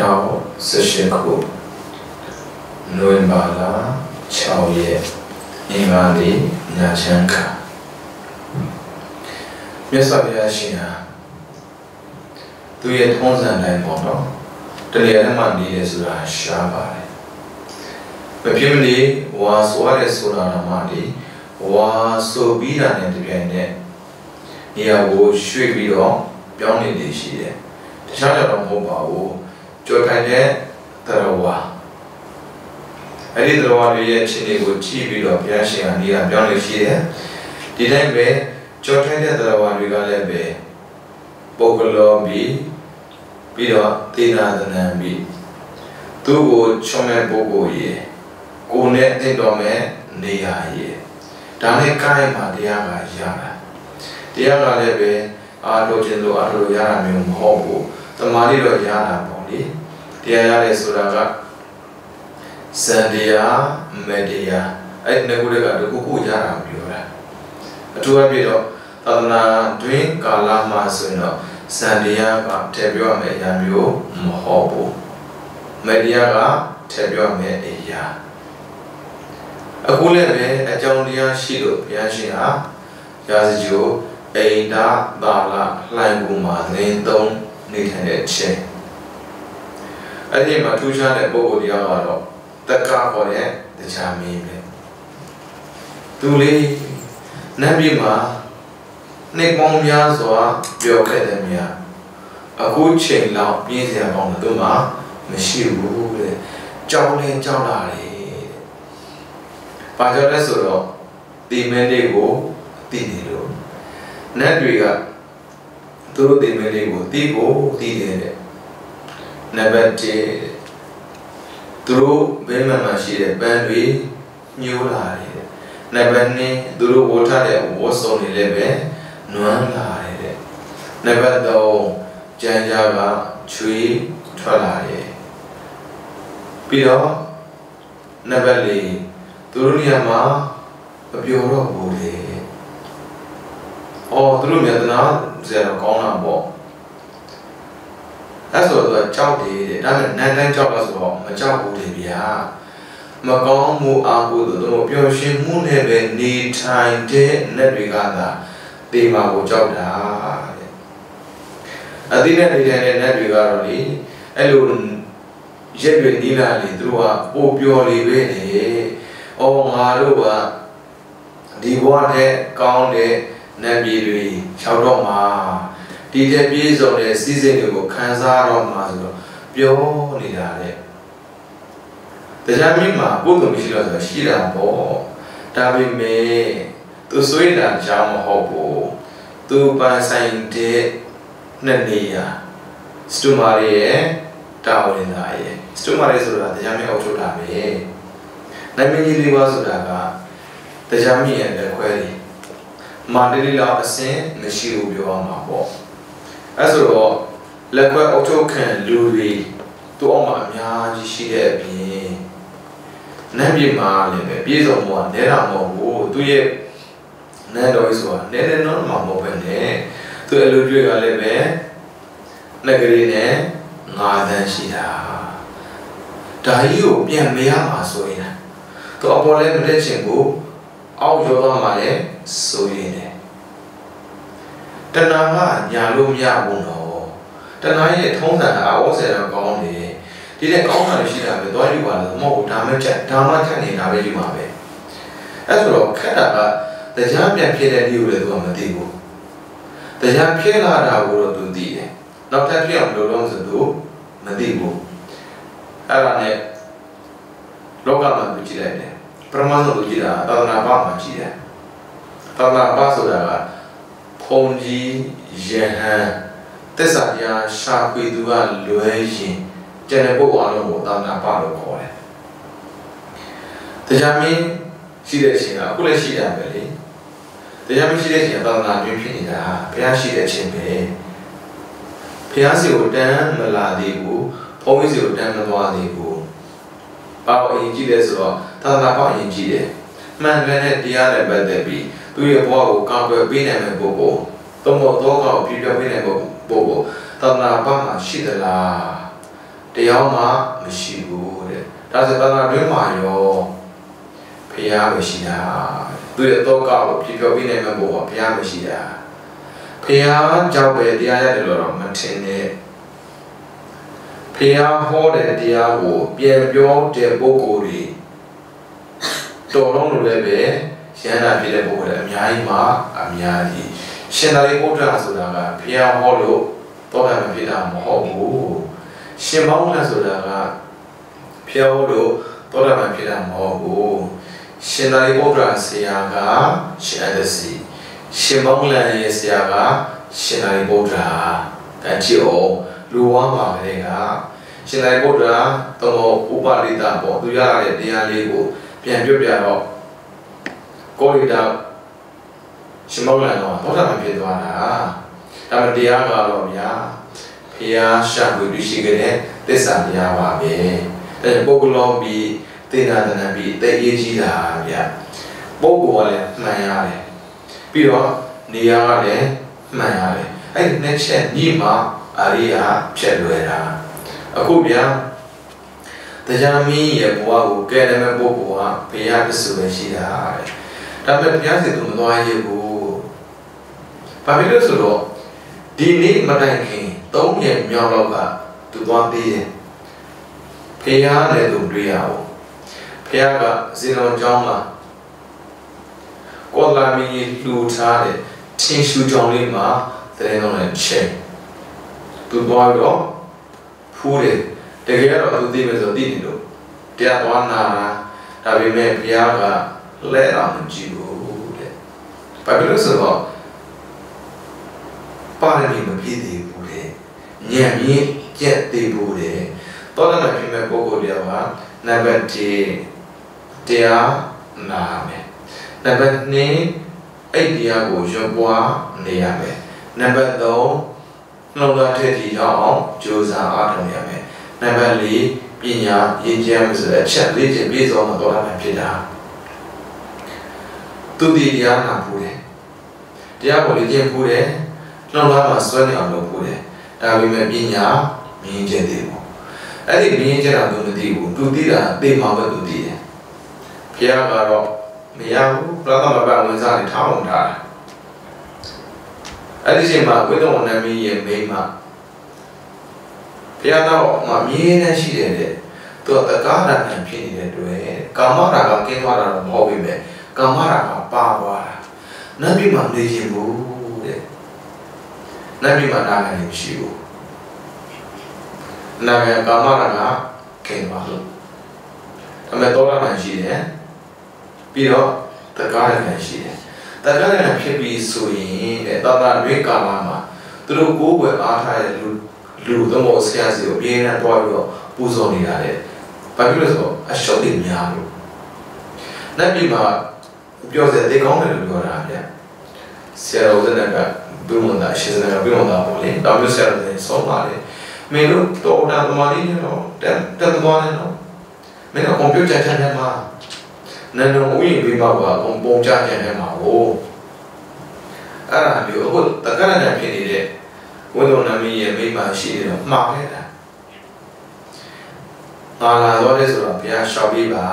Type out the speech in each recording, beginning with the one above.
2018ခုနိုဝင်ဘာလ6ရက်အင်္ဂါနေ့ညချမ်းခါမြတ်စွာဘုရားရှင်ဟာသူရဲ့ထုံးစံတိုင်းပေါ့နော်တကယ်တမ်းမှနေတယ်ဆိုတာရှားပါတယ်မဖြစ်မနေဝါဆိုရတဲ့ဆိုတာမှဒီဝါဆိုပြီးတာနဲ့တပြိုင်နက်နေရာကိုရွှေ့ပြီးတော့ပြောင်းနေနေရှိတယ်တခြားတော့မဟုတ်ပါဘူး ကြော်ထိုင်တဲ့တရဝါအဲ့ဒီတရဝါတွေရဲ့အခြေအနေကိုကြည့်ပြီးတော့ဘုရားရှင်ကနေရာပြောင်းနေရှိတယ်ဒီတိုင်းပဲကြော်ထိုင်တဲ့တရဝါတွေကလည်းပဲပုဂ္ဂလောပြီးပြီးတော့သေနာသနံပြီးသူ့ကိုချွန်မဲ့ပုဂ္ဂိုလ်ရေကိုယ်နဲ့သိတော်မဲ့နေရာရေဒါနဲ့ကိုယ်မှာတရားကရတာတရားကလည်းပဲအားလို့ခြင်းလို့အားလို့ရတာမျိုးမဟုတ်ဘူးတမာလေးတော့ရတာပေါ့လေ တရားရတယ်ဆိုတာကစံတရားမတရားအဲ့ဒီငကုတွေကတခုခုရတာပြောတာအထူးအဖြစ်တော့သာသနာတွင်ကာလမှာဆိုရင်တော့စံတရားကထည့်ပြောရမယ့်အရာမျိုးမဟုတ်ဘူးမတရားကထည့်ပြောရမယ့်အရာအခုလည်းပဲအကြောင်းတရားရှိလို့ဘုရားရှင်ဟာရာဇဂျိုအိန္ဒသာလလှိုင်ကူမှာလင်းသုံးနေထိုင်တဲ့အချိန် အဲ့ဒီမှာထူးခြားတဲ့ပုဂ္ဂိုလ်တရားကတော့တက္ကခေါ်တဲ့တရားမင်းပဲသူလေးနတ်ပြည်မှာနေပေါင်းများစွာပြောခဲ့တဲ့မြတ်အခုချိန်လောက်ပြင်းစရာကောင်းတယ်သူမှမရှိဘူးတဲ့ကြောင်းလင်းကြောင်းလာတယ်ဘာကြောင့်လဲဆိုတော့ဒီမဲလေးကိုသိနေလို့နတ်တွေကသူတို့ဒီမဲလေးကိုသိကိုသိတယ်တဲ့ နံပါတ်1သူတို့ဘယ်မှာမှရှိတဲ့ပန်းတွေညှိုးလာတယ်နံပါတ်2သူတို့ဝတ်ထားတဲ့ဝတ်စုံတွေလည်းပဲနွမ်းလာတယ်တဲ့နံပါတ်3ကြံကြားကချွေးထွက်လာတယ်ပြီးတော့နံပါတ်4သူတို့နေရာမှာမပြောတော့ဘူးလေအော်သူတို့မြတ်နာဇာတော့ကောင်းတာပေါ့ အဲ့ဆိုတော့ကြောက်တယ်တဲ့ဒါပေမဲ့နန်းတန်းကြောက်လို့ဆိုတော့မကြောက်ဘူးလေဗျာမကောင်းမှုအာဟုတို့ပျော်ရွှင်မှုနဲ့ပဲနေထိုင်တဲ့နတ်တွေကသာတေမာကိုကြောက်တာတဲ့အတိနဲ့နေတဲ့နတ်တွေကတော့လေအဲ့လိုရက်ရွယ်နီးလာလေသူတို့ကပိုပျော်လေပဲလေ။အော်ငါတို့ကဒီဘဝနဲ့ကောင်းတဲ့နတ်ပြည်တွေ၆တော့မှာ ဒီတဲ့ပြည့်စုံတဲ့စီးစိမ်တွေကိုခံစားတော့မှာဆိုတော့ပြောနေတာတဲ့။တရားမြင့်မှာကိုယ်ကမရှိတော့ဆိုရှိတာပေါ့။ဒါပေမဲ့သူဆွေးတာကြောင်းမဟုတ်ဘူး။သူပန်းဆိုင်တဲ့နှစ်နေရာစတူမာရီရဲ့တာဝန်သားရဲ့စတူမာရီဆိုတာတရားမြင့်အောက်ထုတ်တာပဲ။နိုင်မင်းကြီးလေးပါဆိုတာကတရားမြင့်ရဲ့လက်ခွဲတွေမာတလီလောက်အစင်မရှိဘူးပြောအောင်ပါပေါ့။ အဲဆိုတော့လက်ခွဲအောက်ထုတ်ခံလူတွေသူ့အောက်မှာအများကြီးရှိတဲ့အပြင်နတ်ပြည်မှာလည်းပဲပြည်စုံဘုံကနဲတာမဟုတ်ဘူးသူရဲ့နန်းတော်ကြီးဆိုတာနဲနဲတော့မှမဟုတ်ပဲနဲ့သူအလူတွေကလည်းပဲနဂရီနဲ့ငါးတန်းရှိတာဒါကြီးကိုပြန်မရမှာဆိုရင်သူအပေါ်လည်းမတက်ချင်ဘူးအောက်ရောသွားမှလည်းဆိုရင် တယ်တဏှာကညာလို့မရဘူးတော့တဏှာရဲ့ထုံးစံအဝတ်ဆယ်တော့ကောင်းတယ်ဒီတဲ့ကောင်းတာရှိတာပဲသွားယူပါလို့မဟုတ်ဘူးဒါမှချက်ဒါမှခက်နေတာပဲယူပါပဲအဲ့ဆိုတော့ခက်တာကတရားပြန်ဖြစ်တဲ့ဒီကိုလည်းသူကမသိဘူးတရားဖြစ်လာတာကိုတော့သူသိတယ်နောက်ထပ်ဖြစ်အောင်လုပ်လို့ဆိုသူမသိဘူးအဲ့ဒါနဲ့လောကမှာသူကြည့်လိုက်တယ်ပရမတ်ကိုကြည့်တာသာသနာ့ဘာမှာကြည့်တယ်သာသနာ့ဘာဆိုတာက ဖုန်ကြီးယဟန်သစ္စာတရားရှာဖွေသူကလွယ်ရင်ကျန်တဲ့ပုဂ္ဂိုလ်အလုံးကိုသာသနာ့ဘာလို့ခေါ်တယ်တရားမင်းရှိတဲ့အချိန်ကအခုလည်းရှိတာပဲလေတရားမရှိတဲ့အချိန်ကသာသနာ့တွင်ဖြစ်နေတာဘုရားရှိတဲ့အချိန်ပဲဘုရားစီကိုတန်းမလာသေးဘူးဘုန်းကြီးစီကိုတန်းမသွားသေးဘူးဘာလို့အရင်ကြည့်လဲဆိုတော့သာသနာ့ဘောင်အရင်ကြည့်တယ်မှန်ကန်တဲ့တရားနဲ့ပတ်သက်ပြီး သူရဲ့ဘဝကိုကောင်းကွယ်ပေးနိုင်မယ့်ပုဂ္ဂိုလ်သုံးဖို့တော့ကောင်းပြပြပေးနိုင်ဖို့ပုဂ္ဂိုလ်သာသနာ့ဘောင်မှာရှိသလားတရားမှမရှိဘူးတဲ့ဒါဆိုတဏှာတွင်းမှာရောဖျားမရှိတာသူရဲ့တော့ကောက်ဖြစ်ပြောပြီးနိုင်မှာပေါ့ဖျားမရှိတာဖျားကြောက်ပဲတရားရတယ်လို့တော့မထင်နဲ့ဖျားဟောတဲ့တရားကိုပြန်ပြောတဲ့ပုဂ္ဂိုလ်တွေတော်လုံးလို့လည်းပဲ ရဟန္တာဖြစ်တဲ့ပုဂ္ဂိုလ်တွေအများကြီးမှာအများကြီးရှင်သာရိပုတ္တရာဆိုတာကဖျားဟောလို့တော့တာမဖြစ်တာမဟုတ်ဘူးရှင်မောင်းလာဆိုတာကဖျားဟောလို့တော့တာမဖြစ်တာမဟုတ်ဘူးရှင်သာရိပုတ္တရာဆရာကရှင်အဒစီရှင်မောင်းလာရဲ့ဆရာကရှင်သာရိပုတ္တရာကကြည့်အောင်လူဝမ်းပါကလေးကရှင်သာရိပုတ္တရာတော့ဥပါရိတပေါ့သူရတဲ့တရားလေးကိုပြန်ပြပြတော့ ကိုရိတာရှင်မောင်လန်တော့ဘောဓမဖြစ်သွားတာဒါမှတရားကတော့ဗျာဖျားရှာဝိတုရှိခဲ့တဲ့သစ္စာတရားပါပဲဒါပုဂ္ဂလောပြီးသေနာတနာပြီးတိတ်ရေးကြီးတာဗျာပုဂ္ဂိုလ်ကလည်းမှန်ရတယ်ပြီးတော့နေရာကလည်းမှန်ရတယ်အဲ့ဒီနှစ်ချက်ညီမှအရိယာဖြစ်လွယ်တာအခုဗျာတရားမင်းရဲ့ဘဝကိုကဲတယ်မဲ့ပုဂ္ဂိုလ်ကဘုရားတဆူပဲရှိတာတဲ့ ဒါပေမဲ့ဘုရားစီသူမသွားရဘူးဘာဖြစ်လို့ဆိုတော့ဒီနေ့မတိုင်ခင်၃ရက်မြောက်တော့ကသူသွားသေးတယ်ဖះနဲ့သူတွေ့ရအောင်ဖះကဇင်တော်ကျောင်းမှာကောလာမီလှူထားတဲ့ချင်းရှူကြောင်လေးမှာတရင်တော်နဲ့ချက်သူသွားတော့ဖူးတယ်တကယ်တော့သူသိမယ်ဆိုသိနေလို့တရားသွားနာတာဒါပေမဲ့ဘုရားက လဲအောင်မကြည့်ဘူးတဲ့ဘာဖြစ်လို့ဆိုတော့ပါရမီမပြည့်သေးဘူးတဲ့ဉာဏ်မြင့်ကျက်သေးဘူးတဲ့တောတမဖြစ်မဲ့ပုဂ္ဂိုလ်တရားကနံပါတ်1တရားနာမယ်နံပါတ်2အဲ့တရားကိုရွပွားနေရမယ်နံပါတ်3နှလုံးသားထည့်ထီရောက်အောင်ကြိုးစားအားထုတ်ရမယ်နံပါတ်4ပညာရည်ကျမ်းဆိုတဲ့အချက်လေးချက်ပြည့်စုံတော့တာဖြစ်တာ သူတည်တရားနာဖို့တယ်တရားကိုလေ့ကျင့်ဖို့တယ်နှလုံးသားမှာစွဲနေအောင်လုပ်ဖို့တယ်ဒါပေမဲ့ပညာမြင်ချက်သေးဘူးအဲ့ဒီမြင်ချက်တာသူမသိဘူးသူသိတာသိမှပဲသူသိတယ်ဘုရားကတော့မရဘူးပရသမဘဝင်စားနေထောင်းထားတာအဲ့ဒီချိန်မှာဝိသုဝဏမင်းရဲ့မိန်းမဘုရားတော့မမြင်နေရှိတယ်တဲ့သူကတကားရံဖြစ်နေတဲ့တွေ့ကာမရာကကင်းသွားတာတော့မဟုတ်ပြီပဲကာမရာက ပါသွားတာနတ်ပြည်မှာနေရင်ဘူးတဲ့နတ်ပြည်မှာနာမယ်မရှိဘူးနာမယ်ကာမရာကကင်းသွားလို့ဒါပေမဲ့တော့ရမှရှိတယ်ပြီးတော့တကားရံရှိတယ်တကားရံဖြစ်ပြီးဆိုရင်တဲ့တာတာရွေးကာလမှာသူတို့ကိုးကွယ်အားထားတဲ့လူလူသုံးဖို့ဆရာစီကိုအပြင်းနဲ့တွားပြီးတော့ပူဇော်နေတာတဲ့။ဘာဖြစ်လို့ဆိုတော့အရှုပ်တွေများလို့။နတ်ပြည်မှာ ပြောစရာတေကောင်းတယ်လို့ပြောတာဗျ။ဆရာတော်ကလည်းကဘုမန္တာရှိစနေကဘုမန္တာပေါ့လေ။တောင်ပြဆရာတော်လည်းဆုံးပါလေ။မင်းတို့တော်တာသမားလေးနော်တက်တက်သွားနေနော်။မင်းတို့ကွန်ပျူတာချန်နယ်မှာနန်တော်ဥယျာဉ်ပြီးမှပါပုံပုံချချန်နယ်မှာဟိုအဲ့ဒါမျိုးအခုတက္ကရာနဲ့ဖြစ်နေတဲ့ဝိသုဏမင်းရဲ့မိမရှိတယ်တော့မှားခဲ့တာငါလာတော့လေဆိုတော့ဘုရားရှောက်ပြီးပါ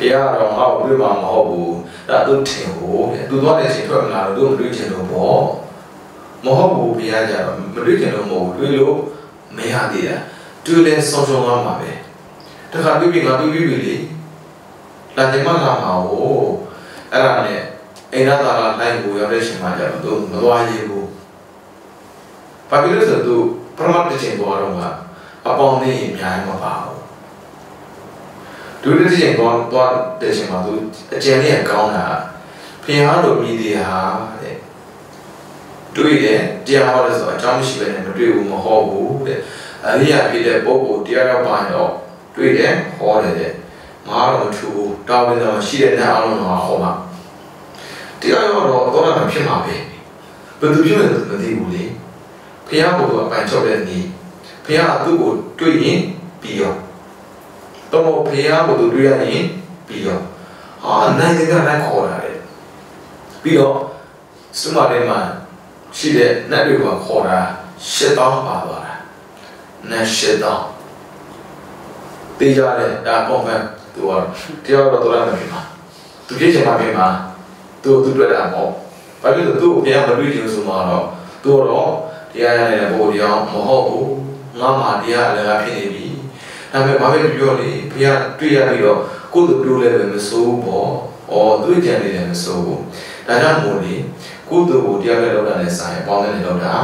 ဘုရားတော့ဟောက်တွေ့မှာမဟုတ်ဘူးဒါသူထင်ဖို့တဲ့သူသွားတဲ့ချိန်ထွက်မလာတော့သူမတွေ့ချင်လို့ပေါ့မဟုတ်ဘူးဘုရားကြတော့မတွေ့ချင်လို့မဟုတ်ဘူးတွေ့လို့မရသေးတာတွေ့လဲဆုံးရှုံးသွားမှာပဲတခါတွေ့ပြီငါတွေ့ပြီလေလာတယ်မလာမှာဟိုအဲ့ဒါနဲ့အိမ်သားသားလိုက်ကိုရောက်တဲ့ချိန်မှာကျတော့သူမသွားရဘူး။ဘာဖြစ်လို့ဆိုတော့သူပရမတ်တစ်ချိန်သွားတော့ကအပေါင်းနဲ့အများကြီးမပါဘူး။ ဒုတိယချိန်သွားသွားတဲ့ချိန်မှာသူအကျဉ်းလေးကောင်းတာဖင်ဟာလိုမြည်သေးဟာတဲ့။တွေ့တယ်တရားဟောလို့ဆိုအကြောင်းမရှိဘဲနဲ့မတွေ့ဘူးမဟောဘူးတဲ့အရိယာဖြစ်တဲ့ပုဂ္ဂိုလ်တရားရောက်ပါတော့တွေ့တယ်ဟောတယ်တဲ့။မအားတော့မထူဘူးတာဝန်တော့ရှိတဲ့နဲ့အားလုံးကဟောမှာ။တရားရောတော့တော့မှဖြစ်မှာပဲဘယ်သူဖြစ်လဲမသိဘူးလေဖះဘုရားပိုင်ချောက်တဲ့နေ့ဖះသူ့ကိုတွေ့ရင်ပြီးရော တော့ဖះဘုသူတွေ့ရရင်ပြီးရောဟာနိုင်ကလည်းခေါ်တာလေပြီးတော့စမလေးမှာရှိတဲ့နတ်တွေကခေါ်တာရှစ်တောင်းပါသွားတာနဲ့ရှစ်တောင်းတေးကြတယ်ဒါ confirm သူကတယောက်တော့တော်ရမယ်ဖြစ်မှာသူပြည့်ချင်မှာဖြစ်မှာသူသူတွေ့တာပေါ့ဘာဖြစ်လို့သူ့ကိုပြန်မတွေ့ချင်ဆိုမှတော့သူတော့တရားရတဲ့ပုံတရားမဟုတ်ဘူးငါမှတရားအလကားဖြစ်နေပြီ ဒါပေမဲ့ဘာပဲပြောလေဘုရားတွေ့ရပြီးတော့ကိုယ်တို့ပြောလဲပဲမစိုးဘူးပေါ့။အော်သူကြံနေတယ်မစိုးဘူး။ဒါကြောင့်မို့လေကိုယ်တို့ကိုတရားလဲလောက်တာနဲ့ဆိုင်ပေါင်းတဲ့လောက်တာ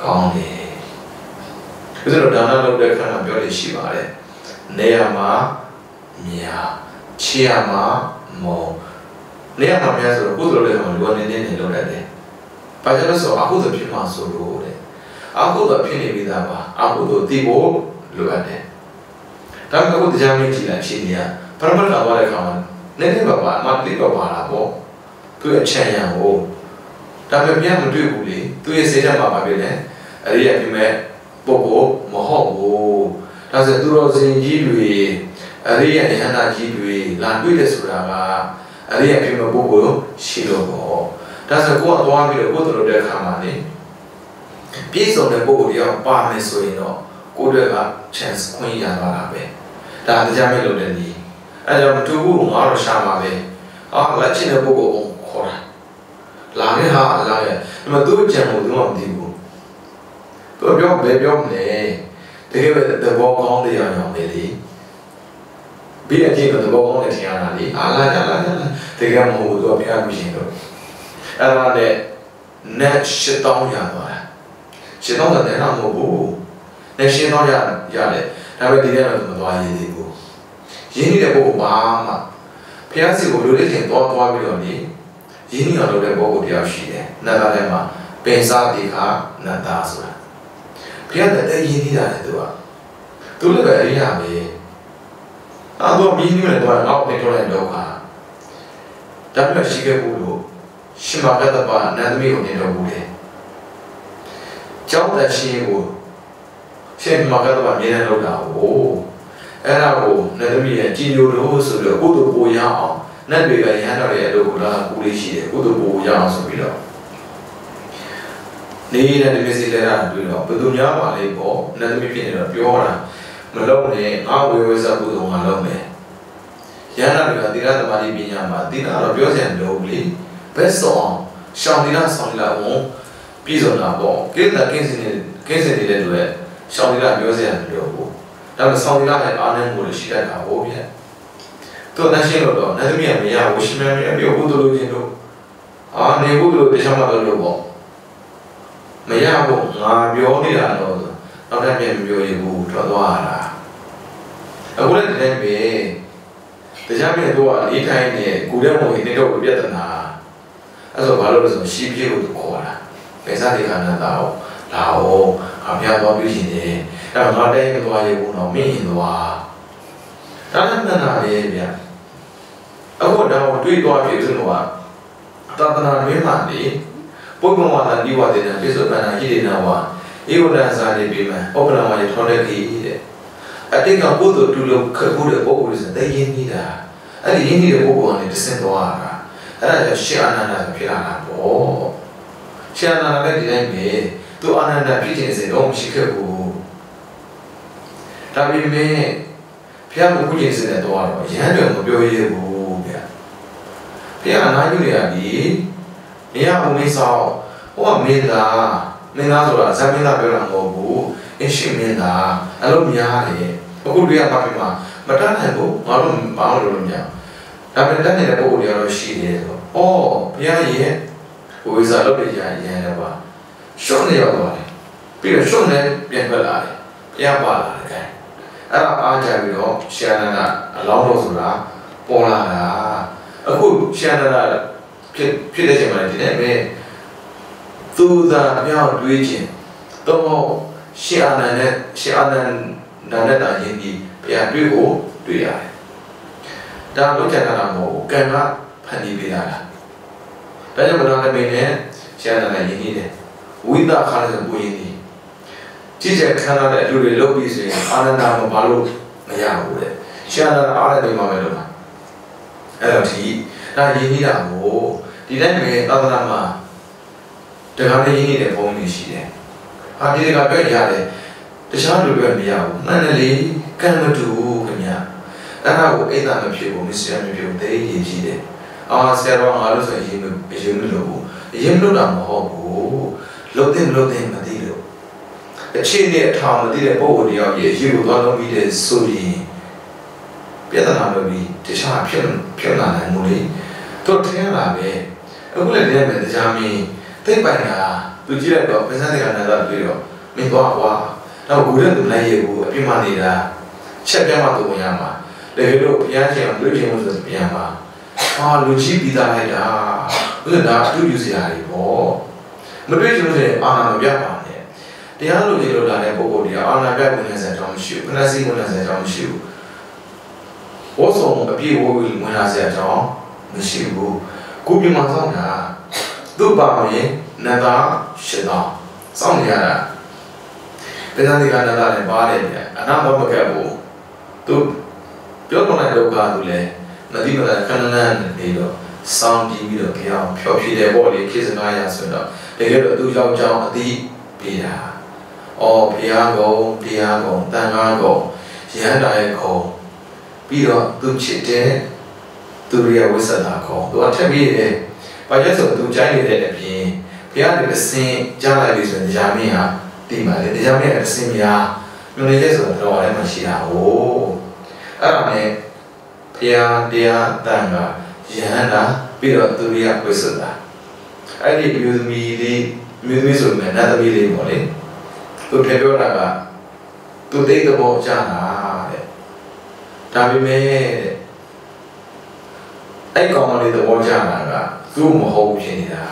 ကောင်းတယ်။ဒါဆိုတော့ဒါနလောက်တဲ့ခါကပြောလို့ရှိပါတယ်။နေရာမှာမြာချီယာမှာမောနေရာမှာမြာဆိုတော့ကိုယ်တို့လည်းလူကနေနေနေလောက်တယ်။ဘာကြောင့်လဲဆိုတော့အခုတို့ဖြစ်မှာဆိုလို့တဲ့။အခုတို့ဖြစ်နေပြီးသားပါ။အခုတို့တည်ဖို့လိုအပ်တယ်။ ဒါပေမဲ့အခုတရားမင်းကြည့်လိုက်ဖြစ်နေရပရမတ်လာသွားတဲ့အခါမှာနည်းနည်းပါပါအမတိတော့ပါလာပေါ့သူ့အချမ်းရံကိုဒါပေမဲ့ပြန်မတွေ့ဘူးလေသူ့ရဲ့စိတ်ထဲမှာပါပြီလေအဲ့ဒီအပြိမဲ့ပုဂ္ဂိုလ်မဟုတ်ဘူးဒါဆိုသူတော်စင်ကြီးတွေအဲ့ဒီရဲ့ယန္တာကြီးတွေလာတွေ့တယ်ဆိုတာကအဲ့ဒီအပြိမဲ့ပုဂ္ဂိုလ်ရှိလို့ပေါ့ဒါဆိုကိုကသွားပြီးတော့ကိုယ်တော်တဲ့အခါမှာလေပြည့်စုံတဲ့ပုဂ္ဂိုလ်တရားပါမယ်ဆိုရင်တော့ကိုယ်တွေက chance ခွင့်ရသွားတာပဲ ဒါတရားမဲ့လို့တဲ့ဒီအဲကြောင့်မတူဘူးငါတော့ရှာမှာပဲအာလက်ချင်တဲ့ပုဂ္ဂိုလ်ကိုခေါ်တာလာခဲ့ဟာလာရဲ့ဒီမှာသူ့ကြံကိုသူမှမသိဘူးသူပြောဘယ်ပြောမလဲတကယ်ပဲသဘောကောင်းတဲ့အောင်အောင်လေလေပြီးအချင်းကသဘောကောင်းတဲ့ထင်ရတာလေအာလာလာလာလာတကယ်မဟုတ်ဘူးသူကဖျားပြီးရှင်တော့အဲ့ဒါနဲ့နက်ရှစ်တောင်းရသွားတာရှစ်တောင်းတဲ့တော့မဟုတ်ဘူးနက်ရှင်းတော့ရရတယ် ဒါပေမဲ့ဒီနေ့တော့မသွားရည်သေးဘူးရင်းနှီးတဲ့ပုဂ္ဂိုလ်ဘာမှဘုရားစီကိုလူလေးတင်သွားသွားပြီးတော့နေရင်းနှီးအောင်လုပ်တဲ့ပုဂ္ဂိုလ်တယောက်ရှိတယ်နတ်သားထဲမှာပင်စားတိခါနတ်သားဆိုတာဘုရားတည်းရင်းနှီးတာလေသူကသူလည်းပဲအရိယာပဲအာတော့မြင်းနေတယ်တော့ငေါ့နေတော့တဲ့လောကဒါပေမဲ့ရှိခဲ့ဘူးလို့ရှင်မကတ္တပါနန္ဒမီကိုနေတော့ဘူးလေကျောင်းတရှိကို ရှင်မကတ္တပါမြင်တဲ့လောက်တာဟိုအဲ့ဒါကိုနတ်သမီးရဲ့ကြည်ညိုလို့ဆိုပြီးတော့ကုသိုလ်ပိုရအောင်နတ်တွေကရဟန်းတော်ရဲ့အလုပ်ကိုလာကူလေးရှိတယ်ကုသိုလ်ပိုရအောင်ဆိုပြီးတော့နေတဲ့ဒီမစီလက်ရတွေ့တော့ဘယ်သူများပါလဲပေါ့နတ်သမီးဖြစ်နေတော့ပြောတာမလုံးနဲ့ငါဝေဝေစကုသိုလ်ငါလုံးမယ်ရဟန်းတော်တွေကသီလသမာဓိပညာမှာသီလတော့ပြောစရာမလိုဘူးလေဘက်ဆောင်ရှောင်းသီလဆောင်သီလဝန်ပြည်စုံတာပေါ့ကိစ္စကိစ္စနေကိစ္စနေတဲ့တွေ ရှောင်းသီလပြောစရာမလိုဘူးဒါပေမဲ့ဆောင်းရတဲ့အားနည်းမှုတွေရှိတတ်တာဟိုဗျ။သူတန်းရှင်းလို့တော့နတ်သမီးကမရဘူးရှင်မမပြောဘူးတို့လို့ချင်းတို့အာနေဘူးလို့တရားမှတော့လို့ပေါ့။မရဘူးငါပြောနေတာတော့နောက်တစ်ပြန်မပြောရဘူးထွက်သွားတာ။အခုလည်းတည်းပဲတရားပြန်တော့လေးထိုင်းနေကိုယ်တဲ့ဝင်နေတော့ပြဿနာ။အဲ့ဆိုဘာလို့လဲဆိုရှီးပြေလို့ခေါ်တာ။ပဲစားဒီခန္ဓာတော့လာအော င်အပြားသွားပြီးရှင်တယ်အဲ့တော့ငါတဲ့မသွားရဘူးတော့မင်းရင်သွားဒါလည်းနာပဲဗျအခုတော့တွေးသွားပြီသူကတတနာရင်းမှလေပုဂ္ဂိုလ်ဝါဒဒီဝါဒေနပိစုပန္နာဟိဒေနဝါဧဝဒံစာနေပြီမှာဩပလမရေထောတဲ့ကြီးတဲ့အတိတ်ကပုဒ်တူလို့ခက်ဖို့တဲ့ပုဂ္ဂိုလ်တွေဆိုတဲ့ယဉ်နေတာအဲ့ဒီယဉ်နေတဲ့ပုဂ္ဂိုလ်ကနေတဆင့်သွားတာအဲ့ဒါရှေအာနန္ဒဖြစ်လာတာပေါ့ရှေအာနန္ဒလည်းဒီတိုင်းပဲ သူအာနန္ဒဖြစ်ခြင်းစေတော့မရှိခဲ့ဘူးဒါပေမဲ့ဘုရားကကုကျင်စတဲ့တော့ရဟန်းတွေမပြောရဘူးဗျာဘုရားအနာယူနေရပြီမရဘူးမင်းဆောင်ဟိုကမင်းသားမင်းသားဆိုတာဇမင်းသားပြောတာမဟုတ်ဘူးအရှိမင်းသားအလုံးများတယ်အခုတွေကဘာဖြစ်မှာမတတ်နိုင်ဘူးငါတို့ဘာလို့လုပ်လို့မရဒါပေမဲ့တတ်နေတဲ့ပုံတွေကတော့ရှိတယ်ဆိုတော့အော်ဘုရားရဲ့ဝိဇ္ဇာလုပ်ပြရရင်လည်းပါ ရှုံးနေရောက်သွားတယ်ပြီးတော့ရှုံးနေပြန်ထွက်လာတယ်ဘုရားပါလာတယ်အဲ့ဒါအားကြပြီးတော့ရှန္ဒနာအလောင်းတော်ဆိုတာပေါ်လာတာအခုရှန္ဒနာဖြစ်ဖြစ်တဲ့ချိန်မှာဒီနေ့ပဲသူသာအပြောင်းတွေးခြင်းတော့ရှန္ဒနာနဲ့ရှန္ဒနာနဲ့တာယဉ်ဒီပြန်တွေးကိုတွေးရတယ်ဒါလုံးချင်တာမဟုတ်ဘူးကံကဖန်တီးပေးတာလားဒါကြောင့်မတော်လည်းမင်းနဲ့ရှန္ဒနာယဉ်ဒီတယ် ဝိသခါလည်းပူယဉ်ဒီကြည့်ချက်ခံရတဲ့အလူတွေလုပ်ပြီးဆိုရင်အာနန္ဒာမဘာလို့မရဘူးတဲ့ရှာနာအားရတဲ့မှာပဲလို့လားအဲ့တော့ဒီဒါရင်းနှီးတာကိုဒီတိုင်းပဲသာသနာမှာတခါတည်းရင်းနှီးတဲ့ဘုံတွေရှိတယ်ဟာဒီကပြောရတယ်တတခြားလူတွေမရဘူးမှန်တယ်လေကံမတူဘူးခင်ဗျာအဲ့ဒါကိုအိတ်သာမဖြစ်ဘူးမစ္စယာမဖြစ်ဘူးတည်ရည်ကြီးတယ်အာဆရာတော်ငါလို့ဆိုရင်အရင်မလို့ဘူးအရင်မလို့တာမဟုတ်ဘူး လုတ်တဲ့လုတ်တဲ့မသိလို့အခြေအနေအထောင်မသိတဲ့ပုံကိုတယောက်ရဲ့ရေကိုသွားလုံးပြီးတဲ့ဆိုရင်ပြဿနာလို့ပြီးတခြားဖြစ်ဖြစ်လာနိုင်မှုလေတို့ထင်လာပဲအခုလည်းတည်းကတရားမင်းသိပိုင်တာသူကြည့်လိုက်တော့ပစ္စည်းတွေကလည်းတော့ပြီးတော့မင်းသွားကွာတော့ဘူးတဲ့သူလိုက်ရဘူးအပြစ်မှနေတာချက်ပြတ်မှသူဝင်ရမှာတကယ်လို့ဘုရားရှင်ကလူချင်းလို့ဆိုပြန်ပါအာလူကြီးပြီးသားလိုက်တာဘုရားအတူယူစရာတွေပေါ့ မတွေ့ချင်လို့ဆိုရင်အာနာမပြပါနဲ့တရားလူကြီးလို့လာတဲ့ပုဂ္ဂိုလ်တွေကအာနာပြဝင်နေစရာအကြောင်းမရှိဘူးခဏစီဝင်နေစရာအကြောင်းမရှိဘူးဝတ်ဆောင်အပြည့်ဝဝင်လာစရာအကြောင်းမရှိဘူးကိုပြမဆောင်တာသူ့ပါရင်နတ်သားရှစ်သားစောင့်နေရတာပဇာတိကနတ်သားလည်းပါတယ်ဗျအနာမမကက်ဘူးသူပြောတော့တဲ့ဒုက္ခသူလည်းနတိမလာခဏနန်းနေတော့စောင့်ကြည့်ပြီးတော့ကြောင်ဖြောပြတယ်ပေါ့လေခေစကားရဆိုတော့ တကယ်တော့သူယောက်ျောင်းအတိပေးတာအော်ဘုရားကုံတရားကုံတန်ခါကုံရဟန္တာရဲ့ကုံပြီးတော့သူချစ်တဲ့သူရဲ့ဝိသနာကုံသူအထက်ပြီးတယ်ဘာလဲဆိုသူကြိုင်းနေတဲ့အပြင်ဘုရားတည်းစင်ကြားလိုက်ပြီဆိုရင်တရားမင်းဟာတိမှလေတရားမင်းရဲ့အစင်များမြင်နေရဆိုတော့လည်းမရှိတာဟိုအဲ့ဒါနဲ့ဘုရားတရားတန်ခါယဟန္တာပြီးတော့သူရိယဝိသနာ အဲ့ဒီမျိုးသမီးလေးမျိုးသမီးဆိုရင်နတ်သမီးလေးပေါ့လေသူထည့်ပြောတာကသူသိတဲ့ဘောကြတာတဲ့ဒါပေမဲ့တဲ့အဲ့ကောင်မလေးသဘောကြတာကသူ့မဟုတ်ဖြစ်နေတာ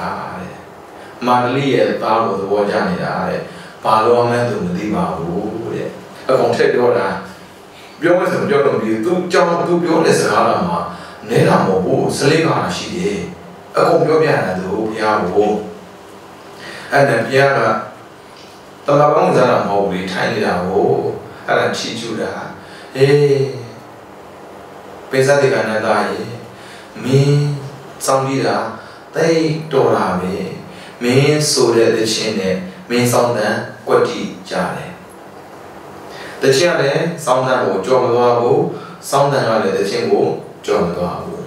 တဲ့မာနလီရဲ့သားကိုသဘောကြနေတာတဲ့ဘာလို့မှန်းသူမသိပါဘူးတဲ့အကောင်ထည့်ပြောတာပြောမှဆိုပြောတော့ပြီးသူကြောင်းသူပြောတဲ့စကားလာမှာနေတာမဟုတ်ဘူးစလေးကားရှိတယ် အကုန်ပြောပြတာသူဘုရားကိုအဲ့ဒါဘုရားကတမန်ပေါင်းစားတာမဟုတ်ဘူးထိုင်နေတာကိုအဲ့ဒါချီကျူတာအေးပိစတိကနန္ဒာရေမင်းစောင်းပြီးတာတိတ်တော်တာပဲမင်းဆိုတဲ့တခြင်းနဲ့မင်းဆောင်တဲ့ကွက်တီကြတယ်တခြင်းကလည်းစောင်းတဲ့ကိုကြော်မသွားဘူးစောင်းတဲ့ကလည်းတခြင်းကိုကြော်မသွားဘူး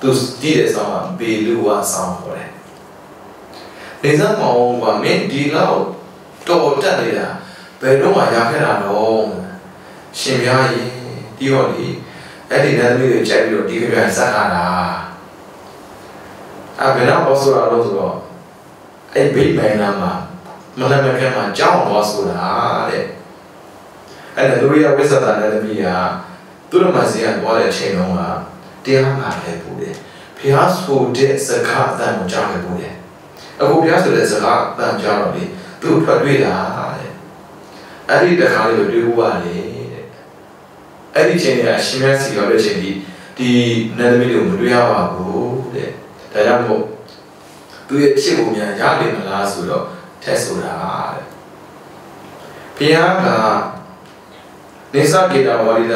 သူတည်တဲ့ဆောင်ကဘေလူဝါဆောင်ခေါ်တယ်နေစမောင်ကမင်းဒီလောက်တော်တက်နေတာဘယ်တော့မှရခဲ့တာတော့ရှင်ပြားရင်ဒီဟောဒီအဲ့ဒီနတ်သမီးတွေကြိုက်ပြီးတော့ဒီကပြန်ဆက်လာတာအဲ့ဘယ်တော့ဘောဆိုတာလို့ဆိုတော့အဲ့ဘိမန်နာမှာမလမခဲမှာကြောင်းဘောဆိုတာတဲ့အဲ့ဒါသူရဝိသတာနတ်သမီးကသူတို့မှစီကသွားတဲ့အချိန်တုန်းက တရားမှာလဲပူတယ်ဖျားဆိုတဲ့စကားအတန်ကိုကြားခဲ့ပူတယ်အခုဖျားဆိုတဲ့စကားအတန်ကြားတော့လေသူ့ထွက်တွေ့တာတဲ့အဲ့ဒီတခါလေးကိုတွေ့ဘူးပါလေတဲ့အဲ့ဒီချိန်ကအရှင်မြတ်စီရောက်တဲ့ချိန်ဒီဒီနန္ဒမီကိုမတွေ့ရပါဘူးတဲ့ဒါကြောင့်မို့သူရဲ့ဖြစ်ပုံများရလိမ့်မလားဆိုတော့ထက်ဆိုတာတဲ့ဘုရားကနေသကေတဝါရိဒ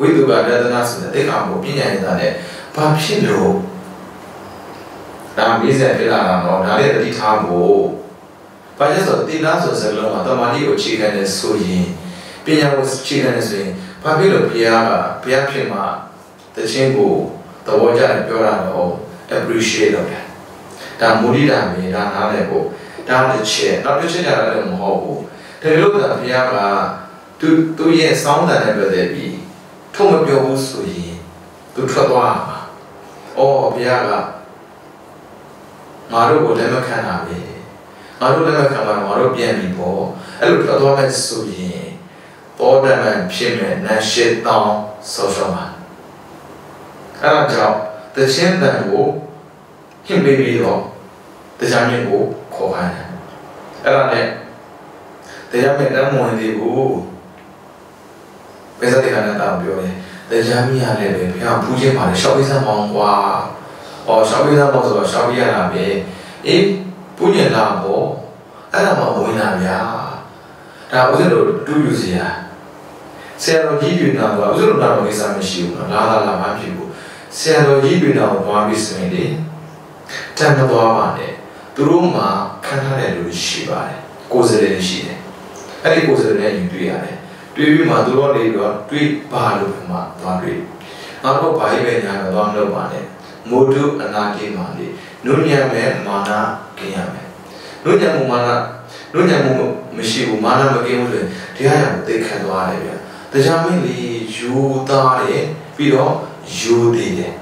ဝိတုကဒသနာဆိုတဲ့အိက္ခာကိုပြညာနေတာတဲ့ဘာဖြစ်လို့ဒါမေးစရာဖြစ်လာတာတော့ဒါလည်းတတိထားဖို့ဘာလဲဆိုတိလားဆိုစကလုံးကတမာတိကိုခြေခံနေဆိုရင်ပညာကိုခြေခံနေဆိုရင်ဘာဖြစ်လို့ဘုရားကဘုရားဖြစ်မှာတခြင်းကိုသဘောကျတယ်ပြောတာတော့ appreciate လုပ်တယ်ဒါမူရိတာမေဒါနားလည်ဖို့ဒါတစ်ချက်နောက်တစ်ချက်ကြလည်းမဟုတ်ဘူးဒါလို့ကဘုရားကသူသူရဲ့စောင်းတန်နဲ့ပတ်သက်ပြီး ထုံမပြောဘူးဆိုရင်သူထွက်သွားမှာ။အော်ဘုရားကငါတို့ကိုလက်မခံတာပဲ။ငါတို့လက်မခံမှာငါတို့ပြန်ပြီပေါ့။အဲ့လိုထွက်သွားမယ်ဆိုရင်ပေါ်တယ်မှဖြစ်မဲ့နတ်ရှိတောင်းဆောဆောမှာ။အဲ့ဒါကြောင့်တခြင်းတန်ကိုခင်ပေးပြီးတော့တရားမြင့်ကိုခေါ်ခိုင်းတယ်။အဲ့ဒါနဲ့တရားမြင့်တမ်းမဝင်သေးဘူး။ ပဲစတဲ့ခါနဲ့တောင်းပြောတယ်။တရားမြင့်ရတယ်ပဲဘုရားဖူးခြင်းပါလေရှောက်ပေးစမ်းပါအောင်ကွာ။အော်ရှောက်ပေးစမ်းပါဆိုတော့ရှောက်ပေးရတာပဲ။အေးပူညင်လာပေါ့။အဲ့ဒါမှဝင်လာဗျာ။ဒါဥစ္စာတို့တူးယူစရာ။ဆရာတော်ကြီးပြည်နာကဥစ္စာတို့တော့ကိစ္စမရှိဘူးနော်။လာလာလာမှဖြစ်ဘူး။ဆရာတော်ကြီးပြည်နာကိုသွားပြီးဆိုရင်လေတန်မသွားပါနဲ့။သူတို့မှခံထားတဲ့လူရှိပါတယ်။ကိုယ်စရည်ရှိတယ်။အဲ့ဒီကိုယ်စားလှယ်နဲ့တွေ့ရတယ် တွေးပြီးမှသူတို့နေပြီးတော့တွေးပါလို့မှသွားတွေးငါတို့ဘာကြီးပဲညာတော့သွားလို့ပါနဲ့မုဒုအနာကိမာလေနုညံမဲ့မာနာကိရမယ်နုညံမူမာနာနုညံမူမရှိဘူးမာနာမကိဘူးဆိုရင်တရားရကိုသိခံသွားတယ်ဗျာတရားမင်းလေယူသားတယ်ပြီးတော့ယူသေးတယ်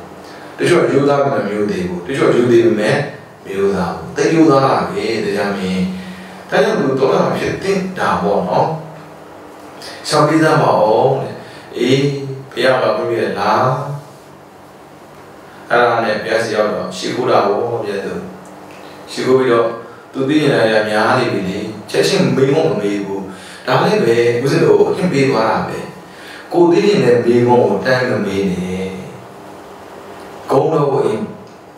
တချို့ယူသားကမမျိုးသေးဘူးတချို့ယူသေးပေမဲ့မျိုးသားဘူးသိယူသားတာပဲတရားမင်းဒါကြောင့်ဘုတော်လာဖြစ်တဲ့တာပေါ့နော် ရှောင်းပြီးသားမအောင်တဲ့အေးဘုရားကဘုရားလားအဲ့ဒါနဲ့ဘုရားစီရောက်တော့ရှိခိုးတာပေါ့ပြည့်သူရှိခိုးပြီးတော့သူသိရင်လည်းများနေပြီလေချက်ချင်းမေးမမမေးဘူးဒါလည်းပဲဘုရားတို့အခင်ပေးသွားတာပဲကိုသိရင်လည်းမေးဖို့ကိုတန်းမမေးနဲ့ဂုံတော်ကို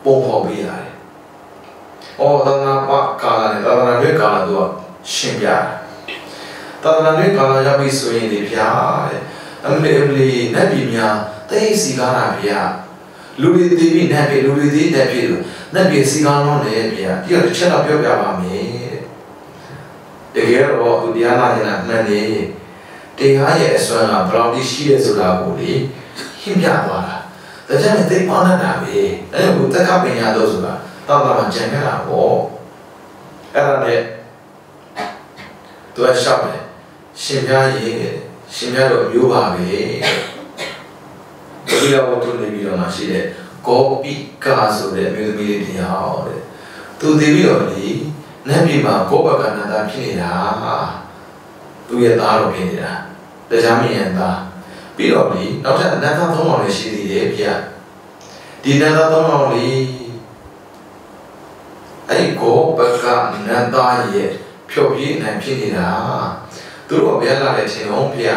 ပုံဖော်ပေးရတယ်။အော်သနာပကာလနဲ့သနာတွေကာလတော့ရှင်းပြတယ်။ သနာတွေကာလရောက်ပြီဆိုရင်ဒီဗျာတဲ့အမလီအမလီနတ်ပြည်များတိတ်စီကားတာဗျာလူတွေတည်ပြီးနတ်ပြည်လူတွေတည်နတ်ပြည်လို့နတ်ပြည်စီကားလုံးလည်းဗျာဒီတော့တစ်ချက်တော့ပြောပြပါမယ်တဲ့။တကယ်တော့သူတရားနာနေတာမှန်တယ်။တရားရဲ့အစွမ်းကဘယ်လောက်ကြီးရှိရဲဆိုတာကိုလေရှင်းပြသွားတာ။ဒါကြောင့်တိတ်ပေါင်းတာပဲ။အဲဒါကတက္ကပညာတော့ဆိုတာတောက်တာမှကြံခဲ့တာပေါ့။အဲ့ဒါနဲ့သူကရှောက်တယ် ရှင်ပြားရေးတဲ့ရှင်ပြားတော့မျိုးပါပဲ။ဒီလိုဝတ္ထုနေပြီးတော့မှရှိတဲ့ကောပိကာဆိုတဲ့အမျိုးသမီးလေးတရားတဲ့။သူတည်ပြီးတော့လေနတ်ပြည်မှာကောပကနန္ဒဖြစ်နေတာသူရဲ့သားတော်ဖြစ်နေတာတရားမင်းရဲ့သားပြီးတော့လေနောက်ထပ်နတ်သားသုံးအောင်လည်းရှိသေးတယ်ဗျာဒီနတ်သားသုံးအောင်လေအဲ့ကောပကနန္ဒရဲ့ဖြောပြည့်နိုင်ဖြစ်နေတာ သူတို့ဘယ်လာတဲ့ချိန်အောင်ဗျာ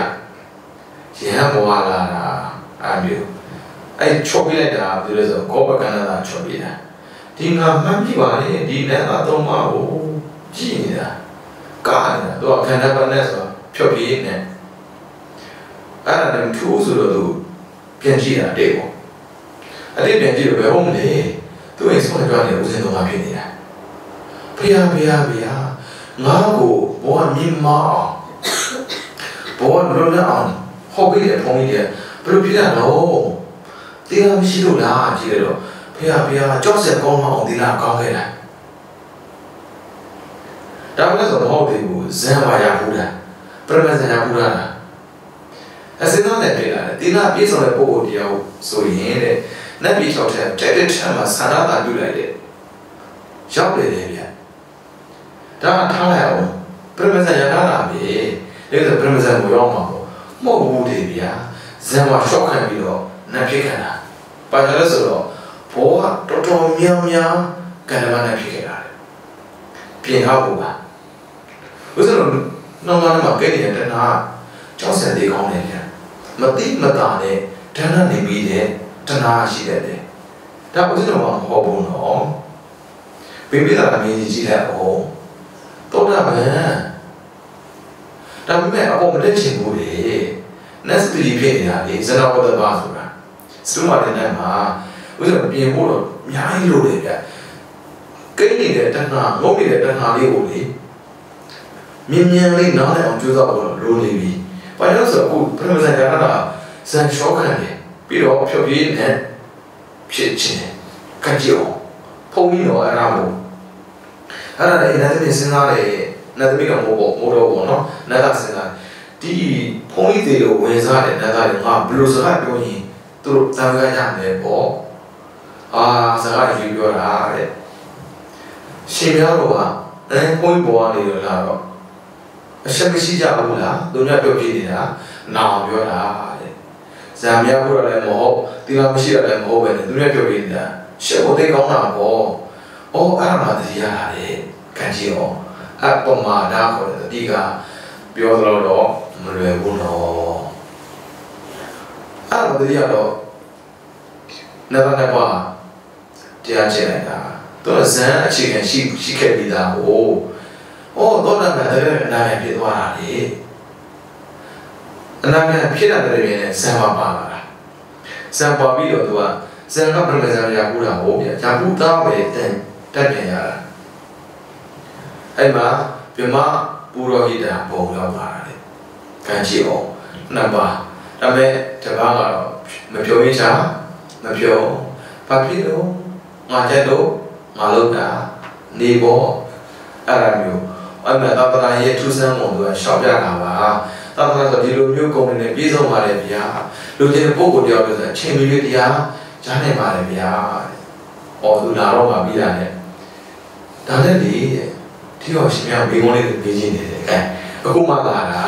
ရဟန်းဘဝလာတာအဲ့မျိုးအဲ့ချောပြလိုက်တာဘယ်လိုလဲဆိုကောပကနန္ဒချောပြတာဒီငါမှတ်ပြပါလေဒီနတ်သားသုံးပါးကိုကြည့်နေတာကားနေတာသူကခန္ဓာပနဲ့ဆိုဖြောပြည့်နေအဲ့ဒါလည်းထူးဆိုတော့သူပြန်ကြည့်တာတဲ့ပေါ့အဲ့ဒီပြန်ကြည့်တော့ဘယ်ဟုတ်မလဲသူ့ရဲ့ဆုံးကြွားနေဦးစင်းတော်မှာဖြစ်နေတာဖျားဖျားဖျားငါ့ကိုဘောကမြင်မအောင် ဘောကလုံးလုံးအောင်ဟောပြီးတဲ့ဖုန်းကြီးကဘယ်လိုဖြစ်ရတော့တရားမရှိလို့လားကြည့်ရတော့ဖះဖះကြောက်စက်ကောင်းအောင်ဒီလားကောင်းခဲ့တာဒါမှလည်းဆိုတော့ဟုတ်တယ်ကိုဇန်ဝါရဘူးလားပရမဇန်ရဘူးလားအစင်းတော့လည်းပြလာတယ်ဒီလားပြေဆုံးတဲ့ပုံကိုတရားဆိုရင်တဲ့နတ်ပြည်၆ထက်တက်တက်ထမှာဆန္ဒတာပြုလိုက်တဲ့ရောက်တယ်လေဗျဒါမှထားလိုက်အောင်ပရမဇန်ရတာလားပဲ ဒါဆိုပရမဇန်ကိုရောက်မှာပေါ့မဟုတ်ဘူးတဲ့ဗျာဇန်ဝါရှော့ခံပြီးတော့နတ်ဖြစ်ခံတာပါကြလဲဆိုတော့ဘောကတော်တော်များများကန္တမနဲ့ဖြစ်ခဲ့တာပြင်ဟောက်ဘူးပါဥစ္စာတော့နောင်မှာကဲနေတဲ့တဏှာကြောက်စံသေးကောင်းတယ်ဗျမတိမတာနဲ့ဓာတ်နဲ့နေပြီးတဲ့တဏှာရှိတယ်လေဒါဥစ္စာတော့မဟုတ်ဘူးနော်ပိပိသာအမြင်ကြီးကြည့်လိုက်အောင်တောတာမန် ဒါပေမဲ့အပေါ်မတက်ချင်ဘူးလေနတ်စတိဖြစ်နေတာလေဇနဝတ္တပါဆိုတာစတုမာတဲ့နေ့မှာဥစ္စာပြင်ဖို့တော့အများကြီးလိုတယ်ဗျကိန်းနေတဲ့တဏှာငုံနေတဲ့တဏှာလေးကိုလေမြင်မြန်လေးနားလည်အောင်ကြိုးစားဖို့လိုနေပြီ။ဘာလို့ဆိုတော့အခုပရမဇန်ကရတာဇန်ရှော့ခံတယ်ပြီးတော့ဖြောပြင်းနဲ့ဖြစ်ချင်းကကြည့်အောင်ဖုန်းကြီးတော့အဲ့ဒါမို့အဲ့ဒါလည်းနတ်သမီးစဉ်းစားတယ် နတ်သမီးကမို့ပေါ့မို့တော့ပေါ့နော်နတ်ကစဉ်းစားဒီဖုန်းကြီးတွေလို့ဝင်စားတယ်နတ်ကလည်းငါဘယ်လိုစကားပြောရင်သူတို့သံဃာရမယ်ပေါ့အာစကားကြီးပြောတာတဲ့ရှင်များတော်ကအဲပွင့်ပေါ်နေလို့လာတော့အချက်မရှိကြဘူးလားသူများပြောပြနေတာနာပြောတာတဲ့ဇာမြဘုရားလည်းမဟုတ်ဒီမှာမရှိရလည်းမဟုတ်ပဲသူများပြောပြနေတာရှက်ဖို့သိကောင်းတာပေါ့အော်အဲ့ဒါမှတရားရတာတဲ့ခံကြည့်အောင် အပမာဒခေါ်တဲ့ဒီကပြောသလိုတော့မလွယ်ဘူးနော်အဲ့ဒါတရားတော့နဗနဘတရားကျင့်လိုက်တာတော့ဇန်အခြေခံရှိရှိခဲ့ပြီးသားဟိုဩသောတာပန်တဲ့နာမည်ဖြစ်သွားတာလေအနာဂတ်ဖြစ်တာတည်းနဲ့ဇန်ပါပါလာဇန်ပါပြီးတော့သူကဇန်ကပရမဇန်ရာကူတာဟိုဗျာရာကူသားပဲတန်တက်ပြန်ရတာ အဲ့မှာဗြဟ္မပပူရောဟိတဘုံရောက်လာတာလေခံကြည့်အောင်နှစ်ပါးဒါပေမဲ့တပါးကတော့မပြောရချာမပြောဘာဖြစ်လို့ငါချက်တော့ငါလုပ်တာနေပေါ်အဲ့ဒါမျိုးအဲ့မဲ့သာသနာရဲ့ထူးဆန်းပုံကရှောက်ပြတာပါသာသနာဆိုဒီလိုမျိုးကုန်နေပြည့်စုံပါတယ်ဗျာလူချင်းပုဂ္ဂိုလ်တယောက်လို့ဆိုအချိန်မီလေးတရားကြားနိုင်ပါတယ်ဗျာဟောသူလာတော့မှပြီးတာနဲ့ဒါနဲ့လေတဲ့ ဒီတော့ရှင်များမိကုန်းလေးကိုပြီးချင်းနေတယ်အဲအခုမှလာတာ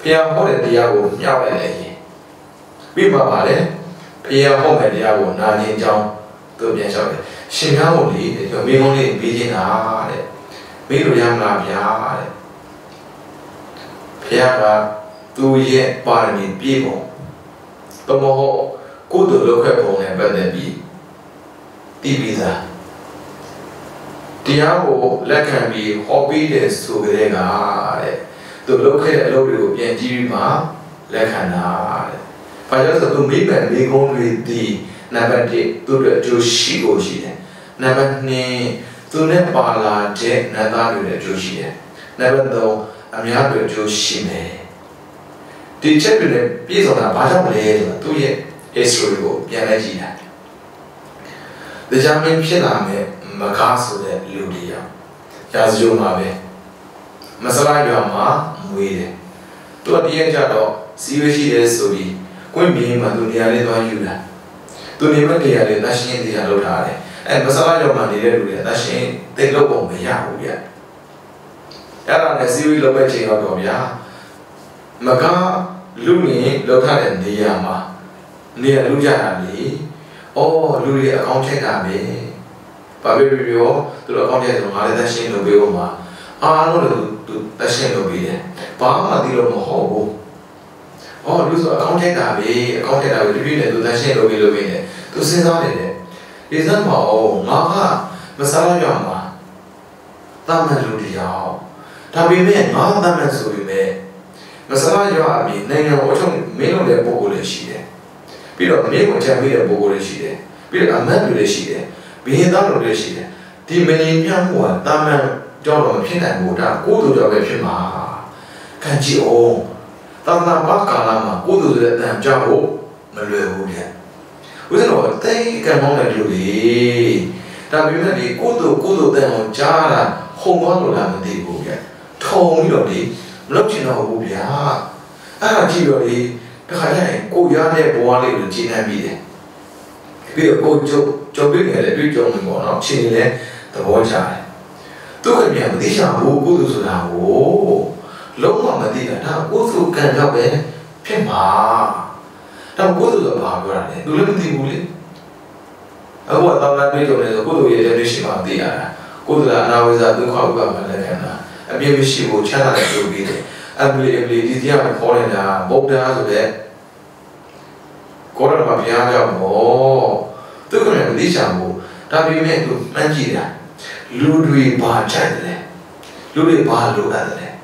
ဖျားဟောတဲ့တရားကိုမြောက်လိုက်တယ်ရင်ပြီးမှပါလေဖျားဟောတဲ့တရားကိုနာကျင်ကြောင်းသူပြန်လျှောက်တယ်ရှင်များကိုလေတဲ့မိကုန်းလေးပြီးချင်းတာတဲ့မေးလို့ရမလားဗျာတဲ့ဖျားကသူ့ရဲ့ပါရမီပြည့်ပုံတမဟုတ်ကုသိုလ်လုပ်ခဲ့ပုံနဲ့ပတ်သက်ပြီးတည်ပြီးသား တရားကိုလက်ခံပြီးဟောပြီးတဲ့ဆိုကြတဲ့ကတဲ့သူလုပ်ခဲ့တဲ့အလုပ်တွေကိုပြန်ကြည့်ပြီးမှလက်ခံတာတဲ့။ဘာလို့လဲဆိုတော့သူမိဘမိကုန်းတွေဒီနံပါတ်1သူတို့အကျိုးရှိကိုရှိတယ်။နံပါတ်2သူနဲ့ပါလာတဲ့နတ်သားတွေလည်းအကျိုးရှိတယ်။နံပါတ်3အများတွေအကျိုးရှိမယ်။ဒီချက်တွေနဲ့ပြည့်စုံတာဘာကြောင့်လဲဆိုတော့သူ့ရဲ့ history ကိုပြန်လဲကြည့်တာ။ဒါကြောင့်မင်းဖြစ်လာမယ် မကားဆိုတဲ့လူတွေရောရာဇဂိုမှာပဲမဆလာရွာမှာမွေးတယ်သူကတည်းကကြတော့စီးရွေးရှိတယ်ဆိုပြီးကွင်းမြေမှာသူနေရာလေးသွားယူလာသူနေမဲ့နေရာလေးတရှင်းတရားလုပ်ထားတယ်အဲမဆလာရွာမှာနေတဲ့လူတွေတရှင်းတိတ်လို့ပုံမရဘူးဗျအဲ့ဒါနဲ့စီးရွေးလုပ်မဲ့ချိန်တော့ဗျာမကားလူနေလောက်ထားတဲ့နေရာမှာနေရာလူကြတာလေအော်လူတွေအကောင့်ထက်တာပဲ ဘာပဲပြောပြောသူတို့အကောင့်ထဲဆိုငါလည်းတရှင်းလုပ်ပေးဖို့မှာအားလုံးလည်းသူတရှင်းလုပ်ပေးတယ်ဘာမှသိလို့မဟုတ်ဘူးအော်လူဆိုအကောင့်ထဲတာပဲအကောင့်ထဲတာပဲဒီပြည့်နဲ့သူတရှင်းလုပ်ပေးလို့ပေးတယ်သူစဉ်းစားနေတယ်ဒီစမ်းမအောင်ငါကမစားရရမှာတာမန်လူတယောက်ဒါပေမဲ့ငါတာမန်ဆိုပေမဲ့မစားရရအပြင်နိုင်ငံအချုံမင်းတို့တဲ့ပုံကိုလည်းရှိတယ်ပြီးတော့မင်းကိုချမ်းပေးတဲ့ပုံကိုလည်းရှိတယ်ပြီးတော့အမတ်တွေလည်းရှိတယ် ဘင်းသားတို့လည်းရှိတယ်ဒီမင်းမြတ်မှုကတာမန်ကြောင့်တော့မဖြစ်နိုင်ဘူးဒါကိုယ်တို့ကြောင့်ပဲဖြစ်မှာခံကြည့်အောင်သာသနာ့ဘာကာလမှာကိုယ်တို့ရဲ့အတန်ကြောင့်မလွယ်ဘူးဗျဦးဇင်းတော်တိတ်ကံမောင်းတဲ့လူတွေဒါပေမဲ့ဒီကိုယ်တို့ကိုယ်တို့တန်အောင်ကြားတာဟုံသွားလို့လားမသိဘူးဗျထုံပြီးတော့ဒီမလုပ်ချင်တော့ဘူးဗျအဲ့ဒါကြည့်တော့ဒီတခါကျရင်ကိုရတဲ့ဘဝလေးကိုကြည်နေပြီးတယ် ပြီးတော့ကိုကျုပ်ကျုပ်ပြီးနေတဲ့တွေ့ကြုံနေပေါ့နော်ရှင်လည်းသဘောကျတယ်ဒုက္ခမြန်မသိချင်ဘူးကုသိုလ်ဆိုတာကိုလုံးဝမသိတာဒါကုသိုလ်ကံကြောင့်ပဲဖြစ်မှာဒါကုသိုလ်ဆိုတာဘာပြောတာလဲသူလည်းမသိဘူးလေအခုကတော့လည်းတွေ့ကြုံနေဆိုကုသိုလ်ရဲ့ definition မှာသိရတာကုသိုလ်အနာဝိဇ္ဇဒုက္ခဥပ္ပါဒ်လည်းခံတာအပြည့်မရှိဘူးချမ်းသာတယ်လို့ပြီးတယ်အပလီအပလီဒီတရားကိုခေါ်နေတာဗုဒ္ဓဆိုတဲ့ကိုရမဘုရားကြောင့်မော သူကလည်းမသိချင်ဘူးဒါပေမဲ့သူမှန်းကြည့်တာလူတွေဘာကြိုက်တယ်လူတွေဘာလိုအပ်တယ်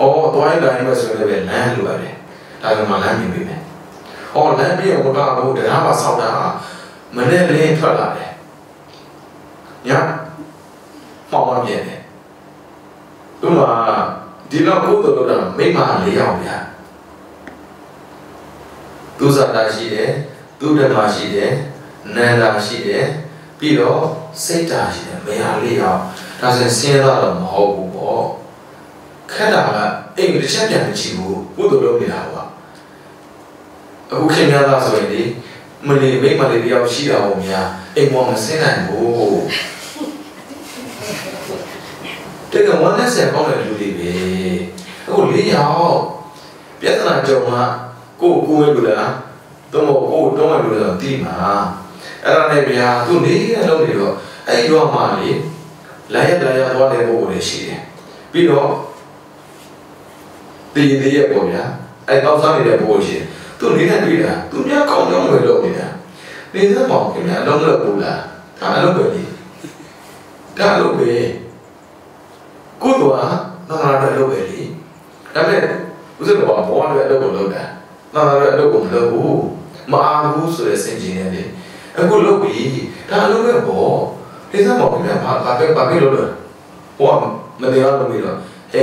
အော်တွိုင်းတိုင်းပဲဆိုလည်းပဲလမ်းလိုအပ်တယ်ဒါကမှလမ်းမြင်ပြီမယ်အော်လမ်းပြည့်မကတော့တရားမှာဆောက်တာမနေ့လင်းထွက်လာတယ်ညမောင်းမပြည့်တယ်သူကဒီလောက်ကိုယ်တော်တော့မိမလေးယောက်ဗျာသူဇာတာရှိတယ် သူဓမ္မရှိတယ်နန္ဒာရှိတယ်ပြီးတော့စိတ်ဓာတ်ရှိတယ်မယားလေးအောင်ဒါဆိုရင်စဉ်းစားတော့မဟုတ်ဘူးပေါ့ခက်တာကအိမ်တစ်ချက်ပြန်မကြည့်ဘူးကုသိုလ်လုပ်နေတာပေါ့အခုခင်ဗျားသားဆိုရင်ဒီမလီမိမလေးတယောက်ရှိတာပေါ့များအိမ်ပေါ်မဆင်းနိုင်ဘူးတကယ်ဝမ်းနဲ့ဆန်ကောင်းတဲ့လူတွေပဲအခုလေးရောက်ပြဿနာကြုံမှာကိုကိုဝဲလို့ လားတော့ကိုတော့မှလို့တော့တီးမှာအဲ့ဒါနဲ့ဗျာသူနေရလုံးနေတော့အဲ့ဒီတော့မှလေလာရလာရသွားတဲ့ပုံတွေရှိတယ်ပြီးတော့တည်တည်ရပေါ့ဗျာအဲ့တော့စားနေတဲ့ပုံရှိတယ်သူနေတဲ့တွေ့တာသူများကောင်းကောင်းပဲလုပ်နေတာနေစက်ပေါင်းခင်ဗျာလုံးလို့ပူလားဒါအလုပ်ပဲလေဒါအလုပ်ပဲကိုယ်တော့နာနာတော့လုပ်ပဲလေဒါပေမဲ့ဦးစင်တော့ဘောရတဲ့အလုပ်ကိုလုပ်တာနာနာတော့အလုပ်ကိုမလုပ်ဘူး မအားဘူးဆိုတဲ့စင်ဂျင်နဲ့လေအခုလုပ်ပြီဒါအလုပ်ပဲပေါ့ဒီစမ်းမောင်ခင်ဗျာဘာဘာပဲဘာပဲလုပ်လို့ဟိုကမတင်ရလို့ပြီးတော့အဲ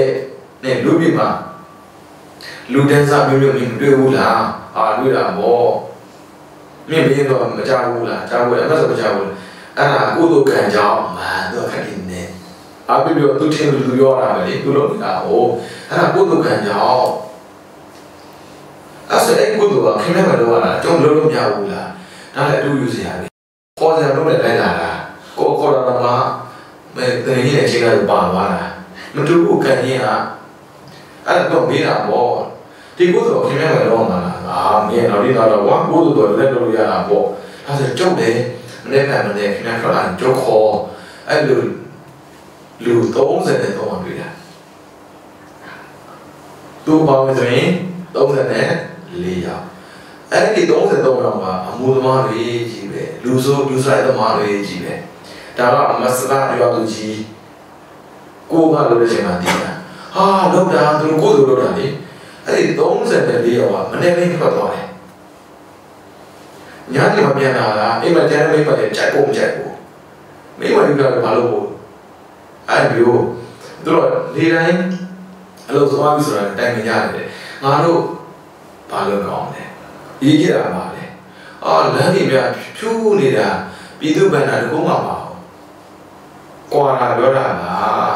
နဲ့လူပြမှာလူတန်းစားမျိုးမျိုးမင်းတွေ့ဘူးလားအာတွေ့တာပေါ့မင်းမင်းတော့မကြောက်ဘူးလားကြောက်ဘူးအမှဆိုမကြောက်ဘူးအဲ့ဒါကုသိုလ်ကံကြောင့်မာတော့ခက်နေတယ်အပြည့်ပြသူထင်လူပြောတာပဲလေသူလုံးနေတာဟိုအဲ့ဒါကုသိုလ်ကံကြောင့် အဲ့ဆိုအဲ့ကုသိုလ်ကခင်ဗျားမလုပ်ရတာအကျုံးလုပ်လို့မရဘူးလားဒါလည်းအတူယူစရာပဲခေါ်စရာလုပ်နေလိုက်တာလားကိုခေါ်တာတော့မှမဲတင်ကြီးရဲ့အချိန်ကပါသွားတာမတူဘူးကံကြီးဟာအဲ့တော့မေးတာပေါ့ဒီကုသိုလ်ခင်ဗျားမလုပ်မှာလားအာမင်းတော့ဒီတော့ဝါကုသိုလ်တော့လက်လုပ်ရတာပေါ့ဒါဆိုကြုတ်တယ်မနေ့ကမနေ့ခင်ဗျားထွက်လာကြုတ်ခေါ်အဲ့လိုလူ30နဲ့တော့တွေ့တာသူ့ပေါင်းဆိုရင်30နဲ့ 4ယောက်အဲ့ဒီ33ယောက်ကအမှုသမားတွေကြီးပဲလူဆိုလူဆိုင်သမားတွေကြီးပဲဒါတော့မစလာရွာသူကြီးကိုကလို့တဲ့ချိန်မှာတည်တာဟာလောက်တာသူကိုယ်သူလောက်တာလေအဲ့ဒီ34ယောက်ကမနေ့ကထွက်သွားတယ်ညာနေမပြန်လာတာအိမ်မှာကျန်တဲ့မိမတွေကြိုက်ဖို့မကြိုက်ဘူးမိမတွေကလည်းမလုပ်ဘူးအဲ့ဒီလိုသူတို့နေတိုင်းအလုပ်သမားပြီဆိုတာတိုင်မြင်ရတယ်ငါတို့ ဘာလုပ်ကောင်းလဲရေးကြတာပါလေအာလမ်းကြီးများဖြူးနေတာပြည်သူ့ဗန္ဒာတကုန်းမှာပါကွာလာပြောတာလား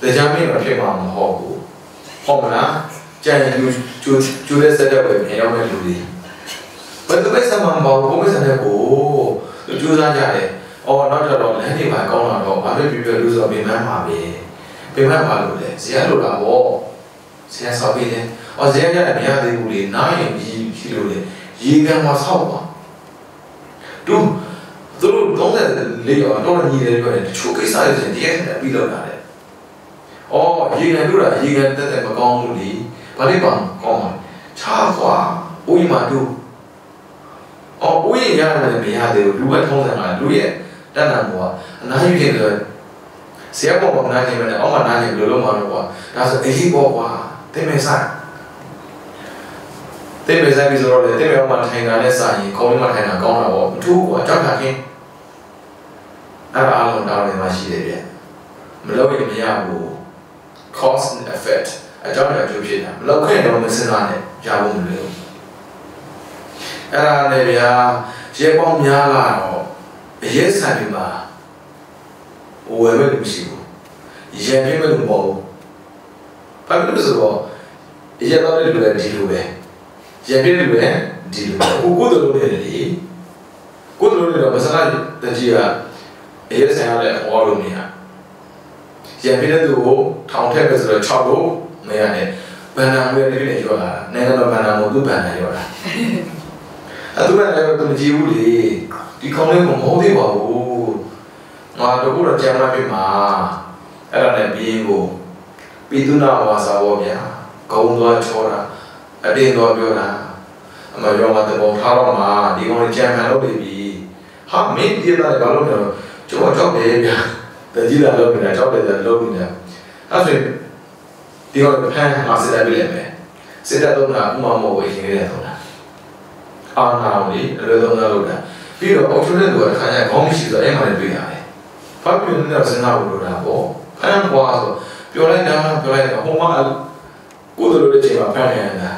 တရားမင်းမဖြစ်မှာမဟုတ်ဘူးဟုတ်မလားကြံယူကျူကျူတဲ့စက်တဲ့ပဲမြေရောက်တဲ့လူတွေဘယ်သူပဲစမ်းမပေါ့ဘုမစတဲ့ကိုကျူးစားကြတယ်အော်နောက်တော့လမ်းတွေပါကောင်းလာတော့ဘာဖြစ်ဖြစ်လူဆိုပြင်ပန်းမှာပဲပြင်ပန်းပါလို့လေဇေယျလိုတာပေါ့ဇေယျဆောက်ပြီးတယ် အော်ဇေယျရတယ်မရသေးဘူးလေနားရင်ကြီးရှိလို့လေရေကန်မှာဆောက်ပါတူသူတို့34ရောတော့ညီတယ်ပြောတယ်တချို့ကိစ္စတွေဆိုရင်တရားနဲ့ပြီးလောက်တာလေ။အော်ရေကန်တို့တာရေကန်တက်တက်မကောင်းဘူးလေ။ဘာလို့ပါကောင်းမှာ။ချားကွာ။ဦးမှာတို့။အော်ဦးရင်ရတယ်မရသေးဘူးလူကထုံးစံကလူရဲ့တက်တာဘောကအနားယူခြင်းဆိုဆရာပေါ်မှာနားခြင်းပဲနဲ့အောက်မှာနားခြင်းဘယ်လိုလုပ်မှာလဲကွာ။ဒါဆိုအရေးပေါ်ကွာ။တင်မယ်ဆိုင်။ တင်မယ်ဆိုင်ပြီးဆိုတော့လေတင်မယ်အောက်မှာထိုင်တာနဲ့စာရင်ခေါင်းမှာထိုင်တာကောင်းတာပေါ့မထူးကွာကြောက်တာခင်းအဲ့ဒါအလုံးတောင်းနေမှရှိတယ်ဗျမလုပ်ရင်မရဘူး cause and effect အကြောင်းအကျိုးဖြစ်တာမလုပ်ခင်တော့မစင်စားနဲ့ရဖို့မလွယ်ဘူးအဲ့ဒါလည်းဗျာရေပေါင်းများလာတော့အရေးဆိုင်ဒီမှာဝယ်မဲ့လို့မရှိဘူးရေပြင်းမဲ့လို့မဟုတ်ဘူးဘာဖြစ်လို့ဆိုတော့ရေတော့လည်းလူလည်းဒီလိုပဲ ရေပြင်းလည်းဒီလိုပဲကိုကိုတို့လိုနေတယ်လေကိုတို့လိုနေတော့မစကားတကြီးကအေးဆိုင်ရတဲ့ဟောလို့မရရန်ပြတဲ့သူကိုထောင်ထည့်ပဲဆိုတော့6လို့မရနဲ့ဘန်နာငွေတည်းနဲ့ရောလာနိုင်ငံတော်ဘန်နာမို့သူ့ဘန်နာရောလာအဲ့သူကလည်းသူမကြည့်ဘူးလေဒီကောင်းလေးကမဟုတ်သေးပါဘူးငါတို့ကတော့ကြံမပြမှာအဲ့ဒါနဲ့ပြီးကိုပြီးသူနာဝါစာဘောဗျာကောင်းသွားချောတာ အတင်းသွားပြောတာအမရောမတဘောထားတော့မှဒီကောင်ကြံခံလုပ်နေပြီဟာမင်းဒီသားဘာလို့လဲကျွန်တော်ကြောက်တယ်ဗျာတကြီးလာလုပ်နေတာကြောက်တယ်ဆိုလုပ်နေတာအဲ့ဆိုဒီတော့ဖန်မစစ်တယ်ပြည်မယ်စစ်တဲ့တော့ကဥမာမဟုတ်ရင်ရတယ်တော့အာနာဝင်အလွယ်ဆုံးလုပ်တာပြီးတော့အော်ထရိုတဲ့သူကခါကျခေါင်းမရှိဆိုအဲ့မှာလည်းတွေ့ရတယ်ဘာဖြစ်လို့လဲစဉ်းစားဖို့လိုတာပေါ့ဖန်ကွာဆိုပြောလိုက်တာပြောလိုက်တာဟိုမှာကိုယ်တို့လိုတဲ့ချိန်မှာဖန်ရတာ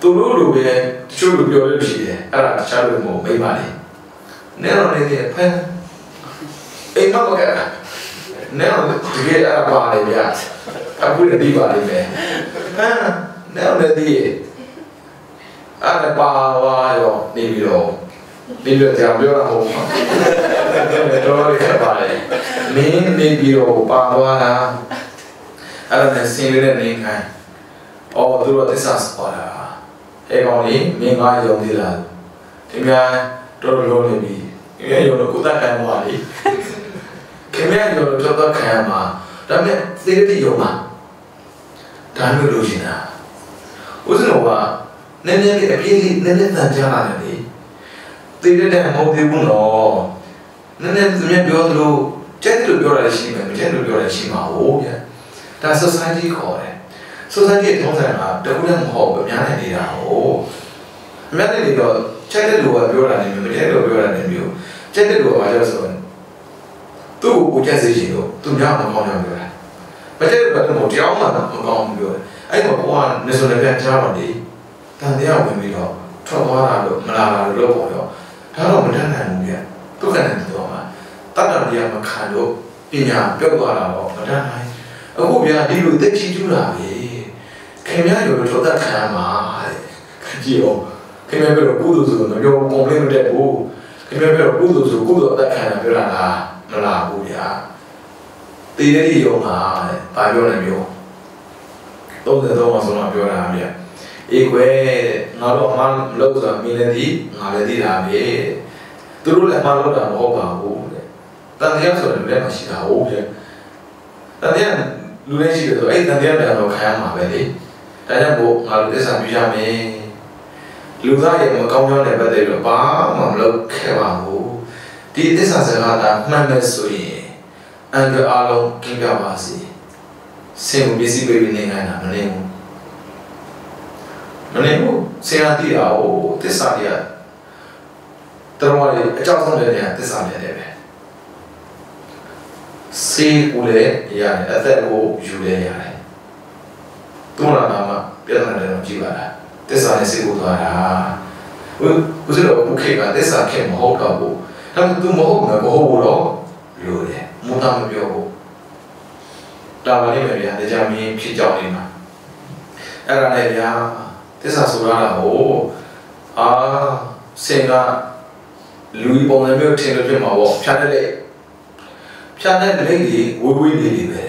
သူတို့လိုပဲတချို့လိုပြောလို့ရှိတယ်အဲ့ဒါတခြားလိုမဟုတ်မိမလေးနဲတော့နေနေဖန်အိမ်မမကဲနဲတော့တကယ်အပါလေဗျာအခုတည်းပါလိမ့်မယ်ဟမ်နဲတော့နေသေးအဲ့ဒါပါဝါရောနေပြီးတော့နေပြီးတော့ကြာပြောတာမဟုတ်ဘူးတော်ရည်ပါလေမင်းနေပြီးတော့ပါသွားတာအဲ့ဒါနဲ့ဆင်းရဲနေခိုင်းအော်သူတို့သစ္စာစပါတာ အဲကောင်လေးမင်းငါယုံသေးလားဒီများတော်တော်လုံးနေပြီခင်ဗျာရုံတော့ကုသခံသွားလေခင်ဗျာရုံတော့တော်တော်ခံမှာဒါပေမဲ့သေရတိရုံမှာဒါမျိုးလို့ရှိတာဦးစင်တော်ကနည်းနည်းလေးအပြည့်လေးနည်းနည်းတန်ကြားလာတယ်လေသေရတဲ့မဟုတ်သေးဘူးနော်နည်းနည်းသူများပြောသလိုကျက်တယ်လို့ပြောတာရှိမယ်မကျက်လို့ပြောတာရှိမှာဟုတ်ဗျာဒါ society ခေါ်တယ် society ထုံးစံကတခုလည်းမဟုတ်ဘူးအများနဲ့နေတာဟုတ်အများနဲ့နေတော့ချက်တဲ့လူကပြောတာနေမျိုးမချက်တဲ့လူပြောတာနေမျိုးချက်တဲ့လူကဘာလို့ဆိုတော့သူသူ့ကိုကိုချက်စေချင်လို့သူများမကောင်းတယ်ပြောတာမချက်တဲ့ဘက်တော့တရားမှမကောင်းဘူးပြောတယ်အဲ့တော့ဘုရားနေဆိုလည်းပြန်ကြားတော့လေတန်တရားဝင်ပြီးတော့ထွက်သွားတာလို့မလာတာလို့ပေါ့ရောဒါတော့မတတ်နိုင်ဘူးပြဒုက္ခနဲ့တော့မှာတတ်တော်တရားမခံလို့ပညာပြုတ်သွားတာတော့မတတ်နိုင်အခုဗျာဒီလိုသိချီကျူးတာပဲ ခင်ဗျားရောတော့တတ်ခံမှာတဲ့ခင်ကြည့်အောင်ခင်ဗျားပြောကုသိုလ်ဆိုတော့မပြောကွန်ပလင်းမတက်ဘူးခင်ဗျားပြောကုသိုလ်ဆိုကုသိုလ်အသက်ခံတာပြောတာလားမလားဘူးဗျာတည်တဲ့ရုံမှာတဲ့ဘာပြောလဲပြော33မှာဆိုတော့ပြောတာဗျာအေးကွယ်ငါတို့အမှမလုပ်ဆိုတာမင်းလည်းဒီငါလည်းဒီတာပဲသူတို့လည်းအမှလုပ်တာမဟုတ်ပါဘူးတဲ့တန်တရားဆိုတယ်လည်းမရှိတာဟုတ်ဗျာတန်တရားလူလည်းရှိတယ်ဆိုအဲ့တန်တရားပြန်တော့ခံရမှာပဲလေ ဒါကြောင့်မို့ငါတို့သစ္စာပြုရမယ်လူသားရဲ့မကောင်းကြောင်းနဲ့ပတ်သက်ပြီးတော့ဘာမှမလုပ်ခဲ့ပါဘူးဒီသစ္စာစကားသာမှန်မယ်ဆိုရင်အန္တရာယ်အလုံးကင်းကြပါစေဆင်ကိုပစ္စည်းပေးပြီးနေနိုင်တာမနေဘူးမနေဘူးဆရာတိတာဟိုသစ္စာတွေကတော်တော်လေးအကြောက်ဆုံးတဲ့နေရာသစ္စာတွေတဲ့ပဲစေကိုလည်းရတယ်အသက်ကိုယူလည်းရတယ် သူ့နာမှာပြဿနာတွေတော့ကြည့်ပါလားသစ္စာနဲ့စေကိုသွားတာဟိုဘုရားကဘုခေကသစ္စာခေမဟုတ်တော့ဘူးဒါပေမဲ့ तू မဟုတ်မှာမဟုတ်ဘူးတော့လို့တယ်မူတာမပြောဘူးတာပါလိမ့်မယ်ဗျာတရားမင်းဖြစ်ကြောင်းနေမှာအဲ့ဒါနဲ့ဗျာသစ္စာဆိုရတာဟိုအာစင်ကလူပုံစံမျိုးထင်လို့ဖြစ်မှာပေါ့ဖြားတဲ့လေဖြားတဲ့လေကြီးဝေးဝေးလေးလေးပဲ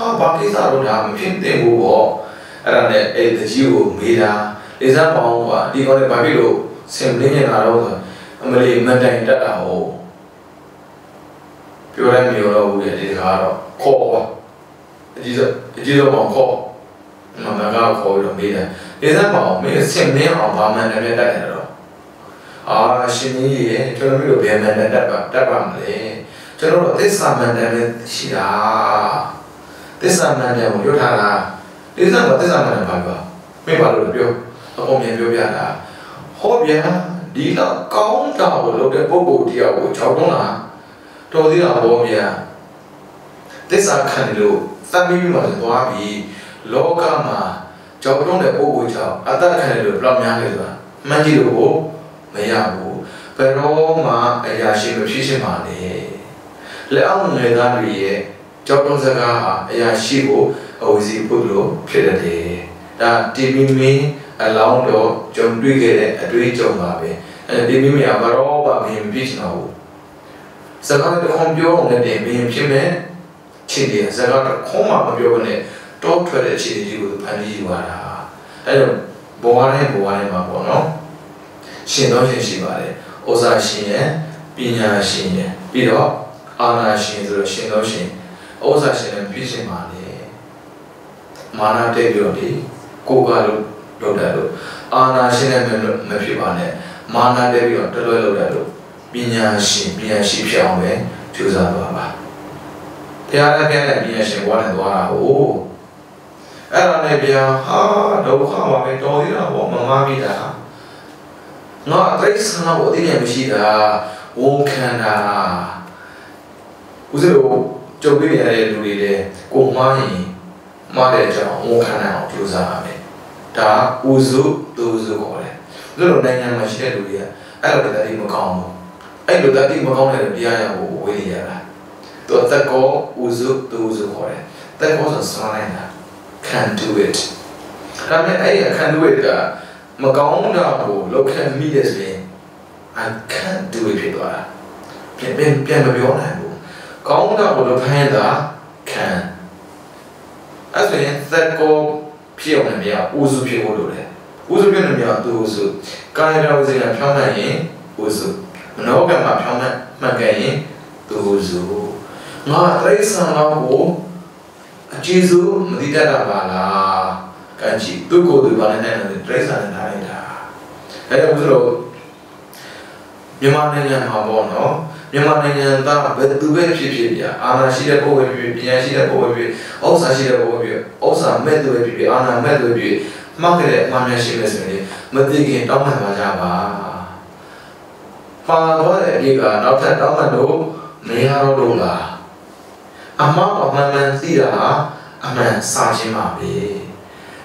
ဟာဘာကိစ္စတော့ဒါမဖြစ်သင့်ဘူးပေါ့အဲ့ဒါနဲ့အဲ့တကြီးကိုမေးတာလေစားပေါင်းကဒီကောနဲ့ဘာဖြစ်လို့စင်လင်းနေတာတော့ဆိုအမလီမန်တိုင်တက်တာဟိုပြောရမလို့တော့ဘူးလေဒီကားတော့ခေါ်ပါအကြီးဆုံးအကြီးဆုံးပေါင်းခေါ်မမကခေါ်ပြီးတော့မေးတယ်လေစားပေါင်းမင်းစင်လင်းအောင်ဘာမှန်းနဲ့တက်နေတော့အာရှင်ကြီးရေကျွန်တော်တို့ဘယ်မှန်းနဲ့တက်ပါတက်ပါမလဲကျွန်တော်တို့သစ္စာမှန်တယ်ရှိတာ သစ္စာမှန်တယ်ကိုပြောထားတာသစ္စာကသစ္စာမှန်တယ်ဘာပြောမင်းဘာလို့ပြောအကုန်ပြန်ပြောပြတာဟောဗျာဒီတော့ကောင်းတာကိုလုပ်တဲ့ပုဂ္ဂိုလ်တရားကိုကြောက်တော့လားတော်သေးတာဘောဗျာသစ္စာခံလို့သတ်မိပြီးမှသွားပြီးလောကမှာကြောက်တော့တဲ့ပုဂ္ဂိုလ်ကြောင့်အတ္တခံလို့ဘယ်လောက်များလဲဆိုတာမှန်ကြည့်လို့မရဘူးဘယ်တော့မှအရာရှိမဖြစ်ရှင်ပါလေလက်အောက်ငယ်သားတွေရဲ့ ကြောက်တော့စကားဟာအရာရှိကိုအဝစီဖို့လို့ဖြစ်တယ်ဒါတီဗီမင်းအလောင်းတော့ကြုံတွေ့ခဲ့တဲ့အတွေ့အကြုံပါပဲအဲဒီမိမိကဘာတော့ဘာမင်းပြချင်တော့စကားတစ်ခုပြောနေတယ်မင်းဖြစ်မဲ့ချစ်တယ်စကားတစ်ခုမှမပြောဘဲနဲ့တောထွက်တဲ့ခြေကြီးကိုဖန်ပြီးယူလာတာအဲဒါဘဝတိုင်းဘဝတိုင်းမှာပေါ့နော်ရှင်တော်ရှင်ရှိပါတယ်ဩဇာရှင်ရဲ့ပညာရှင်ရဲ့ပြီးတော့အာနာရှင်ဆိုတော့ရှင်တော်ရှင် ဩဇာရှင်နဲ့ပြည့်စုံပါလေမာနတဲ့ပြီးတော့ဒီကိုကလို့လုပ်တယ်လို့အာနာရှင်နဲ့မဖြစ်ပါနဲ့မာနတဲ့ပြီးတော့တလွဲလုပ်တယ်လို့ပညာရှင်ပညာရှိဖြစ်အောင်ပဲကြိုးစားပါပါဘုရားလည်းဘုရားလည်းပညာရှင်ဘဝနဲ့သွားတာဟုတ်အဲ့ဒါနဲ့ဗျာဟာဒုက္ခပါပဲတော်သေးတာပေါ့မမမိတာငါတိတ်ဆန္ဒကိုအသိဉာဏ်မရှိတာဝန်ခံတာဦးဇင်းတို့ ကြုံတွေ့ရတဲ့လူတွေလည်းကိုမှားရင်မှားတဲ့အကြောင်းဝန်ခံနိုင်အောင်ကြိုးစားရမယ်ဒါဦးစုသူစုခေါ်တယ်ဦးဇင်းတို့နိုင်ငံမှာရှိတဲ့လူတွေကအဲ့လိုတတိမကောင်းဘူးအဲ့လိုတတိမကောင်းတဲ့တရားရကိုဝေးရတာသူအသက်ကောဦးစုသူစုခေါ်တယ်တက်ကောဆိုစွမ်းလိုက်တာ can do it ဒါပေမဲ့အဲ့ဒီ can do it ကမကောင်းတာကိုလောက်ခံမိတဲ့ဆိုရင် I can't do it ဖြစ်သွားတာပြန်ပြန်ပြန်မပြောနိုင်ဘူး ကောင်းတာကိုလောက်ခံတာ can အဲ့ဆိုရင်သက်ကိုဖြစ်အောင်လည်းမရဦးစုဖြစ်ဖို့လိုတယ်ဦးစုဖြစ်နေမြတ်သူဦးစုကာယကဝစီကဖြောင်းနိုင်ရင်ဦးစုမနောကမှာဖြောင်းမှမှန်ကန်ရင်သူဦးစုငါတိရစ္ဆာန်လောက်ကိုအကျေစုမသိတတ်တာပါလားကံကြည့်သူကိုယ်သူပါနဲ့နဲ့တိရစ္ဆာန်နဲ့ထားလိုက်တာအဲဒါဆိုတော့မြန်မာနိုင်ငံမှာပေါ့နော် မြန်မာနိုင်ငံသားဘယ်သူပဲဖြစ်ဖြစ်ပြအာဏာရှိတဲ့ပုဂ္ဂိုလ်ဖြစ်ဖြစ်ပညာရှိတဲ့ပုဂ္ဂိုလ်ဖြစ်ဥစ္စာရှိတဲ့ပုဂ္ဂိုလ်ဖြစ်ဥစ္စာမဲ့သူပဲဖြစ်ဖြစ်အာဏာမဲ့သူပဲဖြစ်မှတ်ကြတဲ့အမှန်များရှိမယ်ဆိုရင်မသိခင်တောင်းပန်ပါကြပါပါတော့တဲ့အပြည့်ကနောက်ထပ်တောင်းပန်လို့မမရတော့လို့လားအမှားအမှန်မှန်သိတာဟာအမှန်စာခြင်းပါပဲ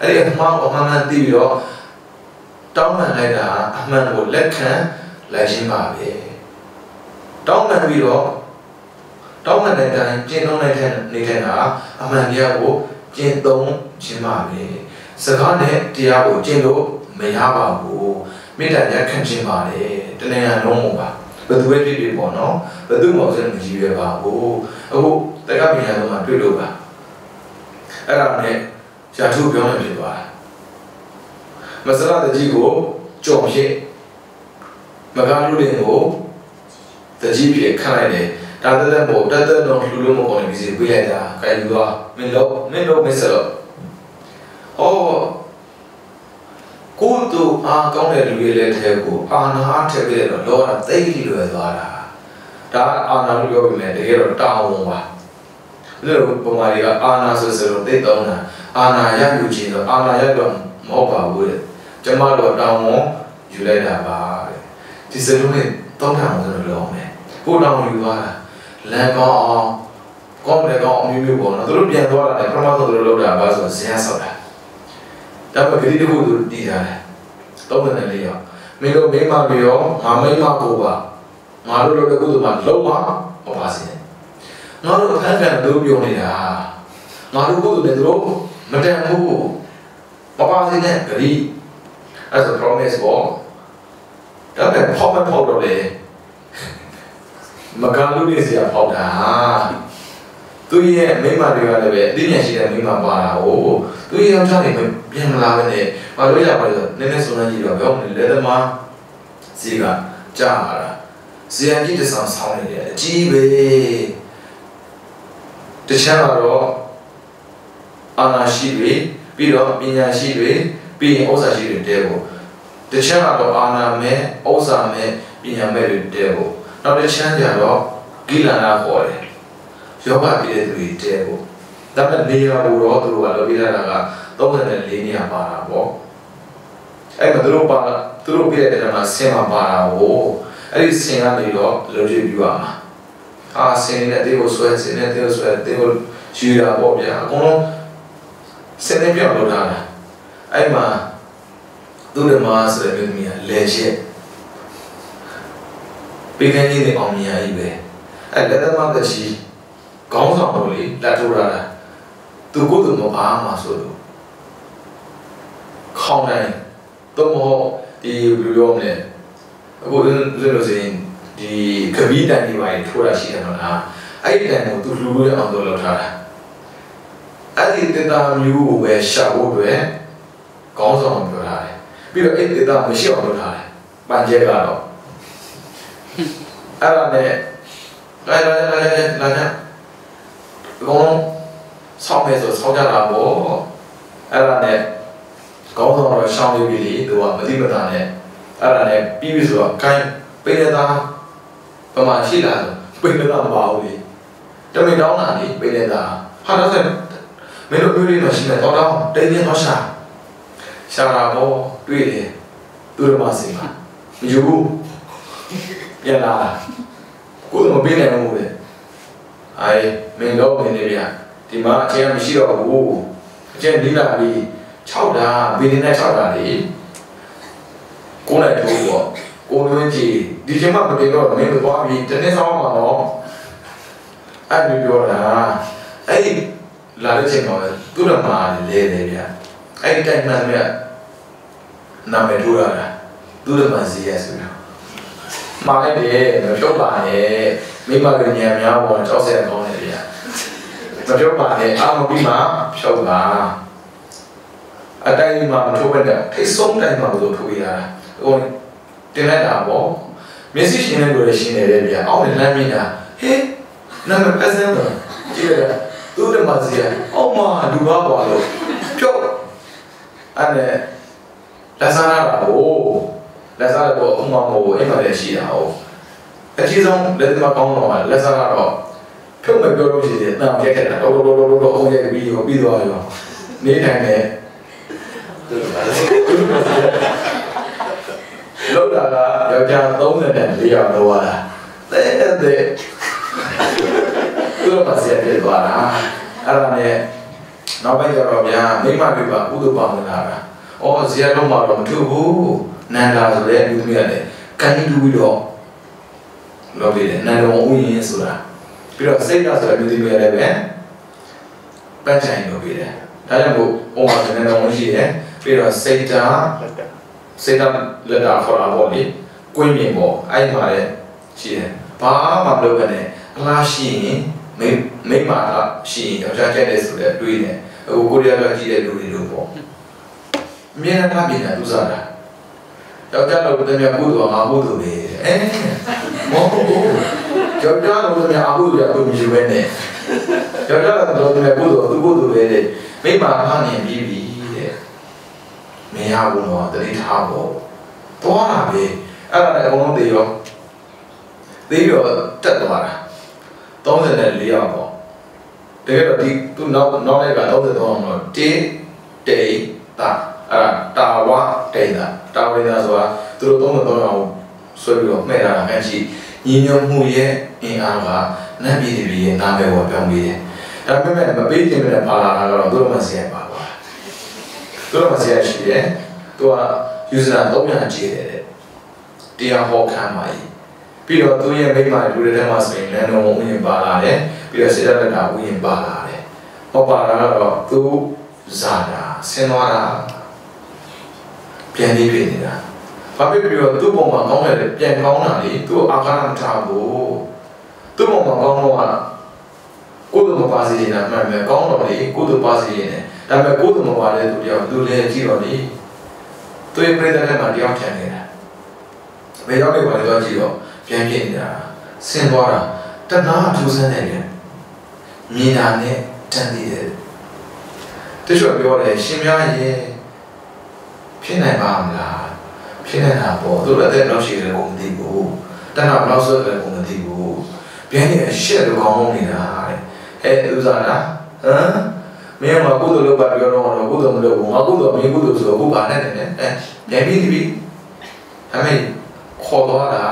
အဲ့ဒီအမှားအမှန်မှန်သိပြီးတော့တောင်းပန်လိုက်တာအမှန်ကိုလက်ခံလိုက်ခြင်းပါပဲ တောင်းပန်ပြီးတော့တောင်းပန်တဲ့အတိုင်းကျင့်သုံးလိုက်တဲ့နေတဲ့ကအမှန်တရားကိုကျင့်သုံးခြင်းပါပဲစကားနဲ့တရားကိုကျင့်လို့မရပါဘူးမေတ္တာရခံခြင်းပါတယ်တဏှာလုံးမပါဘယ်သူပဲဖြစ်ဖြစ်ပေါ့နော်ဘယ်သူမှစမကြည့်ရပါဘူးအခုတက္ကပညာလုံးမှာတွေ့လို့ပါအဲ့ဒါနဲ့ရှာထုပြောနေဖြစ်သွားတာမဆလာတကြီးကိုကြော်ဖြစ်မကားလူတွေကို တကြီးဖြစ်ခန့်လိုက်တယ်ဒါတသက်မို့တသက်တော့လူလုံးမကောင်းနေပြီစီပြေးလိုက်တာခိုင်လူသွားမင်းလို့မင်းလို့မစလို့ဟောကိုယ်တို့အားကောင်းတဲ့လူတွေလည်းထဲကိုအာနာအထက်ပြည့်တော့လောကသိလိလွယ်သွားတာဒါအာနာလို့ပြောပြီးမယ်တကယ်တော့တောင်းဝန်ပါဒါလိုပုံမှန်တွေကအာနာဆိုဆိုတော့သိတော့တာအာနာရယူခြင်းတော့အာနာရတော့မဟုတ်ပါဘူးတဲ့ကျမတို့တောင်းဝန်ယူလိုက်တာပါတဲ့ဒီစလုံးနဲ့တောင်းတာမှဆိုတော့လောမယ် ကိုတောင်းယူသွားတာလမ်းကောင်းအောင်ကောင်းတယ်ကောင်းအမျိုးမျိုးပေါ့နော်သူတို့ပြန်သွားတာလည်းပထမဆုံးသူတို့လုပ်တာပါဆိုဇင်ရဆောက်တာဒါပေမဲ့ဂတိတခုသူတည်ထားတယ်သုံးတဲ့လေးရောမင်းတို့မိမမရောငါမိမကိုပါငါတို့လုပ်တဲ့ကုသိုလ်မှာလုံးဝမပါစေနဲ့ငါတို့အခန်းကဏ္ဍတို့ပြောနေတာငါတို့ကုသိုလ်တွေတို့မတန်ဘူးမပါစေနဲ့ဂတိ as a promise ပေါ့ဒါပေမဲ့ဖောက်မဖောက်တော့လေ မကလူနေစရာဖောက်တာသူရဲ့မိမတွေကလည်းပဲအသိဉာဏ်ရှိတဲ့မိမပါတာဟိုသူရဲ့ယောက်ျားတွေပြန်မလာဘဲနဲ့ဘာလို့ရပါလဲဆိုနည်းနည်းစုံစမ်းကြည့်တော့ဘယ်အောင်လဲလက်သမားစီကကြာလာတာဇီယံကြီးတဆောင်ဆောင်းနေတယ်အကြီးပဲတခြားတော့အာနာရှိတွေပြီးတော့ပညာရှိတွေပြီးရင်ဥစ္စာရှိတွေတဲဖို့တခြားတော့အာနာမဲ့ဥစ္စာမဲ့ပညာမဲ့တွေတဲဖို့ နောက်တစ်ချမ်းကြတော့ဂိလန္ဒခေါ်တယ်ယောဂပြည့်တဲ့သူတွေတဲဖို့ဒါပေမဲ့နေရာဘူတော့သူတို့ကလုပ်ပြရတာက34နေရာပါတာပေါ့အဲ့မှာသူတို့ပါသူတို့ပြည့်တဲ့နေရာမှာဆင်မှာပါတာကိုအဲ့ဒီဆင်ကနေတော့လုံးကျွေးပြရမှာအာဆင်နဲ့တေကိုဆွဲဆင်နဲ့တေကိုဆွဲတေကိုယူတာပေါ့ဗျာအကုန်လုံးဆင်နဲ့ပြောင်းလုပ်ထားတာအဲ့မှာသူ့ဓမ္မဆိုတဲ့မြို့ကြီးကလဲချက် ပေကန်းကြီးတွေအောင်မြင်ရည်ပဲအဲ့လက်သမားကရှိခေါင်းဆောင်လို့လေလက်ထိုးရတာသူကိုယ်သူမပါမှာဆိုလို့ခေါင်းတိုင်းတော့မဟုတ်ဒီဘယ်လိုပြောမလဲအခုဆိုလို့ဆိုရင်ဒီကပီးတန်ဒီပိုင်းထိုးရရှိတယ်မလားအဲ့ဒီတန်ကိုသူလူလို့အောင်လုပ်ထားတာအဲ့ဒီတေတာမျိုးကိုပဲရှာဖို့အတွက်ခေါင်းဆောင်ပြောထားတယ်ပြီးတော့အဲ့ဒီတေတာမရှိအောင်လုပ်ထားတယ်ပန်ကျဲကတော့ အဲ့ဒါနဲ့လာလာလာလာလာလာအကုန်လုံးဆောင်းမယ်ဆိုဆောင်းကြတာပေါ့အဲ့ဒါနဲ့ကောင်းဆောင်တော့ရှောင်းနေပြီလေသူကမတိမတာနဲ့အဲ့ဒါနဲ့ပြီးပြီဆိုတော့ခိုင်းပိနေသားပမာရှိလာဆိုပိနေသားမပါဘူးလေတမင်တောင်းတာလေပိနေသားဟာတော့ဆက်မင်းတို့မျိုးလေးတော့ရှိနေတော့တော့တိတ်ပြင်းတော့ရှာရှာတာပေါ့တွေ့တယ်သူတို့မစီမှာမယူဘူး ပြန်လာကိုယ်မပေးနိုင်ဘူးလေအိုင်မင်းတော့မင်းနေဗျာဒီမှာအချင်းမရှိတော့ဘူးအချင်းနီးလာပြီ6တာဘီလီနဲ့6တာလေကိုယ်နဲ့ထိုးပေါ့ကိုယ်ဝင်ကြည့်ဒီချိန်မှာမတင်တော့မင်းသွားပြီတနေ့ဆောင်မှာတော့အဲ့ဒီပြောတာအဲ့ဒီလာတဲ့ချိန်မှာသူ့တော်မှာလဲတယ်ဗျာအဲ့ဒီတိုင်မှန်မြတ်နာမည်ထိုးရတာသူ့တော်မှာစီရဆိုတော့ မှားလိုက်တယ်မဖြုတ်ပါနဲ့မိမကညံများပေါ်60ကောင်းတယ်ဗျာမဖြုတ်ပါနဲ့အာမပြီးမှဖြုတ်ပါအတိုင်းမှာမထုတ်ဘဲနဲ့ထိတ်ဆုံးတိုင်းမှာလို့ထုတ်ရတာဟိုတင်လိုက်တာပေါ့မျက်စိရှင်တဲ့လူတွေရှင်းနေတယ်ဗျာအောင်းနေလမ်းမြင်တာဟေးနာမပစံတော့ကြည့်ရသူ့တမစီရအောက်မှာလူပါပါလို့ဖြုတ်အဲ့နဲ့လက်စားရတာဟို လက်စားတော့အမှမဟုတ်အိမ်မှာလည်းရှိတာဟုတ်အကြီးဆုံးလက်သမားကောင်းတော့လက်စားကတော့ဖြုတ်မပြောလို့ရှိတယ်တန်ပြက်ခဲ့တာတော့တော့တော့တော့အောင်ရပြီးရောပြီးသွားရောနေတိုင်းနဲ့လောက်တာကယောက်ျား34ယောက်လောက်လာတဲ့တဲ့သူတို့မှာဆရာဖြစ်သွားတာအဲ့ဒါနဲ့နောက်ပိုင်းကျတော့ဗျာမိမပြပါကုသပါမလာတာအော်ဆရာလုံးမှာတော့မထူဘူး နန္ဒာဆိုတဲ့အမျိုးသမီးကလည်းကန်ကြီးတူပြီးတော့လုပ်ပြီးတယ်နန္ဒဝဥယျင်ဆိုတာပြီးတော့စိတ်ဓာတ်ဆိုတဲ့အမျိုးသမီးကလည်းပဲပန်းချိုင်လုပ်ပြီးတယ်ဒါကြောင့်မို့ဥမာနန္ဒဝရှိတယ်ပြီးတော့စိတ်ဓာတ်စိတ်ဓာတ်လက်တာခေါ်တာပေါ့လေကွင်းမြင်ပေါ့အဲ့မှာလည်းရှိတယ်ဘာမှမလုပ်ကနေအလားရှိရင်မိမိမာကရှိရင်ယောက်ျားကျက်တယ်ဆိုတဲ့တွေးတယ်ဟိုကိုရီးယားကကြည့်တဲ့လူတွေလို့ပေါ့အမြဲတမ်းပြင်တာသူစားတာ ယောက်ျားလို့တည်းများကုသိုလ်ငါကုသိုလ်ပဲအဲမဟုတ်ဘူးယောက်ျားလို့တည်းများအကုသိုလ်ရကုမရှိပဲနဲ့ယောက်ျားလို့တည်းများကုသိုလ်သူကုသိုလ်ပဲတဲ့မိမာကနေပြီးပြီတဲ့မရဘူးတော့တတိထားပေါ့သွားတာပဲအဲ့ဒါလည်းအကုန်လုံးသိရောသိရောတက်သွားတာ34ရောက်ပေါ့တကယ်တော့ဒီသူနောက်နောက်လိုက်က33အောင်တော့တေတေတာအဲ့ဒါတာဝတေတာ တာဝေတာဆိုတာသူတို့33အောင်ဆွဲပြီးတော့မှဲ့တာအဲ့ရှိညီညွတ်မှုရဲ့အင်အားကနတ်ပြည်ပြည်ရဲ့နာမည်ကိုပြောင်းပြီးတယ်ဒါပေမဲ့မပေးခြင်းနဲ့ပါလာတာတော့သူတို့မဆရာပါပါသူတို့မဆရာရှိတယ်သူကယူဇနာ300ကျတယ်တဲ့တရားဟောခံပါ E ပြီးတော့သူရဲ့မိမလူတွေထဲမှာဆိုရင်လည်းတော့ဥယျာဉ်ပါလာတယ်ပြီးတော့စေတလက်တာဥယျာဉ်ပါလာတယ်ဟောပါလာတော့သူဇာတာဆင်းသွားတာ ပြန်ပြီးဖြစ်နေတာဘာဖြစ်ပြီးတော့သူ့ပုံမှာကောင်းတယ်ပြန်ကောင်းတာလေသူ့အာဃာမထားဘူးသူ့ပုံမှာကောင်းတော့ကိုယ်တို့မပါစီနေတာမှန်ပဲကောင်းတော့လေကိုယ်တို့ပါစီနေတယ်ဒါပေမဲ့ကိုယ်တို့မပါတဲ့သူတယောက်သူလည်းကြည့်တော့လေသူရဲ့ပြိတ္တထဲမှာတယောက်ထန်နေတာဘယ်တော့မှပါလဲတော့ကြည့်တော့ပြန်ဖြစ်နေတာဆင်းသွားတာတဏှာထူးဆန်းတယ်လေမြင်တာနဲ့တန်သေးတယ်တချို့ပြောတယ်ရှင်များရဲ့ ဖြစ်နိုင်ပါမလားဖြစ်နိုင်တာပေါ့သူတို့အသက်တော့ရှိတယ်ကိုမသိဘူးတဏှာဘယ်လောက်ဆိုတယ်ကိုမသိဘူးပြန်နေအရှက်လိုကောင်းနေတာတဲ့အဲဥစားတာဟမ်မင်းကကုသိုလ်လုပ်ပါပြောတော့ကုသိုလ်မလုပ်ဘူးငါကုသိုလ်မင်းကုသိုလ်ဆိုတော့ခုပါနဲ့တယ်အဲပြန်ပြီးပြီအမေခေါ်သွားတာ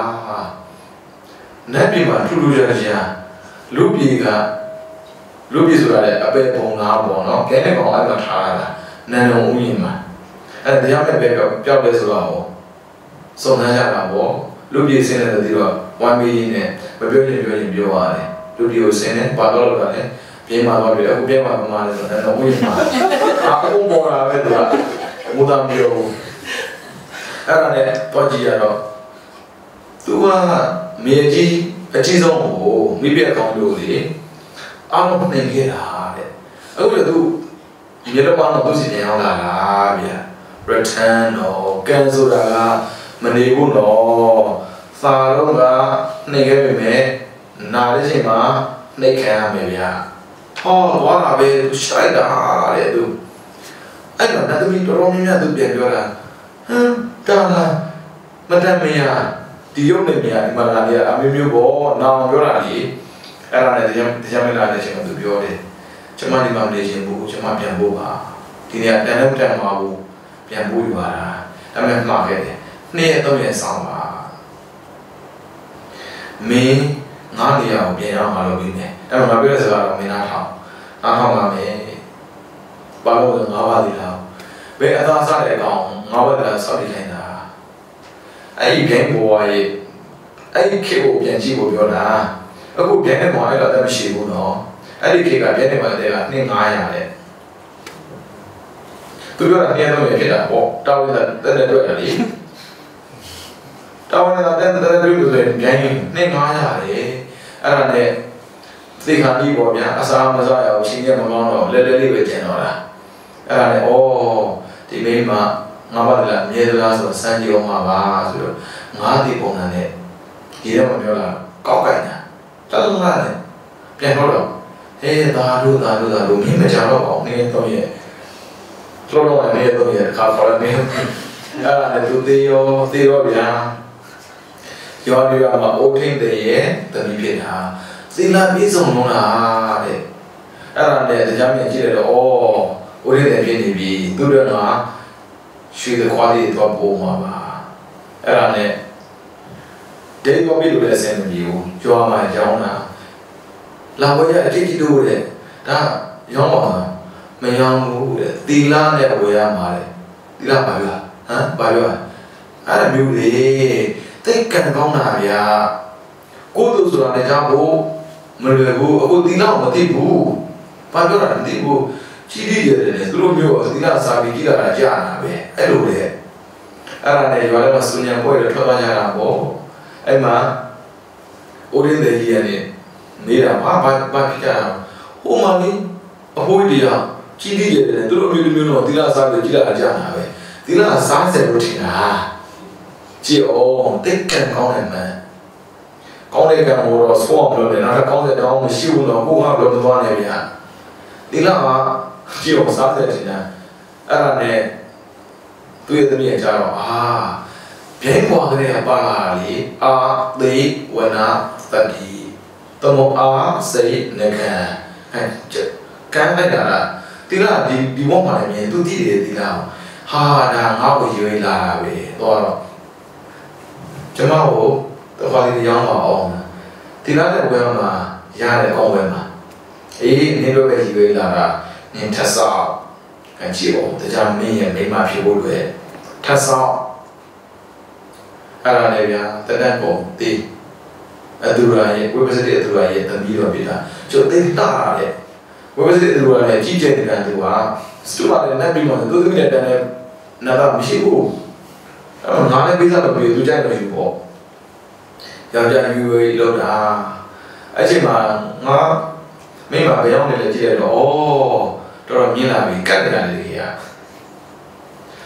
နတ်ပြည်မှာထူးထူးခြားခြားလူပြည်ကလူပြည်ဆိုတာလည်းအပေပုံသားပေါ့နော်ကျန်တဲ့ကောင်အဲ့မှာထားရတာနန်ုံဥယျာဉ်မှာ အဲ့တရားမဲ့ပဲပြောက်လဲဆိုတာဟောစုံစမ်းရတာပေါ့လူပြည်စင်းတဲ့တည်းတော့ဝမ်မီနဲ့မပြောရင်ပြောရင်ပြောရတယ်လူပြည်ကိုစင်းနေပါတော့လို့လည်းပြေးမှာပါပြီအခုပြေးမှာပမာလဲဆိုတော့နန်ုံဥယျာဉ်မှာအခုပေါ်လာပဲသူကမူတာမျိုးအဲ့ဒါနဲ့တော့ကြည့်ရတော့သူကမြေကြီးအကြီးဆုံးကိုမိပြက်ကောင်းလို့လေအားလုံးနေခဲ့တာတဲ့အခုလည်းသူမြေတော့ဘာလို့သူစီပြန်ရောက်လာတာဗျာ return တော့ကန်ဆိုတာကမနေဘူးတော့သာတော့ကနေခဲ့ပေမဲ့နားတဲ့ချိန်မှာနှိတ်ခံရမယ်ဗျာဟောသွားတာပဲသူရှိုက်တာတဲ့သူအဲ့တော့နတ်သမီးတော်တော်များများသူပြန်ပြောတာဟမ်တာလာမတတ်မရဒီရုပ်နဲ့မြန်ဒီမှာလာနေအမျိုးမျိုးပေါ့နောင်ပြောတာလေအဲ့ဒါနဲ့တရားတရားမလာတဲ့ချိန်မှာသူပြောတယ်ကျွန်မဒီမှာမနေချင်ဘူးကျွန်မပြန်ဖို့ပါဒီနေ့တန်တဲ့မတန်ပါဘူး ပြန်ဖို့ယူပါတာဒါပေမဲ့မှားခဲ့တယ်နှစ်ရက်သုံးရက်ဆောင်းပါမင်းငါးနေရာကိုပြန်ရောက်မှာလို့ပြီးမယ်အဲ့တော့ငါပြောတဲ့စကားတော့မင်းနားထောင်နားထောင်ပါမယ်ဘာလို့ငါးပါးဒီလားဘယ်အသာစားတဲ့အကောင်ငါးပါးတည်းစောက်တည်ခိုင်းတာအဲ့ဒီ game ပေါ်ရဲ့အဲ့ဒီခေတ်ကိုပြန်ကြည့်ဖို့ပြောတာအခုပြန်နေမှာအဲ့တော့တမရှိဘူးနော်အဲ့ဒီခေတ်ကပြန်နေမှာတဲ့က2900တဲ့ သူပြောတာအရင်တော့ဖြစ်တာပေါ့တာဝန်တဲ့တဲ့တွေ့တယ်လေတာဝန်တဲ့တဲ့တဲ့တွေ့လို့ဆိုရင်ပြန်ရင်2900လေအဲ့ဒါနဲ့သိခါပြီးပေါ့ဗျာအစားမစားရအောင်ရှင်းရမကောင်းတော့လဲလဲလေးပဲကျန်တော့တာအဲ့ဒါနဲ့ဩဒီမိန်းမငါဘာလဲအမြဲတမ်းဆိုစမ်းကြည့်အောင်ပါပါဆိုတော့ငါးဒီပုံစံနဲ့ဒီတော့မပြောတာကောက်ကိုက်တာတလလာနဲ့ပြန်တော့တော့ဟေးသာလို့သာလို့သာလို့မင်းမကြတော့ပါဘူးနေတော့ရဲ့ လောလောနဲ့နေတော့ရဲ့ခါဖရနေအဲ့ဒါနဲ့သူသေးရောသေးရောဗျာရောဒီကမှာအိုထိန်တဲ့ရဲ့တတိဖြစ်တာသီလပြည့်စုံလုံးလားတဲ့အဲ့ဒါနဲ့တရားမြင်ကြည့်ရတော့ဩအိုထိန်တဲ့ဖြစ်နေပြီသူတို့ကရွှေသခွားလေးတော့ပုံမှာပါအဲ့ဒါနဲ့ဒိတ်တော့ပြီလို့လည်းအဆင်မပြေဘူးကြွားမှကြောင်းတာလာဝဲရအတိတ်တို့တဲ့ဒါရောင်းပါမှာ မရောင်းဘူးတဲ့သီလနဲ့ဝယ်ရမှာတဲ့သီလပါဗျာဟမ်ပါဗျာအဲ့ဒါမျိုးလေတိတ်ကံကောင်းတာဗျာကိုယ်တို့ဆိုတာလည်းကြောက်ဖို့မလွယ်ဘူးအခုသီလမသိဘူးဘာပြောတာမသိဘူးကြီးကြီးရတယ်လေသူတို့မျိုးသီလစာပြီးကြီးလာတာကြာတာပဲအဲ့လိုလေအဲ့ဒါနဲ့ရွာထဲမှာစုညံပွဲတွေထွက်သွားကြတာပေါ့အဲ့မှာဦးရင်းတဲ့ကြီးကနေနေတာဘာဘာဘာဖြစ်ကြတာဟိုမှာလေအဖိုးကြီးတရား ကြီးကြီးရတယ်သူတို့မျိုးမျိုးတော့သီလစာပြီးကြီးလာတာကြာတာပဲသီလစားစဲလို့ထင်တာကြည့်အောင်တိတ်ကံကောင်းတယ်မန်ကောင်းတဲ့ကံကိုတော့ဆွအောင်လုပ်တယ်နောက်တစ်ကောင်းတဲ့တောင်းမရှိဘူးတော့ကိုကဘယ်လိုသွားနေဗျာဒီလားကကြည့်အောင်စားတဲ့တင်တာအဲ့ဒါနဲ့သူ့ရဲ့သမီးကကြားတော့အာပြိုင်ပွားကလေးကပါလာလေအာသိဝနာတတိတမောအာစေနခံအဲကံလိုက်တာလား ဒီလားဒီဒီဘောမှာလည်းမြင်သူသိတယ်ဒီလားဟာဒါငါ့ကိုရွေးလာတာပဲတော့ကျမကိုတခါလေးရောင်းပါအောင်ဒီလားတဲ့ဘယ်မှာရတဲ့အောင်ဝဲမှာအေးနေတော့ပဲရွေးလာတာနင်ထက်ဆောက်အကြည့်အောင်တရားမင်းရဲ့မိမဖြစ်ဖို့လွယ်ထက်ဆောက်အဲ့ဒါလည်းဗျာတတန်ပုံတေးအတူရာရဲ့ဝိပဿနာအတူရာရဲ့တမီးတော်ပြတာကျိုးတေးတာတဲ့ ဝိပဿနာအတူရာရဲ့ကြီးကျယ်တဲ့တူဟာစတူပါလည်းနဲ့ပြီးမှသူသမီးနဲ့တန်းနဲ့နာတာမရှိဘူးအဲ့ငါလည်းပြီးသားတော့ပြီးသူကြိုက်လို့ယူပေါ့ယောက်ျားယူရလောက်တာအဲ့ချိန်မှာငါမိမဘယ်ရောက်နေလဲကြည့်ရတော့ဩတော်တော်မြင်လာပြီကတ်နေတာလေကြီးอ่ะ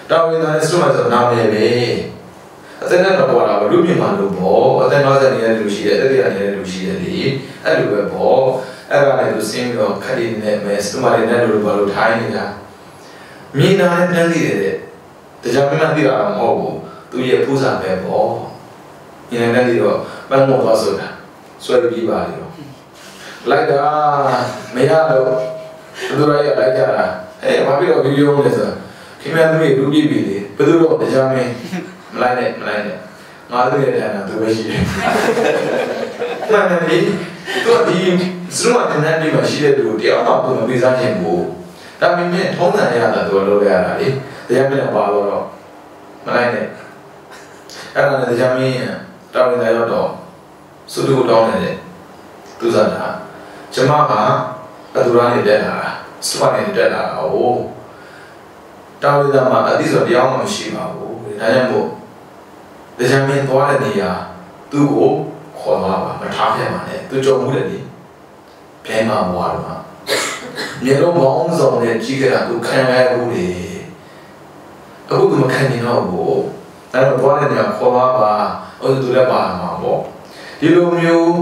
တော်ဝင်သားနဲ့စတူပါဆိုနာမည်ပဲအသက်နဲ့တော့ပေါ်လာဘူးလူမြင်မှလို့ပေါ့အသက်50နေတဲ့လူရှိတယ်အသက်100နေတဲ့လူရှိတယ်လေအဲ့လိုပဲပေါ့ အဲ့ဒါနဲ့သူစင်းပြီးတော့ခက်ရည်နဲ့မဲစတူမာရီနဲ့လူဘာလို့ထိုင်းနေတာမြင်တာနဲ့တန်းသိတယ်တဲ့တရားမင်းမသိတာမဟုတ်ဘူးသူရဲ့ပူဇာပဲပေါ့မြင်တဲ့တန်းသိတော့ပန်းမောသွားဆိုတာဆွဲပြီးပါလေလိုက်တာမရတော့ဘယ်သူရရလိုက်ကြတာအဲဘာဖြစ်တော့ဗီဒီယိုလဲဆိုခင်ဗျားသမီးလူပြည့်ပြီလေဘယ်သူတော့တရားမင်းမလိုက်နဲ့မလိုက်နဲ့ငါတို့ရဲ့တန်းတာသူပဲရှိတယ်မှန်တယ်လေသူကဒီ စရုံအတန်းတည်းမှာရှိတဲ့သူတယောက်မှသူမပေးစားခြင်းဘူးဒါပေမဲ့ထုံးစံရတာသူလုပ်ရတာလေတရားမင်းပါတော့မလိုက်နဲ့အဲ့ဒါနဲ့တရားမင်းတောင်းနေတော့တော့စုတူတောင်းနေတယ်သူစားတာကျမကအတူရနေတက်လာတာစပါနေတက်လာတာဟိုတောင်းရတာမှာအတိဆိုတရားမှမရှိပါဘူးဒါကြောင့်မို့တရားမင်းသွားတဲ့နေရာသူ့ကိုခေါ်သွားပါမထားပြပါနဲ့သူကြုံမှုတယ်လေ ဘဲမှာဘွားတော့မြေလုံးပေါင်းစုံနဲ့ကြီးကြတာသူခံရဘူးလေအခုသူမခံနေတော့ဘူးအဲ့တော့သွားတဲ့နေရာခေါ်သွားပါအဲ့သူလည်းပါမှာပေါ့ဒီလိုမျိုး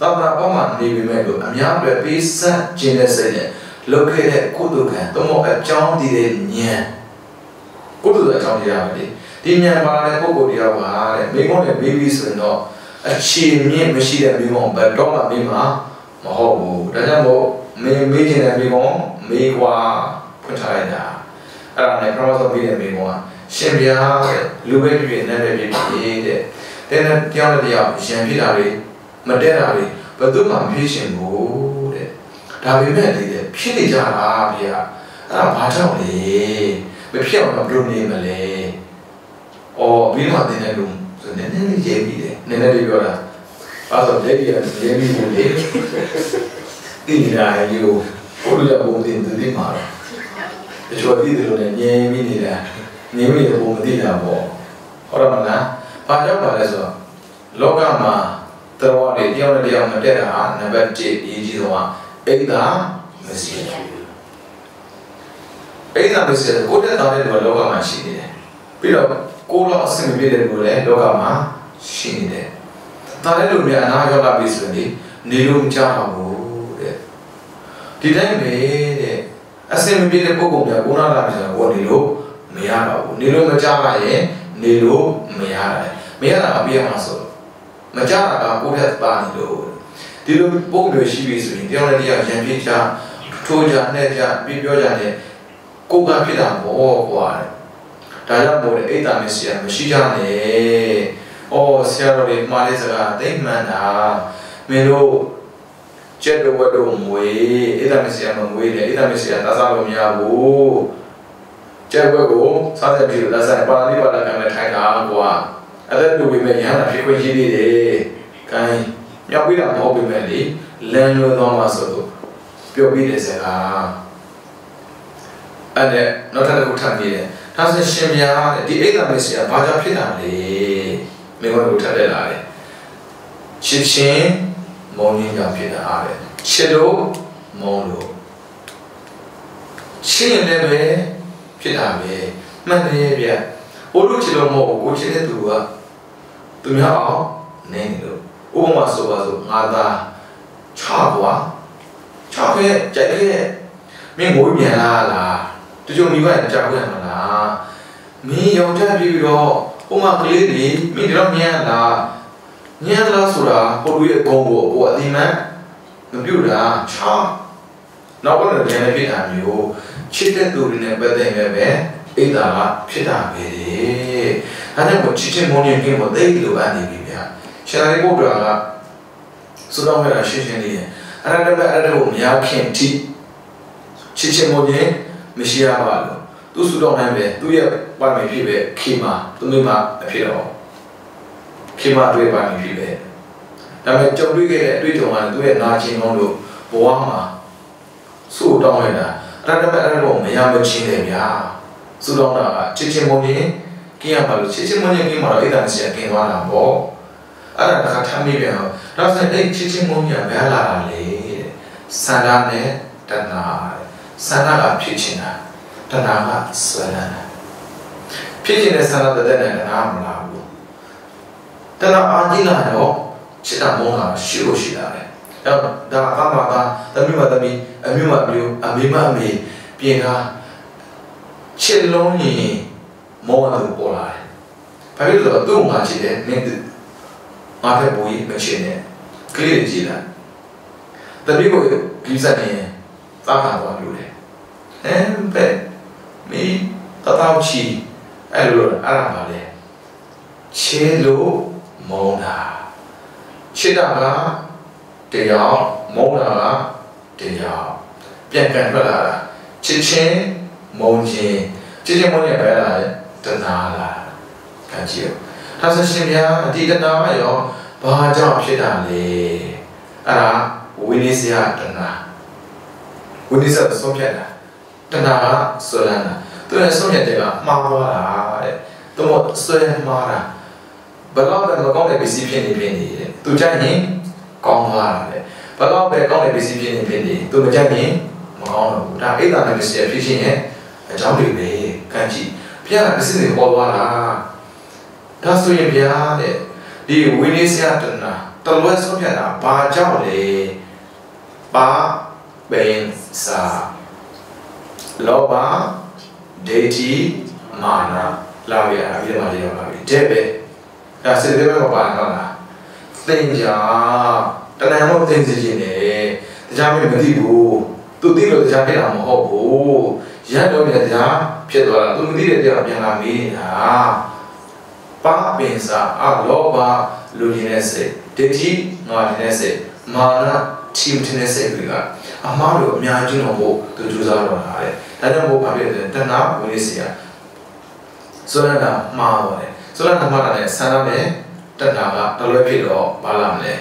သာသနာ့ဘောမှာနေပေမဲ့လို့အများအတွက်ပေးဆက်ခြင်းတဲ့စိတ်နဲ့လုပ်ခဲ့တဲ့ကုသိုလ်ကံသို့မဟုတ်အကြောင်းတည်တဲ့ဉာဏ်ကုသိုလ်အကြောင်းတရားပဲလေဒီဉာဏ်ပါတဲ့ပုဂ္ဂိုလ်တရားပါတဲ့မိကုန်းနဲ့မေးပြီးဆိုရင်တော့အခြေမြင့်မရှိတဲ့မိကုန်းဘယ်တော့မှမေးမှာ မဟုတ်ဘူးဒါကြောင့်မို့မေးမေးခြင်းတဲ့မိကုန်းမေးကွာဖွင့်ထားလိုက်တာအဲ့ဒါနဲ့ပထမဆုံးမေးတဲ့မိကုန်းကရှင်ဗျာတဲ့လူပဲဖြစ်ဖြစ်နာမည်ဖြစ်ဖြစ်တဲ့တဲ့နဲ့တရားနဲ့တရားရံဖြစ်တာတွေမတက်တာတွေဘယ်သူမှမဖြစ်ရှင်ဘူးတဲ့ဒါပေမဲ့ဒီဖြစ်နေကြတာဗျာအဲ့ဒါဘာကြောင့်လဲမဖြစ်အောင်ဘယ်လိုနေမလဲအော်ပြီးတော့တင်တဲ့လူဆိုနည်းနည်းလေးရေးပြီးတယ်နည်းနည်းလေးပြောတာ အဲ့တော့လက်ကြီးကရေးပြီးဘူးလေဒီနေရာယူဘုရားဘုံတင်တယ်မှာတချို့ဒီလိုနဲ့ငြင်းပြီးနေတာငြင်းပြီးဘုံမသိတာပေါ့ဟုတ်တယ်မလားဘာကြောင့်ပါလဲဆိုတော့လောကမှာတော်ရည်တယောက်နဲ့တယောက်မတက်တာနံပါတ်1အရေးကြီးဆုံးကအိဒါမရှိဘူးအိဒါမရှိတဲ့ကိုတက်တော်တဲ့လူလောကမှာရှိနေတယ်ပြီးတော့ကိုလောအစင်မပြေတဲ့လူလည်းလောကမှာရှိနေတယ် ဒါလည်းလူများအနာရောက်လာပြီဆိုရင်နေလို့မကြပါဘူးတဲ့ဒီတိုင်းပဲတဲ့အစင်မပြေတဲ့ပုဂ္ဂိုလ်များကိုနာလာပြီဆိုတော့ကိုနေလို့မရပါဘူးနေလို့မကြပါရဲ့နေလို့မရတယ်မရတာအပြည့်မှာဆိုမကြတာကကိုယ့်ထက်ပါနေလို့ဒီလိုပုံမျိုးရှိပြီဆိုရင်တယောက်နဲ့တယောက်ရံပြစ်ကြထိုးကြနဲ့ကြပြပြောကြတဲ့ကိုယ်ကဖြစ်တာပေါ့ကွာဒါကြောင့်မို့လေအိတ်တာမစီရမရှိကြနဲ့။ အော်ဆရာတော်တွေမှားတဲ့စကားသိမှန်တာမင်းတို့ကျက်တော့ဝတ်တော့မွေဣဒမစီယမမွေတယ်ဣဒမစီယသာစားလို့မရဘူးကျက်ဘက်ကိုစားတဲ့ပြီးလာစားပါဠိပါဠိကမဲ့ထိုင်တာကွာအဲ့ဒါတို့ဝိမဲ့ရဟနာဖြစ်ခွင့်ရှိသေးတယ်ခိုင်းမြောက်ပြီးတာမဟုတ်ပေမဲ့လေလမ်းလွဲသွားမှဆိုတော့ပြောပြီးတဲ့စကားအဲ့ဒါနောက်ထပ်တစ်ခုထပ်ပြီးတယ်ဒါဆိုရှင်များတဲ့ဒီဣဒမစီယဘာကြောင့်ဖြစ်တာလဲ မင်းတို့ထပ်တက်လာတယ်ချစ်ချင်းမုန်းရင်းကြောင့်ဖြစ်တာအားပဲချစ်လို့မုန်းလို့ချစ်ရင်လည်းပဲဖြစ်တာပဲမှန်တယ်ဗျဟိုလိုချစ်လို့မဟုတ်ဘူးကိုချစ်တဲ့သူကသူများအောင်နေနေလို့ဥပမာဆိုပါစို့ငါသားချကွာချခဲ့ကြိုက်ခဲ့မင်းငိုပြန်လာလားတချို့မိဘကကြောက်ရမှာလားမင်းယောက်ျားပြီးပြီးတော့ဥ ပမာကလေးတွေမင်းတော့မြန်လားညံလားဆိုတာဟိုလူရဲ့ဂုံကိုကိုအတိမန်မပြုတ်တာချောင်းနောက်တော့လည်းလည်းဖြစ်တာမျိုးချစ်တဲ့သူတွေနဲ့ပတ်သက်နေပဲအိတ်တာကဖြစ်တာပဲလေအဲဒါကိုချစ်ချင်မုန်းရင်ကင်းမသိလို့အပ်နေပြီဗျာရှင်သာရိပုတ္တရာကစုတော်မဲ့တာရှင်းရှင်းလေးအဲ့ဒါလည်းအဲ့ဒါကိုမရခင်ထိချစ်ချင်မုန်းရင်မရှိရပါလို့ သူစုတော်နိုင်ပဲသူရဲ့ပါမီဖြစ်ပဲခေမာသူမိမအဖြစ်တော့ခေမာတွေ့ပါမီဖြစ်ပဲဒါပေမဲ့ကြုံတွေ့ခဲ့တဲ့အတွေ့အကြုံကသူ့ရဲ့နာကျင်လုံးလို့ဘဝမှာစုတောင်းလိုက်တာအဲ့ဒါလည်းအဲ့ဒါကိုမရမချင်းတယ်ဗျာစုတောင်းတာကချစ်ချင်မုန်းရင်ကင်းရပါလို့ချစ်ချင်မုန်းရင်ကင်းမှာတော့အဲ့ဒါနဲ့ဆရာကင်းသွားတာပေါ့အဲ့ဒါတစ်ခါထမ်းမိပြန်တော့ဒါဆိုရင်အဲ့ချစ်ချင်မုန်းရဘယ်လာတာလဲတဲ့စန္ဒနဲ့တဏှာတဲ့စန္ဒကဖြစ်ချင်တာ တဏှာကဆွဲလန်းတာဖြစ်ချင်တဲ့စန္ဒတဲ့တဲ့တဏှာမလားဘူးတဏှာအာကြီးလာတော့ချစ်တာမုန်းတာရှိလို့ရှိတာလေအဲ့ဒါကမှကသမီးမသမီးအမျိုးမအမျိုးအမေမအမေပြင်တာချစ်လုံးရင်မောဟသူပေါ်လာတယ်။ဘာဖြစ်လို့လဲသူ့မှာချစ်တယ်မင်းငါဖက်ဘူကြီးမချစ်နဲ့ကလေးတွေကြည်လာ။တပည့်ကိုကိစ္စနေသာခါသွားလို့လေ။အဲပဲ မီတတောက်ချီအဲ့လိုအဲ့ဒါပါလေ။ချေလို့မုန်းတာချစ်တာကတရားမုန်းတာကတရားပြန်ပြန်ထွက်လာတာချစ်ချင်းမုန်းခြင်းချစ်ချင်းမုန်းခြင်းပဲလားတဏှာလားခံကြည့်ဒါဆိုရှင်ဗျာဒီတဏှာကရောဘာကြောင့်ဖြစ်တာလဲအဲ့ဒါဝိနည်းစရာတဏှာဝိနည်းစရာဆုံးဖြတ်တာတဏှာကဆွဲလန်းတာ သူရဲ့ဆုံးဖြတ်ချက်ကမှားသွားတာတဲ့သူမဆွဲမှားတာဘယ်တော့မှမကောင်းတဲ့ပစ္စည်းဖြစ်နေဖြစ်နေတယ်သူကြိုက်ရင်ကောင်းသွားတာလေဘယ်တော့ပဲကောင်းတဲ့ပစ္စည်းဖြစ်နေဖြစ်နေသူမကြိုက်ရင်မကောင်းတော့ဘူးဒါအိတ်တာနဲ့ပစ္စည်းဖြစ်ခြင်းရဲ့အကြောင်းတွေပဲကန့်ကြည့်ဘုရားကပစ္စည်းတွေဟောသွားတာဒါဆိုရင်ဘုရားတဲ့ဒီဝိနည်းစရာတနာတလွဲဆုံးဖြတ်တာဘာကြောင့်လဲပါဘယ်စာလောဘ ဒိဋ္ဌိမာနလာရအပြည့်မှာရောက်လာပြီတဲ့ပဲဒါစေတသိက်မှာပါတော့လားသင်ကြာတဏှာမသိစေခြင်းနဲ့တရားမင်းမသိဘူးသူသိလို့တရားဖြစ်တာမဟုတ်ဘူးရတ်တော့တဲ့တရားဖြစ်သွားတာသူမသိတဲ့တရားပြန်လာမေးနေတာပါပင်စာအလောဘလူရင်းတဲ့စိတ်ဒိဋ္ဌိငါရင်းတဲ့စိတ်မာန ချီမတင်တဲ့စိတ်တွေကအမှားလို့အများကြီးတော့ဖို့သူကြိုးစားတော့တာတဲ့ဒါကြောင့်မို့ဘာဖြစ်လဲတဏှာဝိနည်းစီယဆိုရတာမှားပါတယ်ဆိုရတာမှားတာနဲ့ဆန္ဒနဲ့တဏှာကတလွဲဖြစ်တော့ဘာလာမလဲ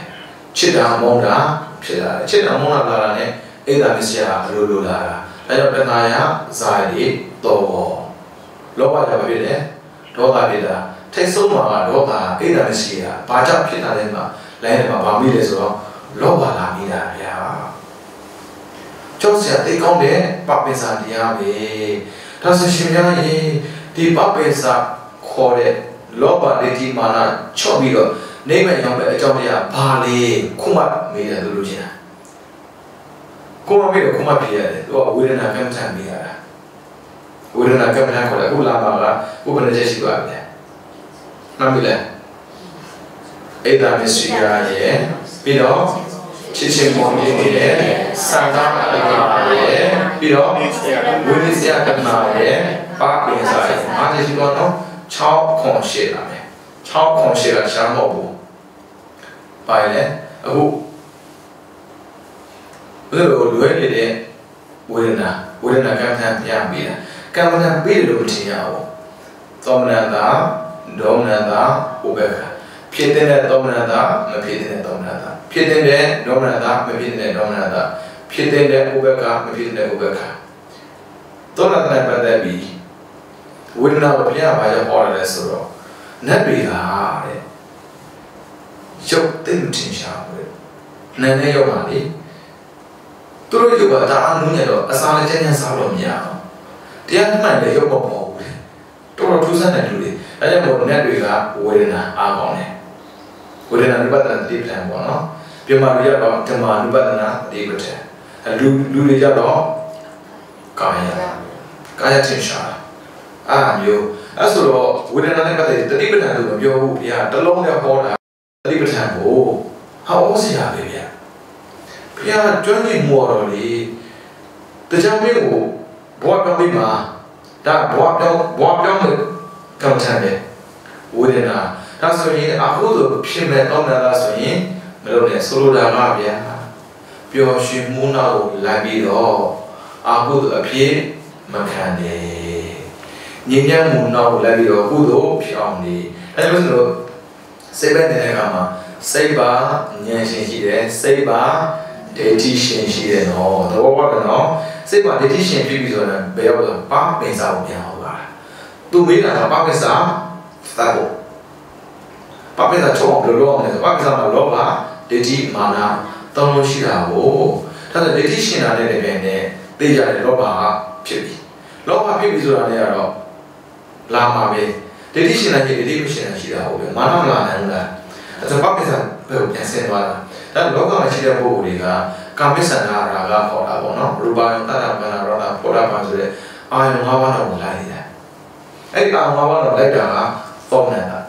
ချစ်တာမုန်းတာဖြစ်လာတယ်ချစ်တာမုန်းတာလာတာနဲ့အိဒါမစ္စရာအလိုလိုလာတာဒါကြောင့်တဏှာရဇာတိတော်လောဘကြပါဖြစ်တယ်ဒေါသဖြစ်တာထိတ်ဆုံးမှာကဒေါသအိဒါမစ္စရာဘာကြောင့်ဖြစ်တာလဲမှာလိုင်းထဲမှာဗာမိတယ်ဆိုတော့ လောဘလာမိတာဗျာကျောင်းဆရာတိတ်ကောင်းတဲ့ပပိစာတရားပဲဒါဆိုရှင်များရေဒီပပိစာခေါ်တဲ့လောဘဒိဋ္ဌိမာနချော့ပြီးတော့နေမဲ့ရောက်တဲ့အကြောင်းတရားဘာလဲခုမှမေးတယ်လို့လို့ချင်းတာကိုမမေးတော့ခုမှဖြေရတယ်သူကဝေဒနာကမ္မထမေးရတာဝေဒနာကမ္မထခေါ်တယ်အခုလာပါကကိုဘယ်နဲ့ချက်ရှိပါလဲမှန်ပြီလားဧတာမစ္စရိယာရဲ့ ပြီးတော့ချစ်ချင်းပေါ်နေတယ်သံဃာအလကာရဲ့ပြီးတော့ဝိနည်းစရာကမ္မရဲ့ပါပင်စာရဲ့အားရှိတော့နော်6ခွန်ရှိလာမယ်6ခွန်ရှိလာရှားမဟုတ်ဘူးပါလေအခုဘယ်လိုလွဲနေတဲ့ဝေဒနာဝေဒနာကံခံပြပေးတာကံခံပေးတယ်လို့မထင်ရဘူးသောမနတာဒေါမနတာဥပ္ပခဖြစ်တဲ့သောမနတာမဖြစ်တဲ့သောမနတာ ဖြစ်တဲ့ဒေါမနတာမဖြစ်တဲ့ဒေါမနတာဖြစ်တဲ့ဥပ္ပခမဖြစ်တဲ့ဥပ္ပခသောမနတာပတ်သက်ပြီးဝေဒနာကိုဘုရားဘာကြောင့်ဟောရလဲဆိုတော့နတ်တွေကတဲ့ရုပ်သိမထင်ရှားဘူးတဲ့နာနဲ့ရောက်ပါလေသူတို့ရုပ်ကဒါအနုနဲ့တော့အစာလည်းချမ်းချမ်းစားလို့မရအောင်တရားမှန်လည်းရုပ်မပေါ်ဘူးလေတော်တော်ထူးဆန်းတဲ့လူတွေအဲကြောင့်မို့နတ်တွေကဝေဒနာအားကောင်းတယ်ဝေဒနာနိဗ္ဗာန်တိပ္ပံပေါ့နော် ပြမလူရတော့ဓမ္မနိဗ္ဗာန်တိပ္ပံလူလူတွေကြတော့ကာယကာယထင်ရှားအာမျိုးအဲ့ဆိုတော့ဝေဒနာနဲ့ပတ်သက်တဲ့တတိပဋ္ဌာန်လို့မပြောဘူးဗျာတလုံးနဲ့ဟောတာတတိပဋ္ဌာန်ကိုဟောစရာပဲဗျာဘုရားကျွမ်းကျင်မှုတော်လေတရားမင်းကိုဘဝပြောင်းပြီးမှာဒါဘဝပြောင်းဘဝပြောင်းလို့ကံထမ်းတယ်ဝေဒနာဒါဆိုရင်အခုလိုဖြစ်မဲ့တော့လာဆိုရင် မလုပ်နဲ့ဆိုလိုတာကဗျာပျော်ရွှင်မှုနောက်ကိုလိုက်ပြီးတော့အခုအဖြစ်မခံနဲ့ငြိမ်းချမ်းမှုနောက်ကိုလိုက်ပြီးတော့ကုသိုလ်ဖြစ်အောင်နေအဲဒါလို့ဆိုတော့စိတ်ပဲနေတဲ့အခါမှာစိတ်ပါဉာဏ်ရှင်ရှိတယ်စိတ်ပါဒိဋ္ဌိရှင်ရှိတယ်နော်သဘောပေါက်တယ်နော်စိတ်ပါဒိဋ္ဌိရှင်ဖြစ်ပြီဆိုတော့ဘယ်ရောက်တော့ပါပင်စာကိုပြန်အောင်ပါသူမေးတာကပါပင်စာသတ်ဖို့ပါပင်စာချုပ်အောင်ဘယ်လိုလုပ်အောင်လဲဆိုပါပင်စာမှာလောဘ ဒိဋ္ဌိမာနသုံးလို့ရှိတာကိုဒါဆိုဒိဋ္ဌိရှင်တာနဲ့လည်းပဲနဲ့သိကြတယ်လောဘကဖြစ်ပြီလောဘဖြစ်ပြီဆိုတာလည်းကတော့လာမှာပဲဒိဋ္ဌိရှင်တာကြီးဒိဋ္ဌိမရှင်တာရှိတာဟုတ်ပဲမာနမလာနိုင်ဘူးလားအဲဒါပါပင်စာဘယ်ကိုပြန်ဆင်းသွားတာဒါလောကမှာရှိတဲ့ပုဂ္ဂိုလ်တွေကကာမိဆန္ဒရာဂခေါ်တာပေါ့နော်ရူပယံတတ္တမနာရောတာပေါ်တာပါဆိုတဲ့အာယုံ၅ပါးတော့လိုက်နေတာအဲ့ဒီအာယုံ၅ပါးတော့လိုက်တာကသောမနတာ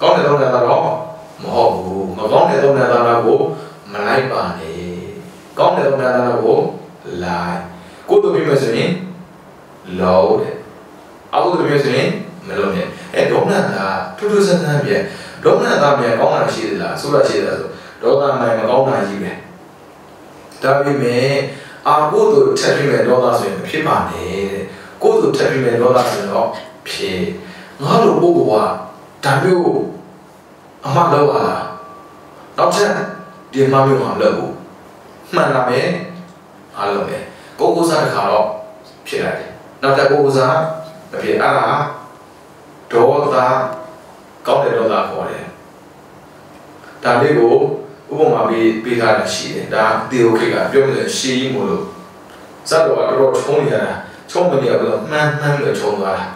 ကောင်းတဲ့သောမနတာတော့ မဟုတ်ဘူးမကောင်းတဲ့သောမနတာကိုမလိုက်ပါနဲ့ကောင်းတဲ့သောမနတာကိုလိုက်ကိုယ်တို့ပြမယ်ဆိုရင်လောတဲ့အကုသိုလ်ပြမယ်ဆိုရင်မလုံးနဲ့အဲဒေါမနတာထူးထူးဆန်းဆန်းပြဒေါမနတာမြန်ကောင်းတာရှိသလားဆိုတော့ရှိသလားဆိုဒေါသနိုင်မကောင်းတာကြီးပဲဒါပေမဲ့အာကိုတို့ထပ်ပြီးမဲ့ဒေါသဆိုရင်မဖြစ်ပါနဲ့တဲ့ကိုတို့ထပ်ပြီးမဲ့ဒေါသဆိုရင်တော့ဖြစ်ငါတို့ပုဂ္ဂိုလ်ကဒါမျိုး အမှလောက်ပါလားနောက်ထပ်ဒီမှမျိုးမှာလောက်ဘူးမှန်လာမယ်အားလုံးပဲပုဂ္ဂိုလ်စားတစ်ခါတော့ဖြစ်လာတယ်နောက်ထပ်ပုဂ္ဂိုလ်စားမဖြစ်အဲ့ဒါဒေါသကောင်းတဲ့ဒေါသခေါ်တယ်ဒါလေးကိုဥပမာပေးပေးထားတာရှိတယ်ဒါတေโอခေကပြောလို့ရှေးကြီးမို့လို့စတော့တော်တော်ချုံးနေရတာချုံးမနေရဘူးမှန်းမှန်းလို့ချုံးသွားတာ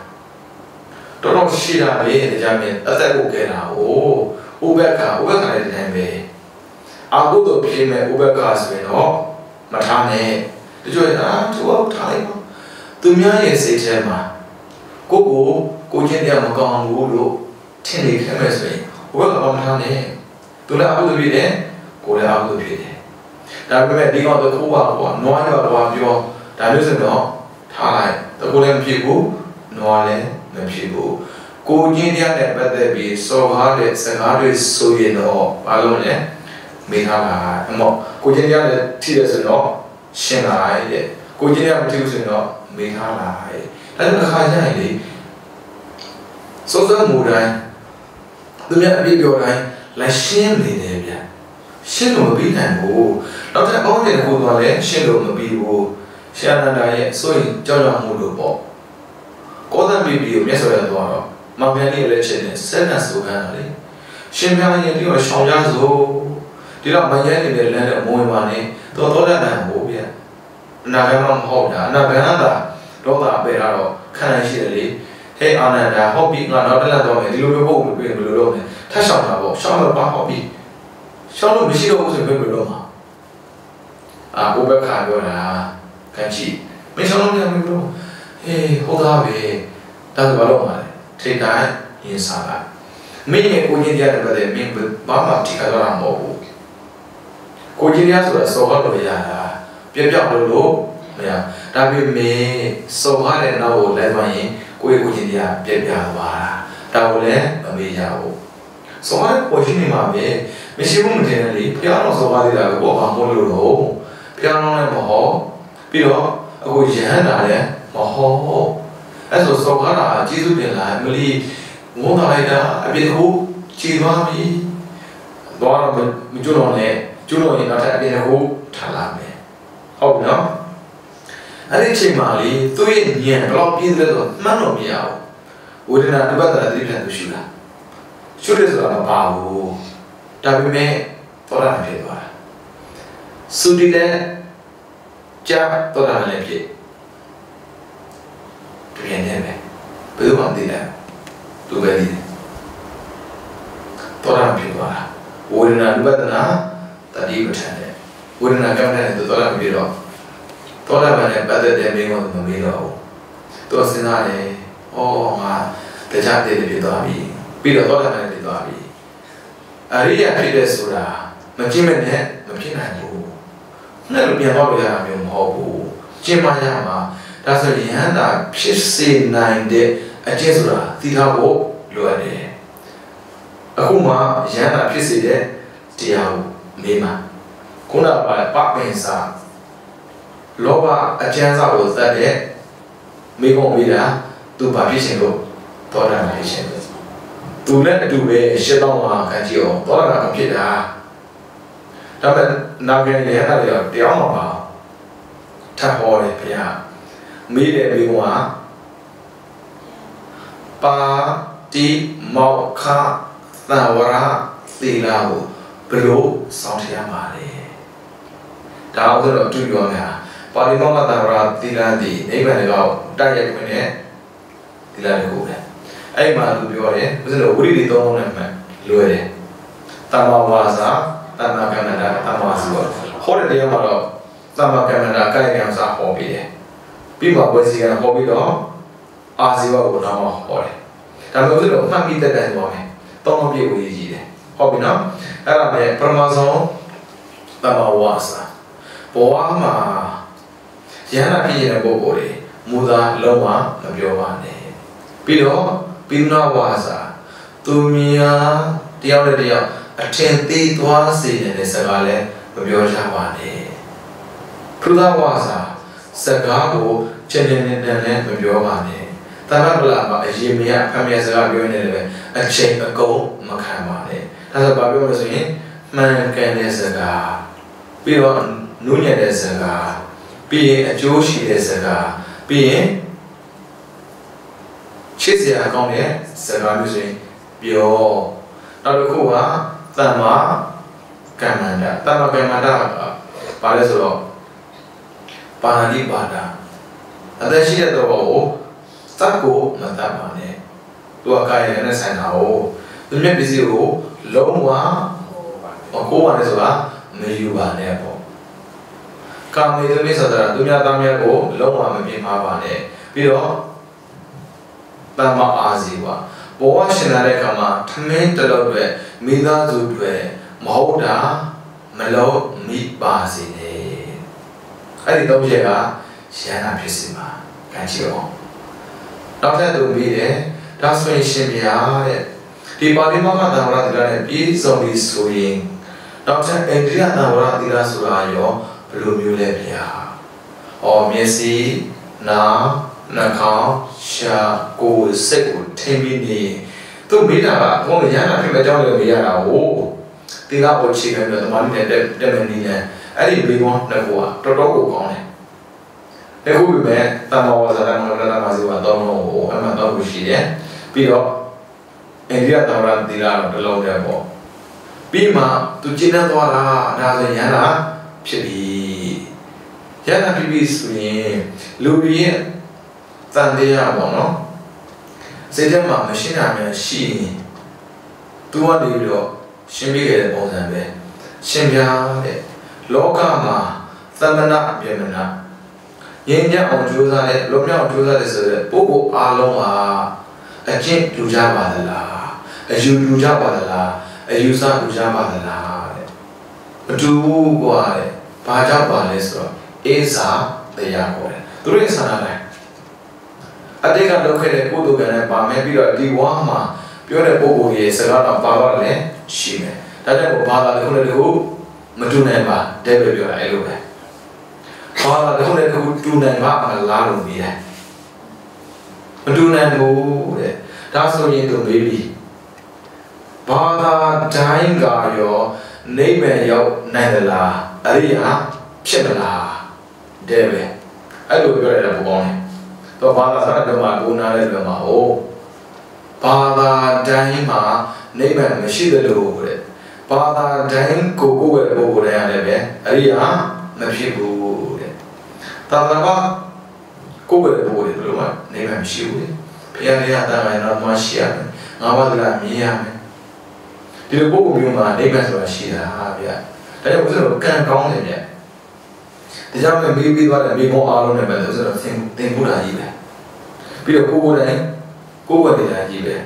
တော်တော်ရှိတာလေတရားမြင်အသက်ကိုကဲတာဟိုဥပက္ခဥပက္ခလည်းဒီတိုင်းပဲအာဟုတို့ဖြစ်မဲ့ဥပက္ခဆိုရင်တော့မထားနဲ့တချို့အာသူ့အောင်ထားလိုက်ပါသူများရဲ့စိတ်ထဲမှာကိုကိုကိုချင်းတရားမကောင်းဘူးလို့ထင်နေခဲ့မဲ့ဆိုရင်ဥပက္ခဘာမထားနဲ့သူလည်းအကုသိုလ်ဖြစ်တယ်ကိုယ်လည်းအကုသိုလ်ဖြစ်တယ်ဒါပေမဲ့ဒီကောင်တော့ခိုးပါကွာနွားရောတော့ပြောဒါလို့ဆိုတော့ထားလိုက်တကူလည်းမဖြစ်ဘူးနွားလည်း မဖြစ်ဘူးကိုကြီးတရားနဲ့ပတ်သက်ပြီးစော်ကားတဲ့စကားတွေဆိုရင်တော့ဘာလို့လဲမေးထားတာအမောကိုကြီးတရားနဲ့ထိရဆိုတော့ရှင်းလာရဲ့ကိုကြီးတရားမထိဘူးဆိုရင်တော့မေးထားလာရဲ့ဒါကြောင့်တစ်ခါကျရင်လေစောစောမူတိုင်းသူများအပြည့်ပြောတိုင်းလိုက်ရှင်းနေတယ်ဗျရှင်းလို့မပြီးနိုင်ဘူးနောက်ထပ်အောင်းတဲ့ကိုတော့လည်းရှင်းလို့မပြီးဘူးရှန္ဒန္ဒာရဲ့ဆိုရင်ကြောက်ရွံ့မှုလို့ပေါ့ ကောသမီဘီကိုမျက်စောရသွားတော့မောင်မြတ်လေးလည်းရှင်းတယ်စက်နဲ့ဆိုခံတာလေရှင်ပြရင်ဒီတော့ရှောင်ရစို့ဒီတော့မယဲနေတဲ့လမ်းနဲ့မဝင်ပါနဲ့တော့တော့တဲ့နိုင်ဘူးဗျအနာဂတ်မဟုတ်တာအနာဂတ်ကတော့တာပဲတော့ခံရရှိတယ်လေဟဲ့အာနန္ဒာဟုတ်ပြီငါနောက်တစ်လတော့မယ်ဒီလိုမျိုးပုံမပြဘယ်လိုလုပ်လဲထပ်ရှောင်တာပေါ့ရှောင်တော့ပါဟုတ်ပြီရှောင်လို့မရှိတော့ဘူးဆိုရင်ဘယ်လိုလုပ်မှာအာဘုဘခါပြောတာခံချီမရှောင်လို့မရဘူး လို့ဟေးဟုတ်သားပဲဒါဆိုဘာလုပ်မှာလဲထိတ်တိုင်းရင်စားလိုက်မင်းရဲ့ကိုကြီးတရားတွေပဲမင်းဘာမှထိခါတော့မှာမဟုတ်ဘူးကိုကြီးတရားဆိုတာစော်ကားလို့ရတာပြပြလို့လို့မရဒါပေမဲ့စော်ကားတဲ့နောက်ကိုလဲသွားရင်ကိုယ့်ရဲ့ကိုယ်ချင်းတရားပြပြသွားတာဒါကိုလည်းမမေ့ရဘူးစောတဲ့ပေါ်ရှိနေမှာပဲမရှိဘူးမတင်လေဘုရားတော်စောပါသေးတာကိုဘာမှမလို့တော့တရားတော်လည်းမဟုတ်ပြီးတော့အခုယဟန်တာလည်း မဟုတ်အဲ့ဆိုစောကားတာကျေးဇူးတင်လာမလီငုံတော်လိုက်တာအပြစ်ကိုခြေသွားပြီတော့မကျွလို့နဲ့ကျွလို့ရင်တော့အပြစ်ကိုထားလာမယ်ဟုတ်ပြီနော်အဲ့ဒီချိန်မှာလေသူ့ရဲ့ဉာဏ်ဘယ်လောက်ပြည့်တယ်ဆိုမှန်းလို့မရဘူးဝေဒနာတစ်ပတ်တည်းတိပြန်သူရှိလားရှိတယ်ဆိုတာမပါဘူးဒါပေမဲ့သောတာဖြစ်သွားတာသုတိလည်းကြာသောတာလည်းဖြစ် ပြန်နေမယ်ဘယ်လိုမှမသိနိုင်သူပဲသိတယ်သောတာဖြစ်သွားတာဝေဒနာတစ်ပတ်တည်းတတိပဋ္ဌာန်တဲ့ဝေဒနာကြောင့်လည်းသောတာဖြစ်တော့သောတာပန်နဲ့ပတ်သက်တဲ့မိန်းမမမေးတော့ဘူးသူစဉ်းစားတယ်ဩငါတရားတည်ဖြစ်သွားပြီပြီးတော့သောတာပန်ဖြစ်သွားပြီအရိယာဖြစ်တဲ့ဆိုတာမကြည့်မဲ့နဲ့မဖြစ်နိုင်ဘူးနဲ့လိုပြန်တော့ရတာမျိုးမဟုတ်ဘူးကျင့်မှရမှာ ဒါဆိုရင်ဟန္တာဖြစ်စေနိုင်တဲ့အကျင့်ဆိုတာသိထားဖို့လိုအပ်တယ်အခုမှယန္တာဖြစ်စေတဲ့တရားကိုမေးမှာခုနကပါပပင်စာလောဘအကျဉ်းစာကိုသတ်တဲ့မိကုံမိတာသူဘာဖြစ်ရှင်လို့သောတာပန်ဖြစ်ရှင်လို့သူနဲ့အတူပဲရှင်းတော့မှာခံကြည့်အောင်သောတာပန်ဖြစ်တာဒါပေမဲ့နာဂန်ရဲ့အဲ့ဒါတရားမှာပါထပ်ဟောတယ်ဗျာ မေးတဲ့မိကုံကပါတိမောခသံဝရသီလာကိုဘလို့စောင့်ထရမှာလဲဒါအောင်ဆိုတော့အတူပြောနေတာပါဠိမောကတံဝရသီလာဒီနိဗ္ဗာန်ကောတိုက်ရိုက်ခွင့်နဲ့သီလာကိုပဲအဲ့မှာသူပြောတယ်ဘုရားဝိရိယသုံးလုံးနဲ့မှလွယ်တယ်တမ္မာဝါစာတမ္မာကမ္မန္တာတမ္မာစီဘောဟောတဲ့တရားမှာတော့တမ္မာကမ္မန္တာကာယကံစာဟောပြီးတယ် ပြီးမှဝေစီကံဟောပြီးတော့အာဇီဝကိုတော့ဟောတယ်ဒါမျိုးဆိုတော့မှတ်ပြီးတက်တယ်ပြောမယ်တောင်းပြည့်ဝေကြီးတယ်ဟုတ်ပြီနော်အဲ့ဒါနဲ့ပရမဇောတမ္မာဝါစာဘဝမှာယန္တာဖြစ်နေတဲ့ပုဂ္ဂိုလ်တွေမူသားလုံးဝမပြောပါနဲ့ပြီးတော့ပိဏဝါစာသူများတယောက်နဲ့တယောက်အထင်သေးသွားစေတဲ့စကားလည်းမပြောကြပါနဲ့ဖုဒဝါစာ စကားကိုချက်နေနေနဲ့မပြောပါနဲ့တမန်ပလာမှာအရင်မြတ်ဖမ်းမြတ်စကားပြောနေတယ်ပဲအချိန်အကုန်မခံပါနဲ့ဒါဆိုဘာပြောမလဲဆိုရင်မှန်ကန်တဲ့စကားပြီးတော့နုညံ့တဲ့စကားပြီးရင်အကျိုးရှိတဲ့စကားပြီးရင်ချစ်စရာကောင်းတဲ့စကားမျိုးဆိုရင်ပြောနောက်တစ်ခုကတမ္မာကမ္မန္တတမ္မာကမ္မန္တကဘာလဲဆိုတော့ ပါဏာတိပါဒအသက်ရှိတဲ့တော့ကိုသတ်ကိုမတတ်ပါနဲ့သူကကာယနဲ့ဆိုင်တာကိုသူမြတ်ပစ္စည်းကိုလုံးဝမကိုးပါနဲ့ဆိုတာမယူပါနဲ့ပေါ့ကာမေသမီးဆိုတာသူများသားများကိုလုံးဝမပြင်းပါပါနဲ့ပြီးတော့တမ္မာအာဇီဝဘဝရှင်လာတဲ့အခါမှာထမင်းတလုံးတွေမိသားစုတွေမဟုတ်တာမလုံးမိပါစေနဲ့ အဲ့ဒီသုံးချက်ကရဟနာဖြစ်စီမှာခံကြည့်အောင်နောက်ထပ်သူပြီးတယ်ဒါဆိုရင်ရှင်ဗျာတဲ့ဒီပါဠိမောကသံဝရသီလနဲ့ပြည့်စုံပြီဆိုရင်နောက်ထပ်အိန္ဒိယသံဝရသီလဆိုတာရောဘယ်လိုမျိုးလဲဗျာ။အော်မျက်စိနာနှာခေါင်းရှာကိုယ်စိတ်ကိုထိမ့်ပြီးနေသူမိတာကဘုန်းကြီးရဟနာဖြစ်မဲ့အကြောင်းတွေမေးရတာကိုသီလပေါ်ချိန်ပြီးတော့တမန်နဲ့တက်တက်မနေနဲ့ အဲ့ဒီဘေးကောင်းနှစ်ခုကတော်တော်ကိုကောင်းတယ်။အခုပြီမဲ့တမ္မောဝဇာတမရတမစီဝါတော့လို့အမှန်တော့ရှိတယ်။ပြီးတော့အိန္ဒိယတမရသီလတော့တလုံးတည်းပေါ့။ပြီးမှသူကျင့်တတ်သွားတာဒါဆိုရဟနာဖြစ်ပြီ။ရဟနာဖြစ်ပြီဆိုရင်လူတွေရဲ့တန်တရားပေါ့နော်။စိတ်ထဲမှာမရှင်းတာများရှိရင်သူကနေပြီးတော့ရှင်းပြခဲ့တဲ့ပုံစံပဲ။ရှင်းပြတဲ့ လောကမှာသမဏပြေမနာရင်းညအောင်ကြိုးစားတဲ့လွန်မြောက်ကြိုးစားတဲ့ဆိုတဲ့ပုဂ္ဂိုလ်အားလုံးဟာအကျင့်လူကြပါသလားအယူလူကြပါသလားအယူဆလူကြပါသလားတဲ့မတူဘူးကွာတဲ့ဘာကြောင့်ပါလဲဆိုတော့အေးစာတရားခေါ်တယ်သူတို့ရဲ့ဆန္ဒတိုင်းအတိတ်ကလုပ်ခဲ့တဲ့ပုဂ္ဂိုလ်ကလည်းပါမယ်ပြီးတော့ဒီဝါမှာပြောတဲ့ပုဂ္ဂိုလ်ရဲ့စကားတော့ပါတော့လည်းရှိမယ်ဒါကြောင့်ဘာသာတစ်ခုနဲ့တစ်ခု မတူနိုင်ပါတဲ့ပဲပြောတာအဲ့လိုပဲဘာသာတစ်ခုနဲ့တစ်ခုတူနိုင်ပါမလားလို့မေးတယ်မတူနိုင်ဘူးတဲ့ဒါဆိုရင်သူမေးပြီဘာသာတိုင်းကရောနိဗ္ဗာန်ရောက်နိုင်သလားအရိယာဖြစ်မလားတဲ့ပဲအဲ့လိုပြောရတဲ့ပုံပေါင်းတယ်တော့ဘာသာစကားဓမ္မကိုနားတဲ့ဓမ္မဟိုဘာသာတိုင်းမှာနိဗ္ဗာန်မရှိသလိုတဲ့ ဘာသာတိုင်းကိုကိုယ်ရဲ့ပုဂ္ဂိုလ်တိုင်းရတယ်ပဲအရိယာမဖြစ်ဘူးတဲ့သာသနာ့ကိုယ်ရဲ့ပုဂ္ဂိုလ်တွေဘယ်လိုမှနိဗ္ဗာန်မရှိဘူးလေဘုရားတရားတာမယ်တော့မရှိရမယ်ငါးပါးသလားမြင်ရမယ်ဒီလိုပုဂ္ဂိုလ်မျိုးမှာနိဗ္ဗာန်ဆိုတာရှိတာဟာဗျာဒါကြောင့်ဘုရားတို့ကံကောင်းတယ်ဗျာဒါကြောင့်မေးပြီးသွားတဲ့မိဘအားလုံးနဲ့ပဲဆိုတော့သင်သင်ဖို့တာကြီးပဲပြီးတော့ကိုယ်ကိုယ်တိုင်ကိုယ်ဝတ်နေတာကြီးပဲ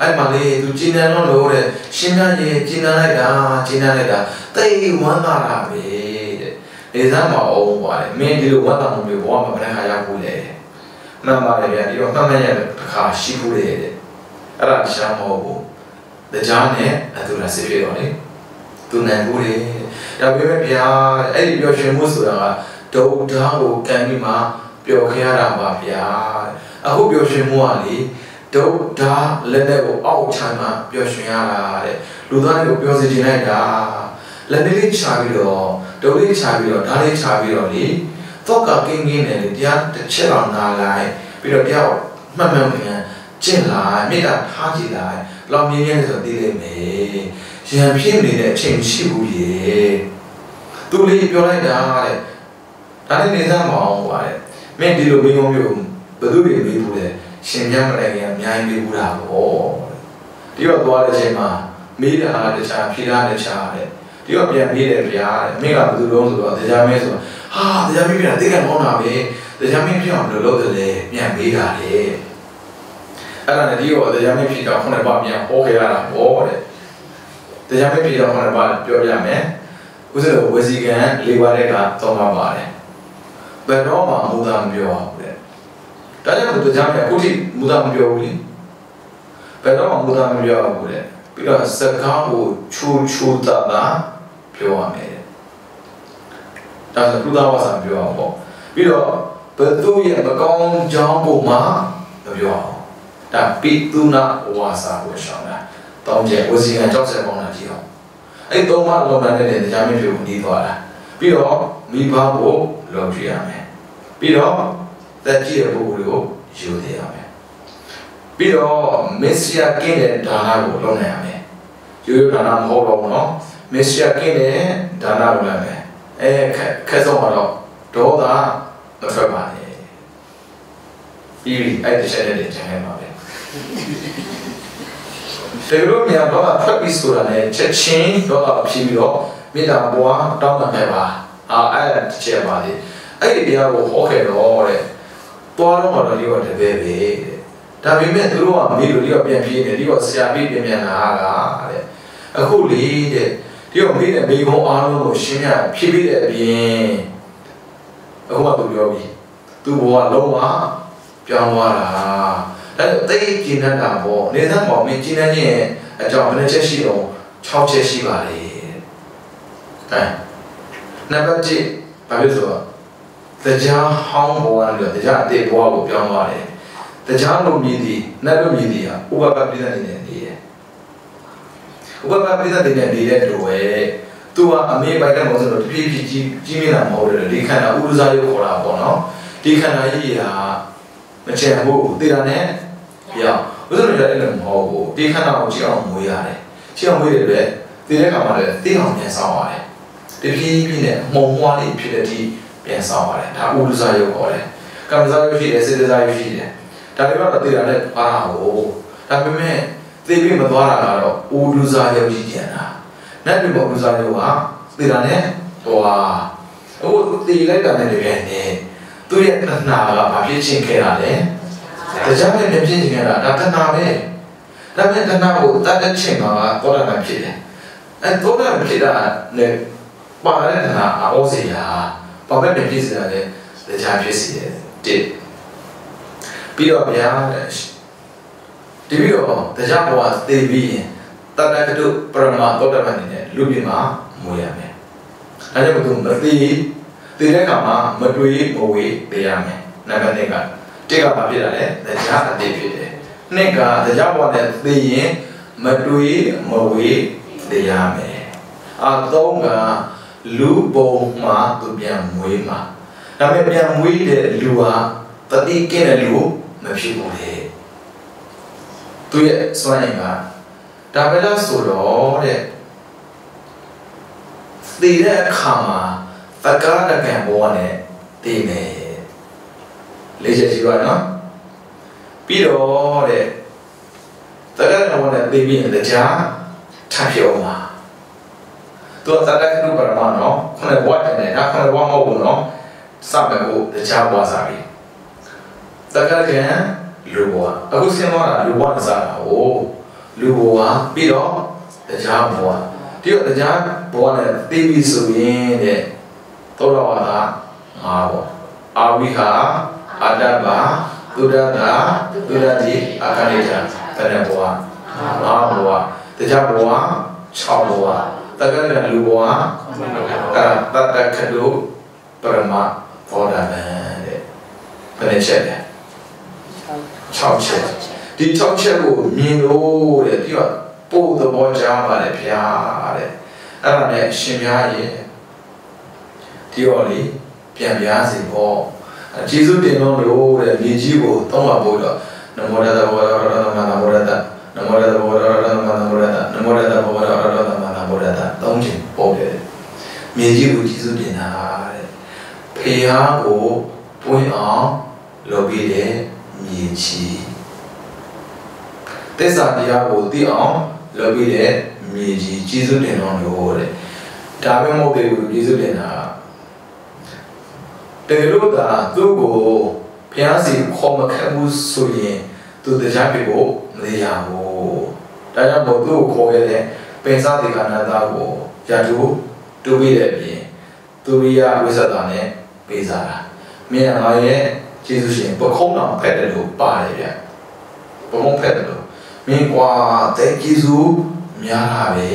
အဲ့မှာလေသူကျင်းတယ်လို့လို့တဲ့ရှင်မြတ်ကြီးကျင်းတယ်လိုက်တာကျင်းတယ်လိုက်တာတိတ်ဝမ်းသာတာပဲတဲ့နေသားမအောင်ပါလေမင်းဒီလိုဝမ်းသာမှုမျိုးဘဝမှာဘယ်နှခါရောက်ဘူးလေမှန်ပါတယ်ဗျာဒီတော့မှတ်မှတ်ရတဲ့တစ်ခါရှိဘူးလေတဲ့အဲ့ဒါရှားမဟုတ်ဘူးတရားနဲ့အတူလားစေပြေတော့လေသူနိုင်ဘူးလေဒါပေမဲ့ဗျာအဲ့ဒီပျော်ရွှင်မှုဆိုတာကဒုက္ခကိုကံပြီးမှပျော်ခဲ့ရတာပါဗျာအခုပျော်ရွှင်မှုကလေ ဒုက္ခလက်နဲ့ကိုအောက်ချမ်းမှပျော်ရွှင်ရတာတဲ့လူသားတွေကိုပျော်စေချင်လိုက်တာလက်လေးချပြီးတော့ဒုလေးချပြီးတော့ဓာတ်လေးချပြီးတော့လေတော့ကကင်းကင်းနဲ့လေတရားတစ်ချက်အောင်နာလိုက်ပြီးတော့တရားမှတ်မှန်မှန်ကျင့်လိုက်မေတ္တာထားကြည့်လိုက်လောင်မြင်းရဲဆိုသိလိမ့်မယ်ရံဖြစ်နေတဲ့အချိန်ရှိဘူးရေသူလေးပြောလိုက်တာတဲ့ဒါနဲ့နေစားမအောင်ပါတဲ့မင်းဒီလိုမိငုံမျိုးဘယ်သူတွေမေးဘူးလဲ ရှင်မြတ်မလည်းခင်အများကြီးမေးဘူးတာပေါ့ဒီတော့သွားတဲ့အချိန်မှာမေးတာတခြားဖြေတာတခြားတဲ့ဒီတော့ပြန်မေးတယ်ဗျာတဲ့မင်းကဘယ်သူလုံးဆိုတော့တရားမင်းဆိုဟာတရားမင်းပြန်သိကန်ကောင်းတာပဲတရားမင်းပြောင်းလို့လုပ်တယ်လေပြန်မေးတာလေအဲ့ဒါနဲ့ဒီတော့တရားမင်းဖြစ်တော့ခုနကပြန်ဟောခဲ့ရတာပေါ့တဲ့တရားမင်းဖြစ်တော့ခုနကပြောပြမယ်ဥစ္စာဝစီကံလေးပါးတဲ့ကသုံးပါပါတယ်ဘယ်တော့မှမူတာမပြောဘူးတဲ့ ဒါကြောင့်သူတရားမင်းအခုထိမူတာမပြောဘူးလေဘယ်တော့မှမူတာမပြောဘူးတဲ့ပြီးတော့စကားကိုချူချူတာတာပြောရမယ်တဲ့ဒါဆိုကုသဝါစာပြောအောင်ပေါ့ပြီးတော့ဘသူရဲ့မကောင်းကြောင်းကိုမှမပြောအောင်ဒါပိတုနာဝါစာကိုရှောင်းတာတောင်းကျဝစီကံကြောက်ဆက်ပေါင်းတာကြည့်အောင်အဲ့သုံးပါလုံတာနဲ့တရားမင်းပြုနေသွားတာပြီးတော့မိဘကိုလုံကြည့်ရမယ်ပြီးတော့ သက်ကြီးတဲ့ပုဂ္ဂိုလ်ကိုယူသေးရမယ်ပြီးတော့မစ္စယာကင်းတဲ့ဒါနကိုလုပ်နိုင်ရမယ်ရိုးရိုးဒါနမဟုတ်တော့ဘူးနော်မစ္စယာကင်းတဲ့ဒါနကိုလုပ်မယ်အဲခက်ဆုံးတော့ဒေါသမထွက်ပါနဲ့ပြီးပြီအဲ့ဒီချက်နဲ့ကျန်ခဲ့ပါပဲတေလိုမြန်တော့ဖတ်ပြီးဆိုတာနဲ့ချက်ချင်းတော့ဖြီးပြီးတော့မေတ္တာပွားတောင်းတခဲ့ပါအာအဲ့ဒါတစ်ချက်ပါလေအဲ့ဒီတရားကိုဟောခဲ့တော့တဲ့ တွားတော့မှတော့ဒီကတပည့်ပဲတဲ့ဒါပေမဲ့သူတို့ကမေးလို့ဒီကပြန်ပြေးနေဒီကဆရာပြေးပြန်ပြန်လာတာတဲ့အခုလေတဲ့ဒီကမေးတဲ့မိဘအားလုံးကိုရှင်းရဖြည့်ပြတဲ့အပြင်အခုကသူပြောပြီသူဘဝလုံးဝပြောင်းသွားတာအဲ့တော့တိတ်ကျင်းတတ်တာပေါ့နေသက်ပေါ်မင်းကျင်းတတ်ခြင်းအကြောင်းဘယ်နှချက်ရှိတော့6ချက်ရှိပါလေအဲနံပါတ်1ဘာဖြစ်ဆိုတော့ တရားဟောင်းဘဝနဲ့တရားအသေးဘဝကိုပြောင်းသွားတယ်တရားလိုမြည်သည်နတ်လိုမြည်သည်ဟာဥပပပိသနေနေနေတယ်ဥပပပိသနေနေနေတဲ့တူပဲသူကအမေပိုင်တဲ့မောဆိုတော့တဖြည်းဖြည်းကြီးကြီးမြင့်တာမဟုတ်တယ်ဒီခန္ဓာဥပဇာယကိုခေါ်တာပေါ့နော်ဒီခန္ဓာကြီးဟာမချင်ဘူးသေတာနဲ့ပြောင်းဥစ္စာတွေလည်းမဟုတ်ဘူးဒီခန္ဓာကိုကြည့်အောင်မွေးရတယ်ကြည့်အောင်မွေးတယ်ပဲသေတဲ့ခါမှာလည်းသေအောင်ပြန်ဆောင်ရတယ်တဖြည်းဖြည်းနဲ့မှုံမွားလေးဖြစ်တဲ့ဒီ ပြန်ဆောင်ရတယ်ဒါဥပဇာယကိုခေါ်တယ်ကမ္မဇာယရှိတယ်စေတဇာယရှိတယ်ဒါတွေကတော့သေတာနဲ့ပါတာကိုဒါပေမဲ့သေပြီးမသွားတာကတော့ဥဒုဇာယကြီးကျန်တာနတ်ပြည်မှာဥဒုဇာယကသေတာနဲ့သွားအခုသေလိုက်တာနဲ့တကယ်နဲ့သူ့ရဲ့တဏှာကဘာဖြစ်ချင်းခဲ့တာလဲတရားနဲ့ဖြစ်ချင်းခဲ့တာဒါတဏှာပဲဒါပေမဲ့တဏှာကိုတတ်တဲ့ချိန်မှာကောရဏဖြစ်တယ်အဲကောရဏဖြစ်တာနဲ့ပါတဲ့တဏှာအောစေရာ ဘာပဲဖြစ်စေတယ်တရားဖြစ်စေတယ်တစ်ပြီးတော့ဗျာတပြီးတော့တရားဘဝသိပြီးရင်တတ္တတုပရမသောတပန်နေနဲ့လူပြမှာမွေးရမယ်။ဒါကြောင့်ဘုသူမသိမတည်တဲ့အခါမှာမတွေးမဝေးပေးရမယ်နံပါတ်1ကတစ်ကဘာဖြစ်တာလဲတရားအသေးဖြစ်တယ်နှစ်ကတရားပေါ်တဲ့သိရင်မတွေးမဝေးပေးရမယ်အသုံးက လူပုံမှာသူပြန်မွေးမှာဒါပေမဲ့ပြန်မွေးတဲ့လူဟာတတိကင်းတဲ့လူမဖြစ်ဘူးလေသူရဲ့စွမ်းအင်ကဒါပဲလားဆိုတော့တဲ့သိတဲ့အခါမှာတက္ကရာကံဘောနဲ့သိမယ်လေးချက်ရှိပါနော်ပြီးတော့တဲ့တက္ကရာကံဘောနဲ့သိပြီးရင်တရားထပ်ပြောမှာ သူကတက္ကရာကံဘောပါနော်ခဏဘဝတည်းနဲ့ဒါခဏဘဝမဟုတ်ဘူးနော်စမယ်ကိုတရားဘဝစားပြီတက္ကရာကံလူဘဝအခုဆင်းသွားတာလူဘဝနဲ့စားတာဟိုလူဘဝပြီးတော့တရားဘဝဒီတော့တရားဘဝနဲ့သိပြီဆိုရင်တဲ့သောတော်ဝါဒငါပေါ့အာဝိဟာအတ္တဘာသုဒ္ဓတာသုဒ္ဓတိအခဏိတတဏဘဝငါဘဝတရားဘဝ6ဘဝ တက္ကရာလူဘဝအဲတတ္တခတုပရမဘောဓမံတဲ့ဘယ်နဲ့ချက်လဲ6ချက်ဒီ6ချက်ကိုမြင်လို့တဲ့ဒီကပို့သဘောကြားပါတယ်ဗျာတဲ့အဲ့ဒါနဲ့ရှင်ပြားရဲ့ဒီရောလေပြန်ပြားစီပေါ့ကျေးဇူးတင်လို့လို့တဲ့မြေကြီးကိုသုံးပါဖို့တော့နမောတတဘောရတနမနမောတတနမောတတဘောရတနမနမောတတနမောတတဘော မြေကြီးကိုကျေးဇူးတင်တာတဲ့ဖေဟာကိုပွင့်အောင်လုပ်ပြီးတဲ့မြေကြီးသစ္စာတရားကိုသိအောင်လုပ်ပြီးတဲ့မြေကြီးကျေးဇူးတင်တော်လို့တဲ့ဒါပဲမဟုတ်သေးဘူးကျေးဇူးတင်တာတကယ်လို့သာသူ့ကိုဘုရားစီခေါ်မခံဘူးဆိုရင်သူတရားပြဖို့မရဘူးဒါကြောင့်မို့သူ့ကိုခေါ်ရတဲ့ပင်စားဒီကနာသားကိုရတူ တူပြီးတဲ့အပြင်သူရိယဝိသတာနဲ့ပေးစားတာမြင်ငါရဲ့ကျေးဇူးရှင်ပခုံးတော်ဖက်တယ်လို့ပါတယ်ဗျပခုံးဖက်တယ်လို့မင်းကွာတဲ့ကျေးဇူးများတာပဲ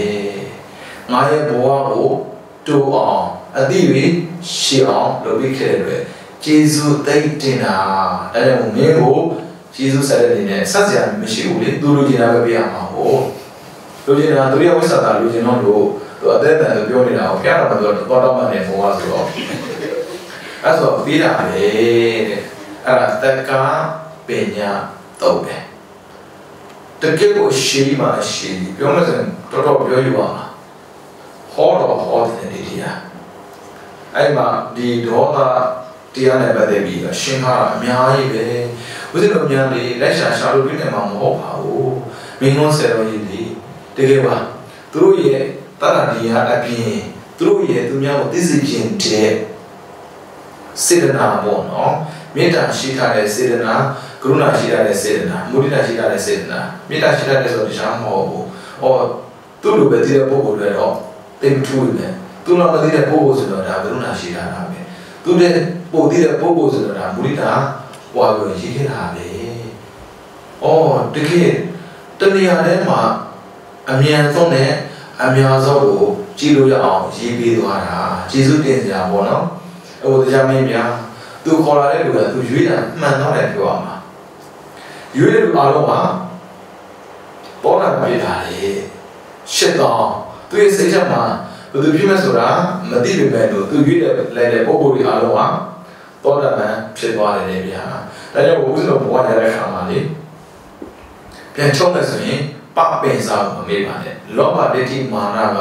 ငါရဲ့ဘဝကိုတူအောင်အတိတွေရှေ့အောင်လုပ်ပြီးခဲ့တဲ့အတွက်ကျေးဇူးသိတင်တာဒါကြောင့်မင်းကိုကျေးဇူးဆက်တဲ့အနေနဲ့ဆက်စရာမရှိဘူးလေသူလူကျင်တာပဲပြရမှာဟုတ်လူကျင်တာသူရဝိသတာလူကျင်တော့လို့ သူအသက်တန်ပြောနေတာကိုဖျားတော့တော့တော့တော့မှနေဘဝဆိုတော့အဲ့ဆိုပြီးတာပဲတဲ့အဲ့ဒါတက္ကပညာတော့ပဲတကယ်ကိုရှင်းမှရှင်းပြောမှဆိုတော့တော့ပြောယူပါမှာဟောတော့ဟောတဲ့ဒီတရားအဲ့မှာဒီဒေါသတရားနဲ့ပတ်သက်ပြီးရှင်းထားတာအများကြီးပဲဦးဇင်းတို့များလေလက်ရှာရှာလို့ပြနေမှာမဟုတ်ပါဘူးမင်းတို့ဆယ်တော်ကြီးလေတကယ်ပါသူတို့ရဲ့ တဏှာတရားအပြင်သူတို့ရဲ့သူများကိုသိစေခြင်းတဲ့စေတနာပေါ့နော်မေတ္တာရှိထားတဲ့စေတနာကရုဏာရှိထားတဲ့စေတနာမုဒိတာရှိထားတဲ့စေတနာမေတ္တာရှိထားတဲ့ဆိုတရားမဟုတ်ဘူး။အော်သူ့လိုပဲတည်တဲ့ပုဂ္ဂိုလ်တွေတော့တိမ်ထူးနေတယ်။သူ့လိုမတည်တဲ့ပုဂ္ဂိုလ်ဆိုတော့ဒါကရုဏာရှိထားတာပဲ။သူတဲ့ပို့တည်တဲ့ပုဂ္ဂိုလ်ဆိုတော့ဒါမုဒိတာဟွာပြီးရေးခဲ့တာပဲ။အော်တကယ်တဏှာထဲမှာအမြန်ဆုံးနဲ့ အများဆုံးကိုကြည့်လို့ရအောင်ရေးပေးသွားတာကျေးဇူးတင်စရာပေါ့နော်။ဟိုတရားမင်းများသူခေါ်လာတဲ့လူကသူရွေးတာမှန်တော့တယ်ပြောရမှာရွေးတဲ့လူအားလုံးကပေါ်လာပြတာလေရှစ်တော့သူရဲ့စိတ်ချက်မှာဘယ်သူဖြစ်မဲ့ဆိုတာမသိပေမဲ့လို့သူရွေးတဲ့လဲတဲ့ပုံပေါ်တွေအားလုံးကပေါ်လာမှန်ဖြစ်သွားတယ်လေဗျာဒါကြောင့်ဘုရားတော်ဘဝရတဲ့ခါမှာလေပြန်ချုံးမယ်ဆိုရင် ပပင်စားမမေ့ပါနဲ့လောဘဒိဋ္ဌိမာနက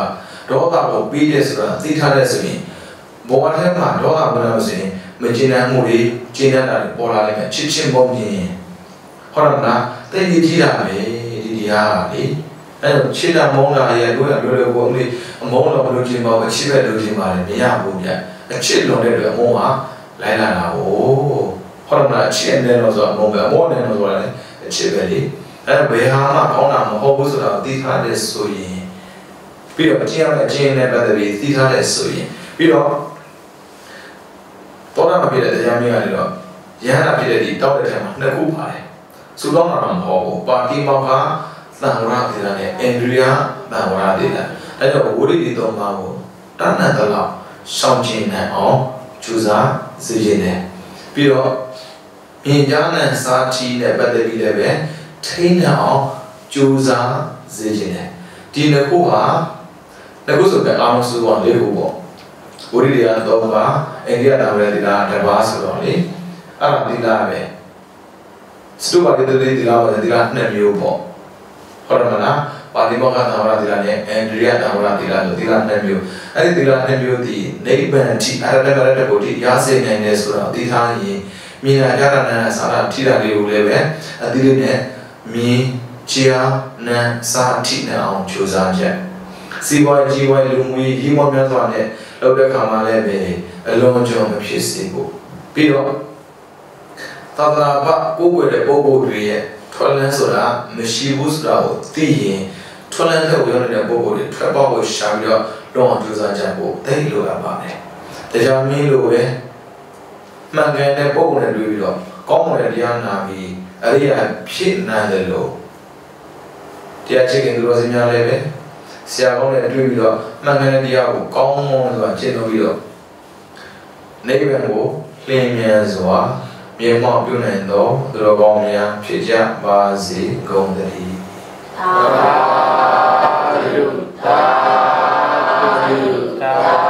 ဒေါသကိုပြီးတဲ့ဆိုတာသိထားတဲ့ဆိုရင်ဘဝထဲမှာဒေါသမနာလို့ဆိုရင်မကျေနပ်မှုတွေကျေနပ်တာတွေပေါ်လာလိုက်မယ်ချစ်ချင်းပုံချင်းဟုတ်တယ်မလားတိတ်ကြီးတာပဲဒီတရားကလေအဲ့တော့ချစ်တာမုန်းတာရဲ့တို့ရလွယ်လွယ်ကိုအမေအမုန်းတော့မလို့ချင်းပါဘူးအချစ်ပဲလို့ချင်းပါတယ်မရဘူးဗျအချစ်လွန်တဲ့တွေအမုန်းဟာလိုက်လာတာဟုတ်ဟုတ်တယ်မလားအချစ်နဲ့တော့ဆိုအမုန်းပဲအမုန်းနဲ့တော့ဆိုတာလေအချစ်ပဲလေ အဲ့ဘယ်ဟာမှကောင်းတာမဟုတ်ဘူးဆိုတာသိထားတဲ့ဆိုရင်ပြီးတော့အချင်းအချင်းနဲ့ပတ်သက်ပြီးသိထားတဲ့ဆိုရင်ပြီးတော့တောတာမဖြစ်တဲ့တရားမင်းကနေတော့ယဟနာဖြစ်တဲ့ဒီတောက်တဲ့ထဲမှာနှစ်ခုပါတယ်စူတောင်းတာမဟုတ်ဘူးပါတီမောကသံဝရဒေတာနဲ့အင်ဒရီယာသံဝရဒေတာအဲကြောင့်ဝိရိယသုံးပါးကိုတဏ္ဍတလောက်ရှောင်ကျဉ်နိုင်အောင်ကြိုးကြိုးစားစေခြင်းတယ်ပြီးတော့မြင်ကြားနဲ့စာချီနဲ့ပတ်သက်ပြီးလည်းပဲ ထိန်းနိုင်အောင်ကြိုးစားစေခြင်းတယ်ဒီနှစ်ခုဟာနှစ်ခုဆိုတဲ့အာရုံစုကလေးခုပေါ့ဝိရိယတော့ပါအိန္ဒိယနာမည်ဒီလားတပါးဆိုတော့လေအဲ့ဒါဒီလားပဲစတုပါကေတတိဒီလားပဲဒီလားနှစ်မျိုးပေါ့ဟုတ်တယ်မလားပါဠိဘောကနာမရဒီလားနဲ့အန္ဒရိယနာမရဒီလားဆိုဒီလားနှစ်မျိုးအဲ့ဒီဒီလားနှစ်မျိုးဒီနိဗ္ဗာန်အထိအဲ့ဒါလည်းတဲ့ကိုဒီရစေနိုင်တယ်ဆိုတော့အတိထားရင်မြင်ရကြတာနဲ့စာရထိတာလေးကိုလည်းပဲအတိလေးနဲ့ မြင်ကြားနံစာထိနဲ့အောင်ကြိုးစားချက်စီးပွားကြီးပွားလူမှုရေးကြီးမောများစွာနဲ့လောက်တဲ့ခါမှလည်းပဲအလုံးစုံမဖြစ်စေဖို့ပြီးတော့သာသနာ့ဘကိုယ်ွယ်တဲ့ပုဂ္ဂိုလ်တွေရဲ့ထွက်လန်းဆိုတာမရှိဘူးဆိုတာကိုသိရင်ထွက်လန်းတဲ့ဝင်နေတဲ့ပုဂ္ဂိုလ်တွေထွက်ပေါက်ကိုရှာပြီးတော့လောအောင်ကြိုးစားကြဖို့တိတ်လိုအပ်ပါတယ်။တရားမင်းလိုပဲမှန်ကန်တဲ့ပုဂ္ဂိုလ်နဲ့တွေ့ပြီးတော့ကောင်းမွန်တဲ့တရားနာပြီး အရိယာဖြစ်နိုင်တယ်လို့တရားချစ်ခင်သူတော်စင်များလည်းပဲဆရာကောင်းနဲ့တွေ့ပြီးတော့မှန်ကန်တဲ့တရားကိုကောင်းမွန်စွာကျင့်သုံးပြီးတော့နိဗ္ဗာန်ကိုလင်းမြန်စွာမြေမောက်ပြုနိုင်သောသူတော်ကောင်းများဖြစ်ကြပါစေကုန်သတည်းသာဓုသာ